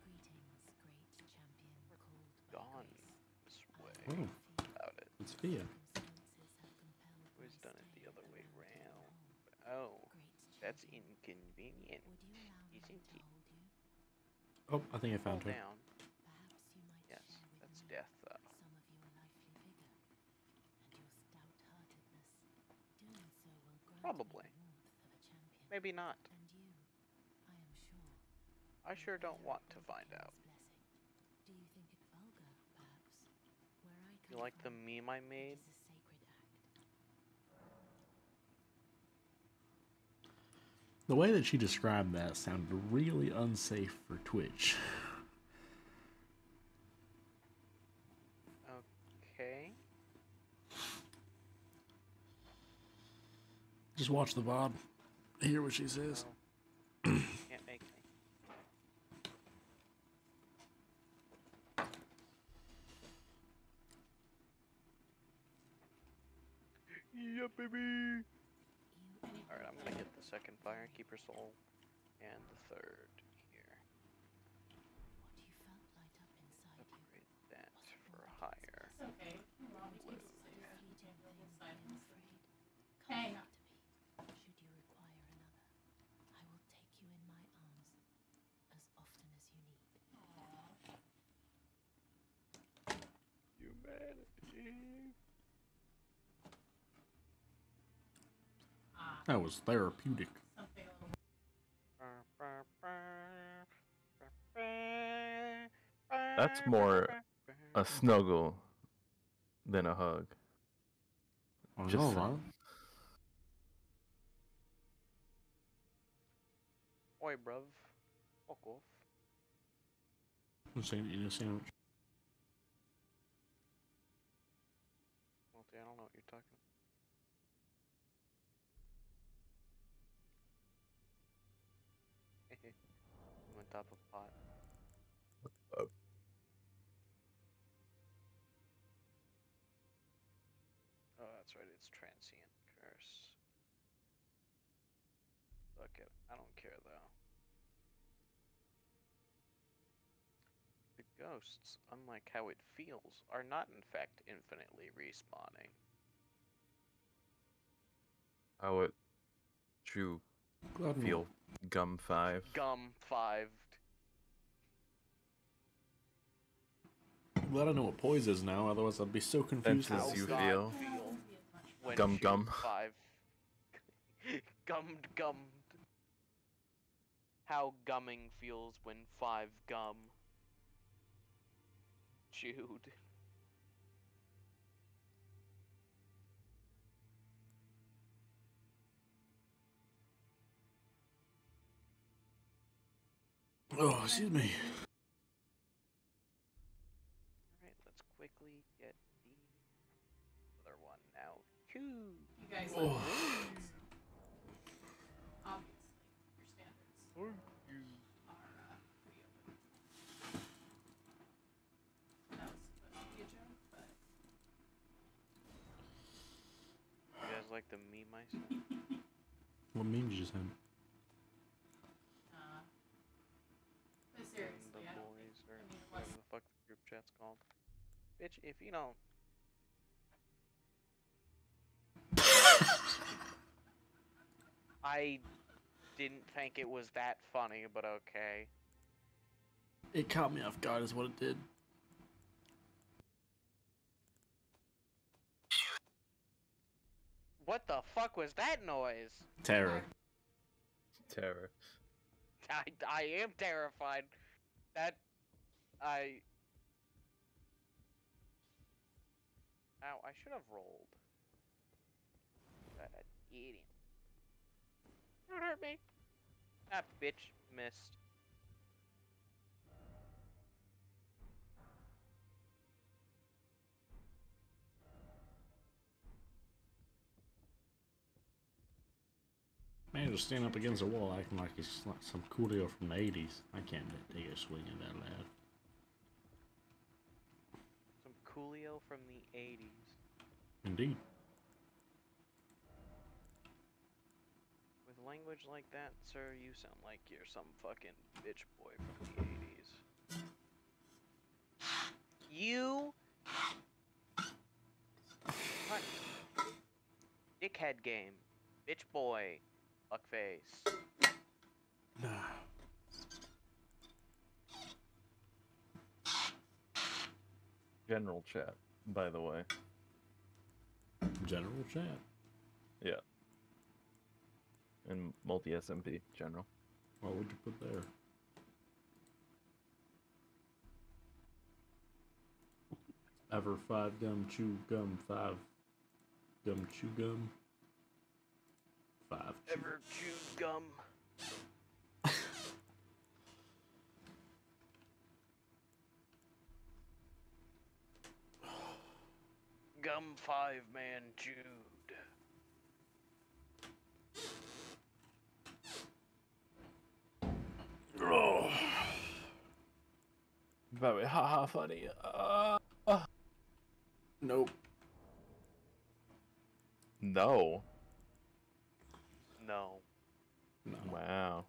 Greetings, great champion called Gone this way. Fear About it. It's Fia. circumstances have compelled Always my done it the other way the round. Oh, that's inconvenient. Would you allow me Isn't it? Oh, I think I found her. down. Perhaps you might Yes, that's death, though. some of your lively vigor and your stout-heartedness. Doing so will grant Probably. me the warmth of a champion. Maybe not. And you, I am sure, I sure don't want to find out. blessing. Do you think it vulgar, perhaps? Where I You come like the meme I made? is a sacred act. The way that she described that sounded really unsafe for Twitch. Okay. Just watch the VOD. Hear what she says. No. Can't make me. Yeah, baby. Alright, I'm gonna get this second Firekeeper soul, and the third here. What you felt light up inside you. Upgrade that for higher. It's okay. Mom It takes is us a later. defeating Can't thing, side I am this afraid. Hang Come on. back to me. Should you require another, I will take you in my arms as often as you need. Humanity. Ah, That was therapeutic. something a little That's more a snuggle than a hug. I Just know, saying. right? Oi, bruv. Fuck off. I'm saying eat a sandwich. I'm on top of pot. Oh. Oh, that's right, it's transient curse. Fuck it, I don't care though. The ghosts, unlike how it feels, are not in fact infinitely respawning. How it true Glad I'm feel gum five. Gum five. Glad I know what poise is now, otherwise I'd be so confused. Senses with you feel. feel when Gum gum. Five. gummed gummed. How gumming feels when five gum. Jude. Oh, excuse me. You guys like the me myself? What meme did you just have? uh, seriously, the I don't think. boys or I mean, whatever the fuck the group chat's called. Bitch, if you don't I didn't think it was that funny, but okay. It caught me off guard, is what it did. What the fuck was that noise? Terror. Terror. I, I am terrified. That I Ow, I should have rolled. That idiot. Don't hurt me. That bitch missed. Man, just stand up against a wall acting like it's like some coolio from the 80s. I can't take a swing at that lad. Some Coolio from the 80s. Indeed. Language like that, sir, you sound like you're some fucking bitch boy from the 80s. You. What? Dickhead game. Bitch boy. Fuckface. General chat, by the way. General chat. Yeah. And multi SMP general. What would you put there? Ever five gum chew gum five gum chew gum five chew. Ever chew gum? Gum five man Jude. Oh. Very haha funny. Uh, Nope. no. No. No. Wow.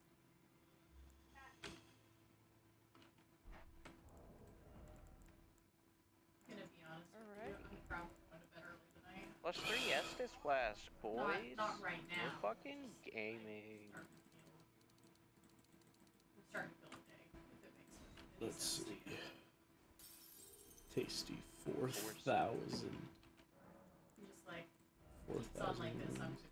gonna be honest with you, Alright. I'm probably going to bed early tonight. Let's 3S this flash, boys. Not, not right now. We're fucking gaming. I'm starting to day, if it makes any Let's sense to see. you. Tasty four thousand. Just like, Four it's on like this, I'm gonna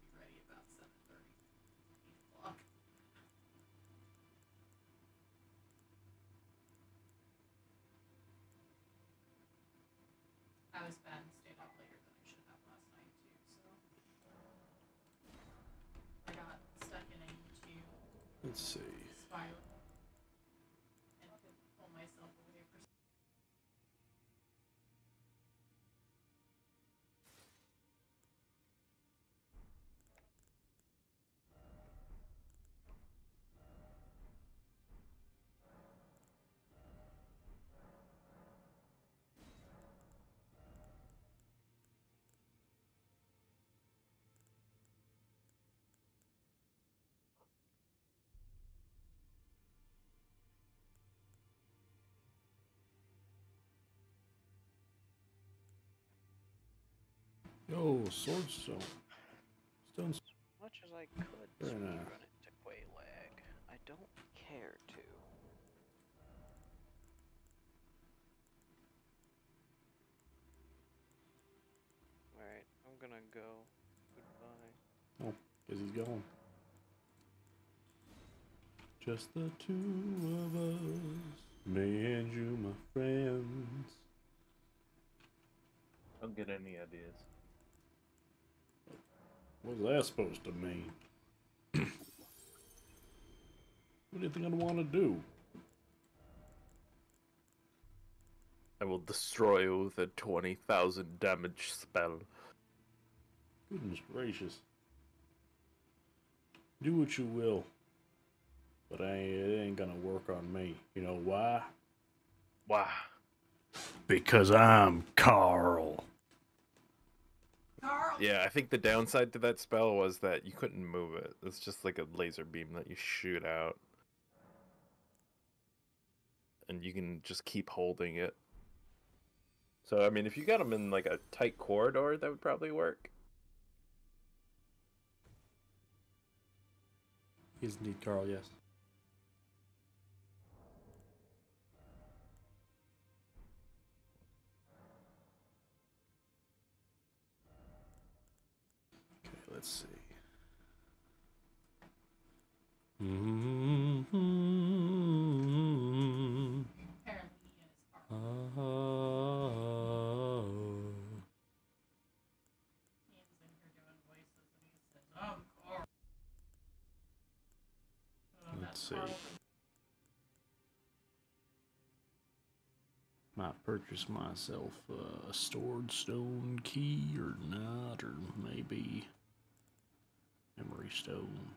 Yo, swordstone. Stone. As much as I could Very speedrun nice. it to Quelaag, I don't care to. Alright, I'm gonna go. Goodbye. Oh, Cause he's gone. Just the two of us, me and you, my friends. Don't get any ideas. What's that supposed to mean? what do you think I'd want to do? I will destroy you with a 20,000 damage spell. Goodness gracious. Do what you will. But I, it ain't gonna work on me. You know why? Why? Because I'm Carl. Yeah, I think the downside to that spell was that you couldn't move it. It's just like a laser beam that you shoot out. And you can just keep holding it. So, I mean, if you got them in like a tight corridor, that would probably work. He is indeed Carl, yes. Let's see. Let's see. Might purchase myself a stored stone key or not, or maybe memory stone.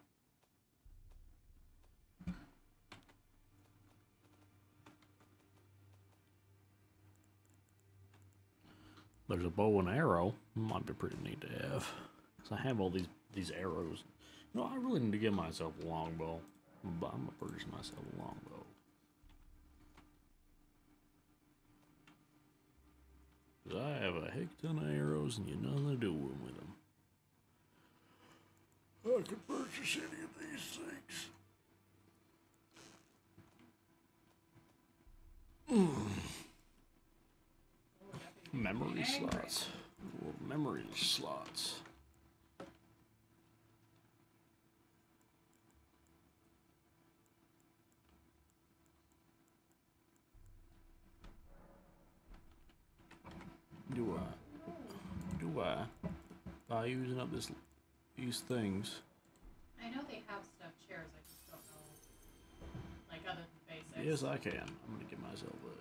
There's a bow and arrow. Might be pretty neat to have. Cause I have all these these arrows. You know, I really need to get myself a longbow. But I'm gonna purchase myself a longbow. 'Cause I have a heck ton of arrows and you know nothing to do with them. I could purchase any of these things. Hmm. Memory slots. Memory slots. Do I? Do I? By using up this, these things. I know they have stuffed chairs, I just don't know. Like, other than basics. Yes, I can. I'm gonna get myself a.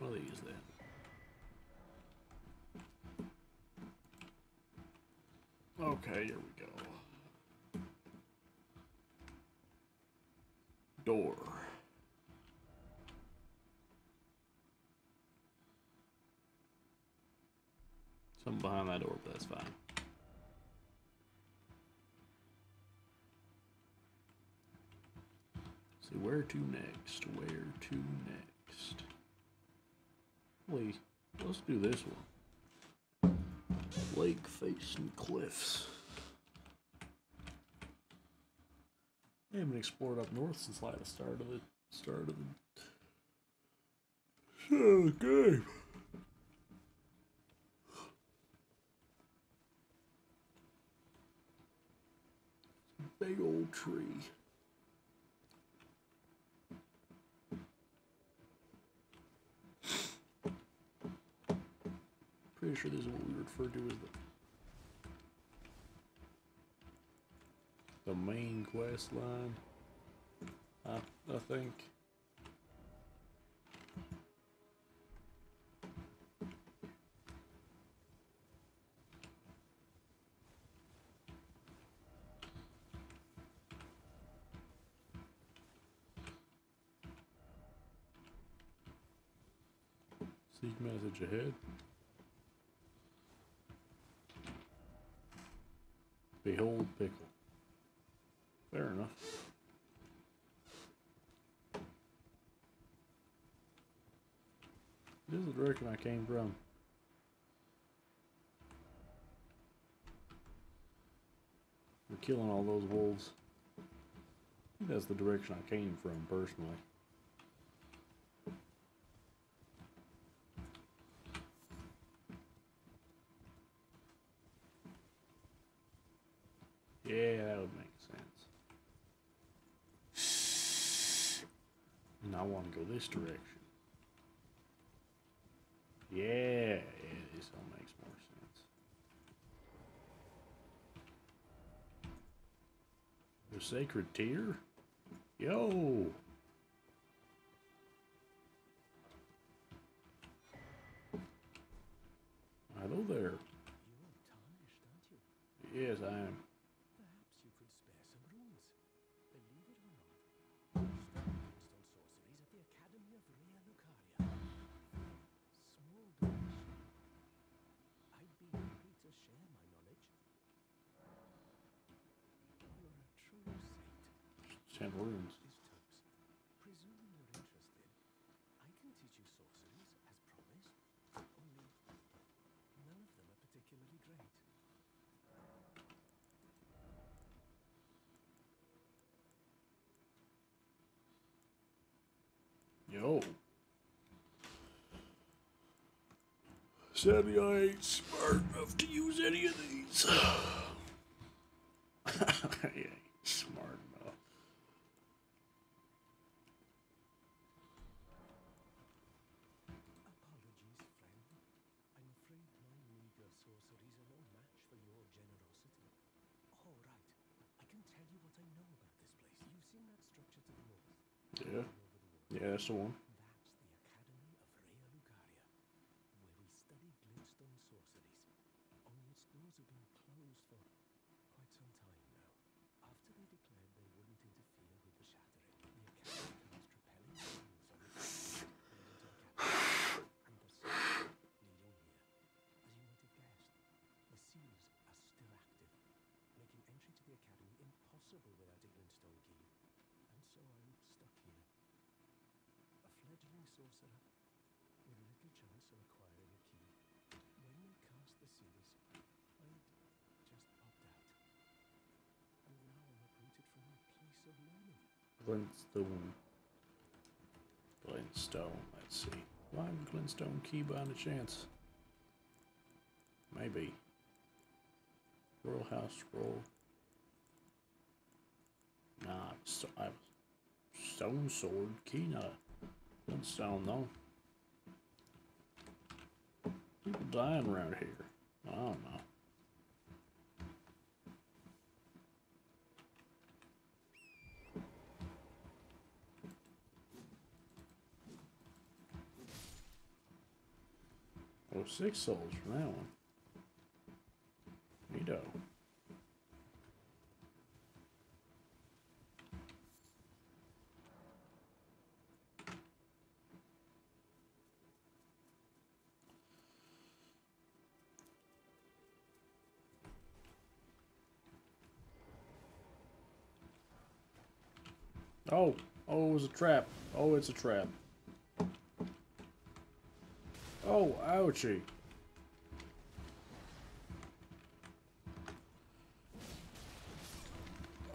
One of these then. Okay, here we go. Door. Something behind that door, but that's fine. See, where to next? Where to next? Wait, let's do this one. Lake facing cliffs. I haven't explored up north since like the start of the start of the start of the game. Big old tree. Pretty sure this is what we refer to as the the main quest line. I I think. Seek message ahead. Behold pickle. Fair enough. This is the direction I came from. We're killing all those wolves. That's the direction I came from personally. Yeah, that would make sense. And I want to go this direction. Yeah, yeah, this all makes more sense. The sacred tear? Yo! Hello there. Yes, I am. Perhaps you could spare some runes. Believe it or not, study Glintstone sorceries at the Academy of Raya Lucaria. Small donation. I'd be happy to share my knowledge. You're a true saint. Ten runes. These Tubes. Presume you're interested. I can teach you sorceries, as promised. Only, none of them are particularly great. Yo. Sadly, I ain't smart enough to use any of these. yeah, smart enough. Apologies, friend. I'm afraid my meager sorceries are no match for your generosity. All right, I can tell you what I know about this place. You've seen that structure to the north, Yeah. over the water. Sorcerer with little chance of acquiring a key. When they cast the I'd just popped out. And now I'm uprooted from of learning. Glintstone. Glintstone, let's see. Why Glintstone key by any chance? Maybe. Royal House Roll. Nah, so I have stone sword key, a Glintstone though. People dying around here. I don't know. Oh, six souls from that one. Neato. Oh, Oh, it was a trap. Oh, it's a trap. Oh, ouchie.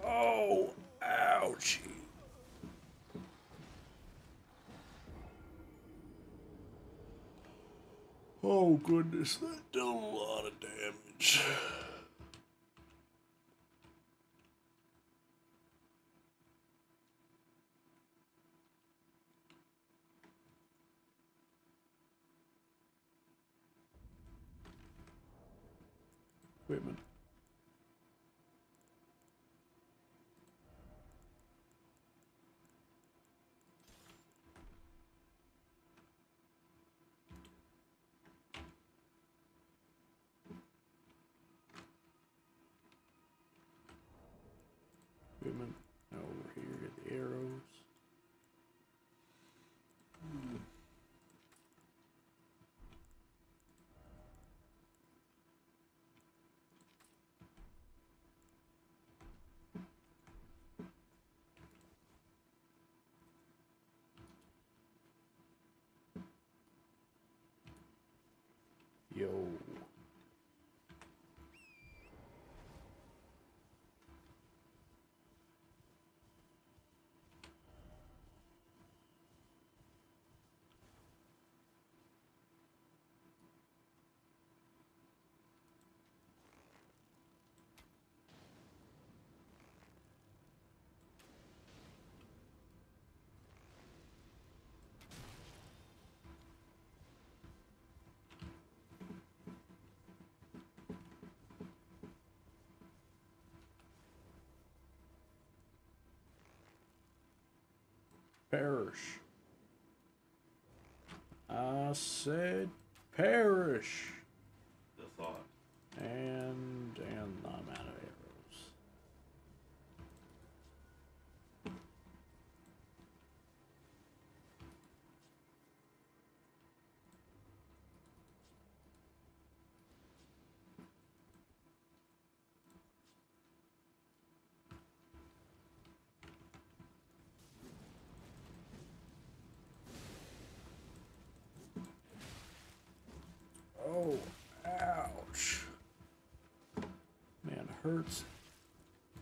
Oh, ouchie. Oh goodness, that did a lot of damage. Equipment. Equipment. Now over here, get the arrows. Yo. Perish. I said perish. The thought. And and I'm out of arrows. Oh, ouch. Man, hurts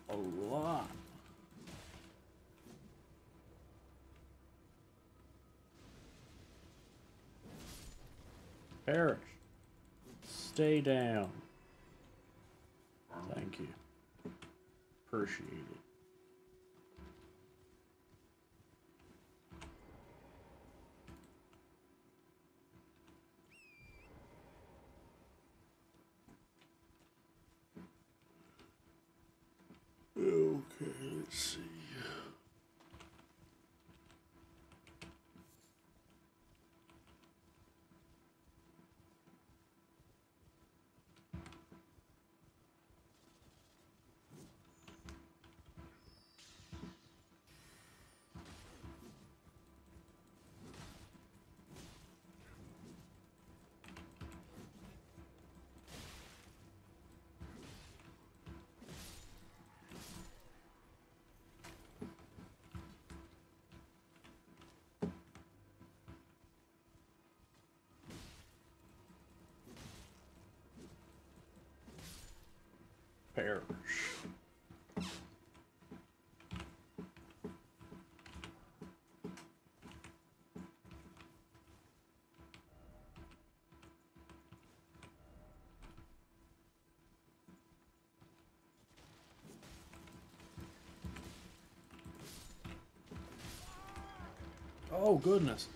a lot. Perish. Stay down. Thank you. Appreciate it. Okay, let's see. Perish. Oh goodness.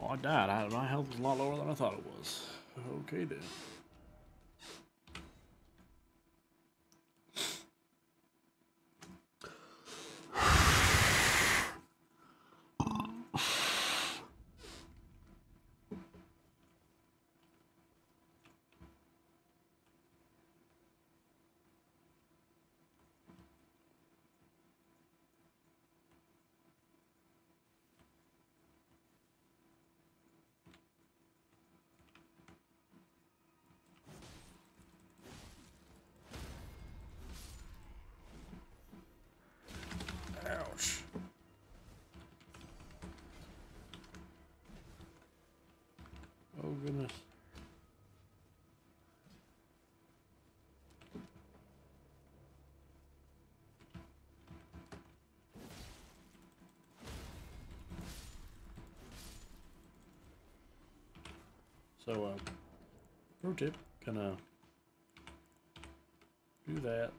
Oh, I died. I, my health was a lot lower than I thought it was. Okay then. goodness. So, uh, pro tip, gonna do that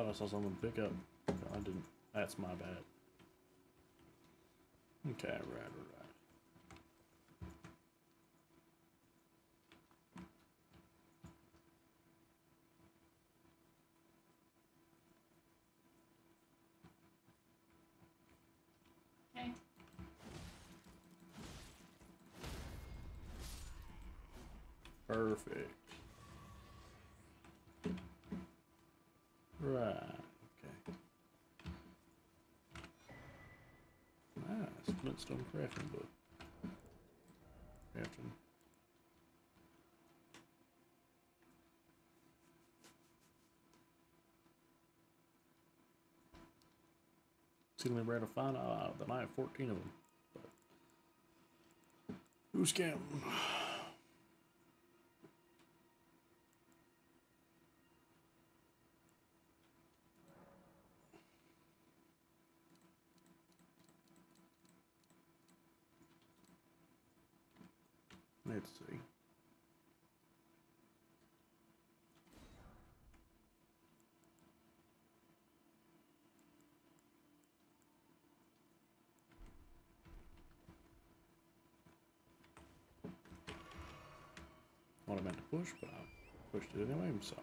Thought I saw someone pick up. I didn't. That's my bad. Okay, right, right. Okay. Perfect. Right. Okay. Flintstone crafting book. Crafting. Only rare to find ah, out of them. I have 14 of them. But who's counting? Let's see. What I meant to push, but I pushed it anyway, so.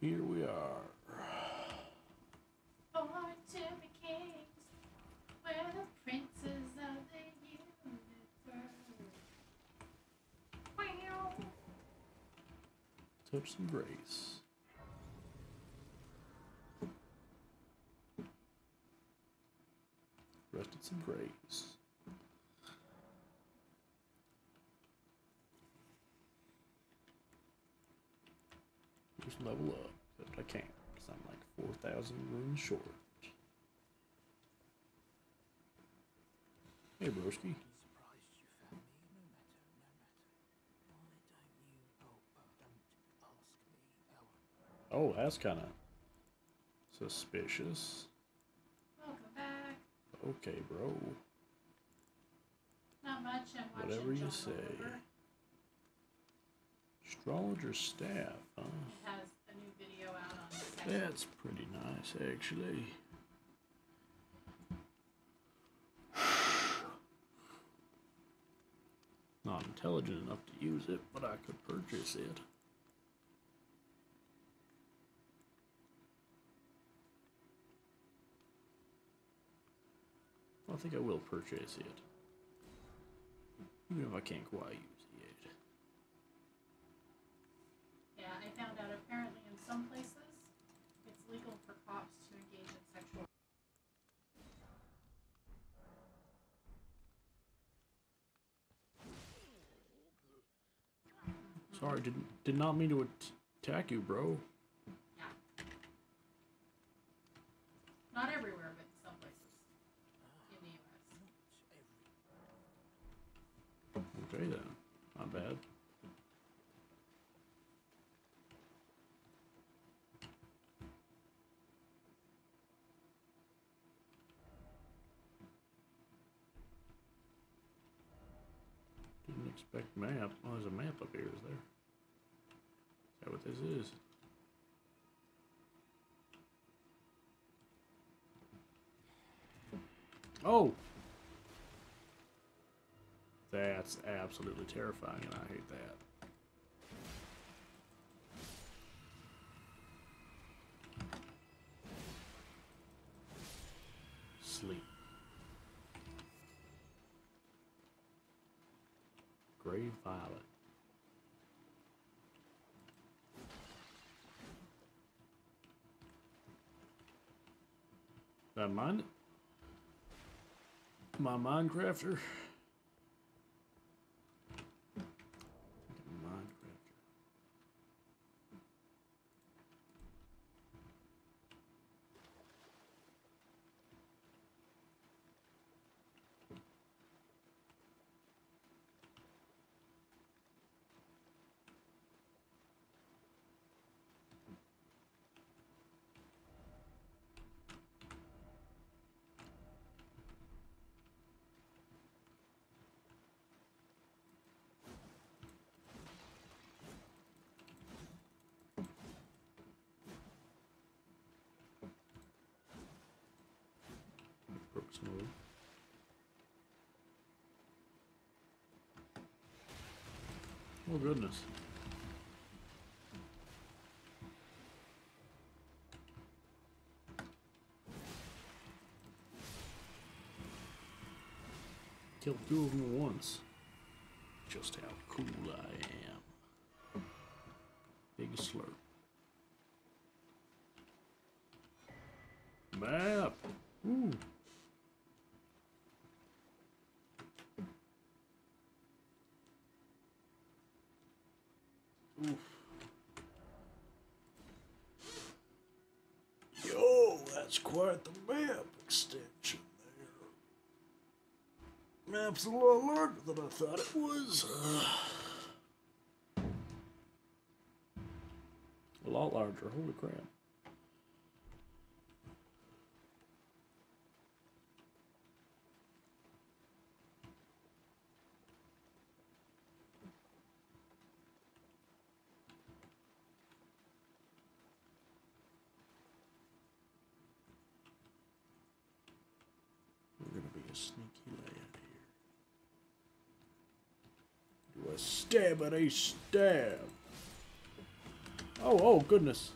Here we are. Born to be kings, we're the princes of the universe. Wow. Touch some grace. Rested some grace. Just level up, except I can't, because I'm like 4,000 runes short. Hey, broski. surprised you found me, no matter, no matter. Why don't? Oh, but don't ask me how. Oh, that's kind of suspicious. Welcome back. Okay, bro. Not much. I'm Whatever you say. Astrologer staff, huh? That's pretty nice, actually. Not intelligent enough to use it, but I could purchase it. I think I will purchase it. Even if I can't quite use it. Yeah, I found out apparently in some places it's legal for cops to engage in sexual. Sorry, did did not mean to attack you, bro. Yeah. Not everywhere, but some places in the U.S. Okay then, not bad. Didn't expect map. Oh, there's a map up here, is there? Is what this is? Oh! That's absolutely terrifying, and I hate that. Sleep. Grave violet. That mine? My? Minecrafter. Broke some wood. Oh goodness. Killed two of them at once. Just how cool I am. Big slurp. Map. Ooh. Oof. Yo, that's quite the map extension A lot larger than I thought it was. Uh, a lot larger. Holy crap. Sneaky lad here. Do a stab at a stab. Oh, oh, goodness.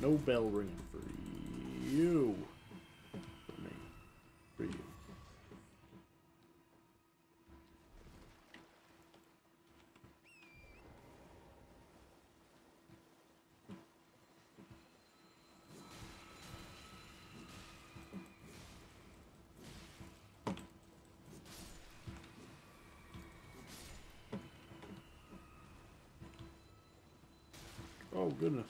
No bell ringing for you. For me. For you. Oh, goodness.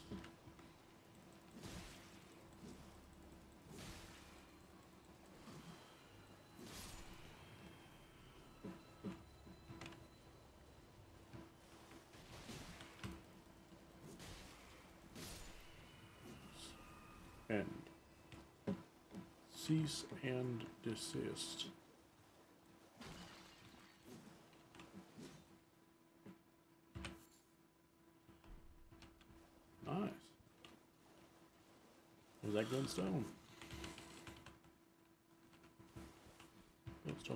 End. Cease and desist. Nice. Was that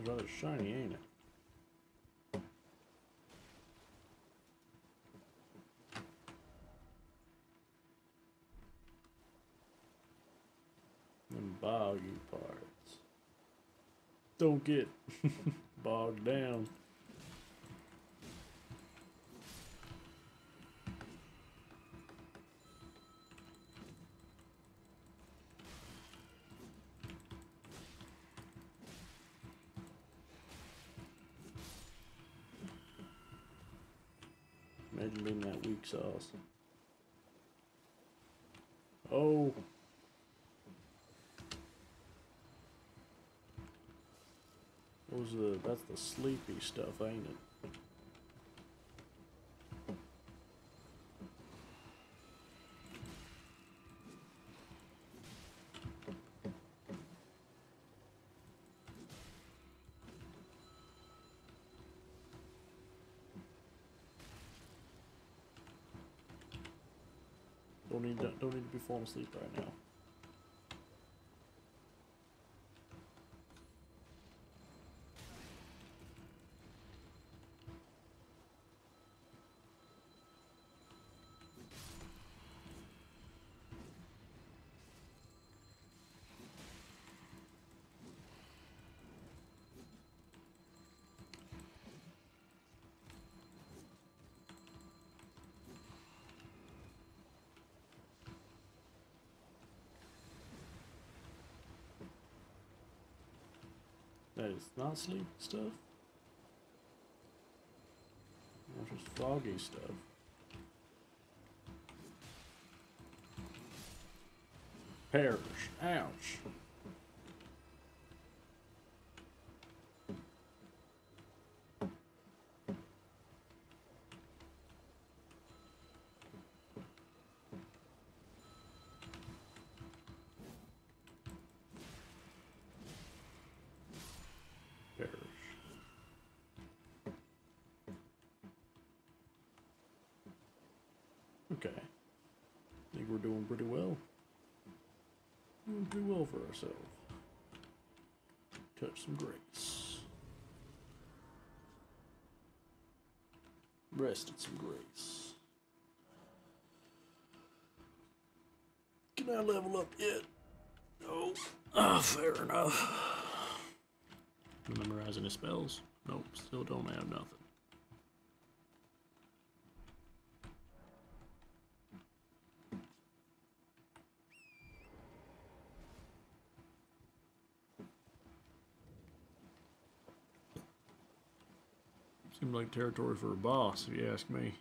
rather shiny, ain't it? Them boggy parts. Don't get bogged down. awesome. Oh. What was the, that's the sleepy stuff, ain't it? Falling asleep right now. Not sleep stuff. Or just foggy stuff. Perish. Ouch. Perish. Okay. I think we're pretty well. Doing pretty well for ourselves. Touch some grace. Rested some grace. Can I level up yet? No. Ah, fair enough. Memorizing his spells? Nope, still don't have nothing. Territory for a boss, if you ask me.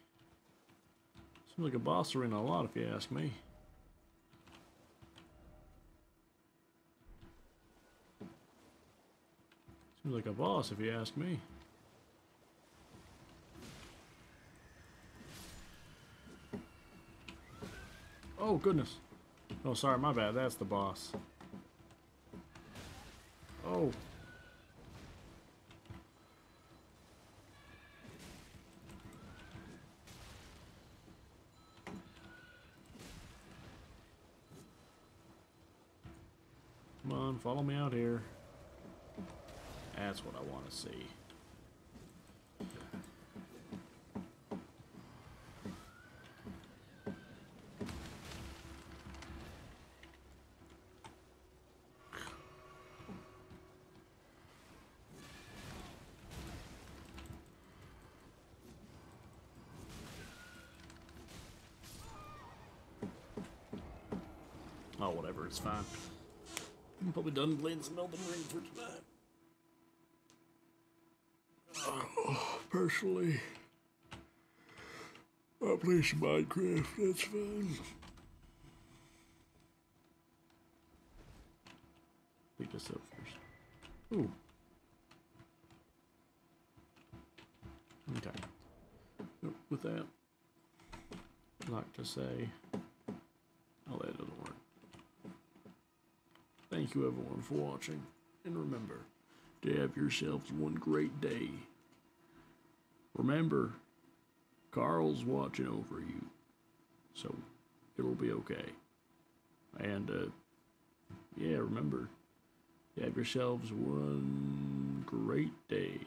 Seems like a boss arena a lot, if you ask me. Seems like a boss, if you ask me. Oh, goodness. Oh, sorry, my bad. That's the boss. Oh. Come on, follow me out here. That's to see. Oh, whatever, it's fine. I'm probably done playing some Elden Ring for tonight. Personally, I'll play some Minecraft, that's fine. Pick this up first. Ooh. Okay. With that, I'd like to say, oh, that doesn't work. Thank you everyone for watching, and remember to have yourselves one great day. Remember, Carl's watching over you, so it'll be okay. And, uh, yeah, remember, have yourselves one great day.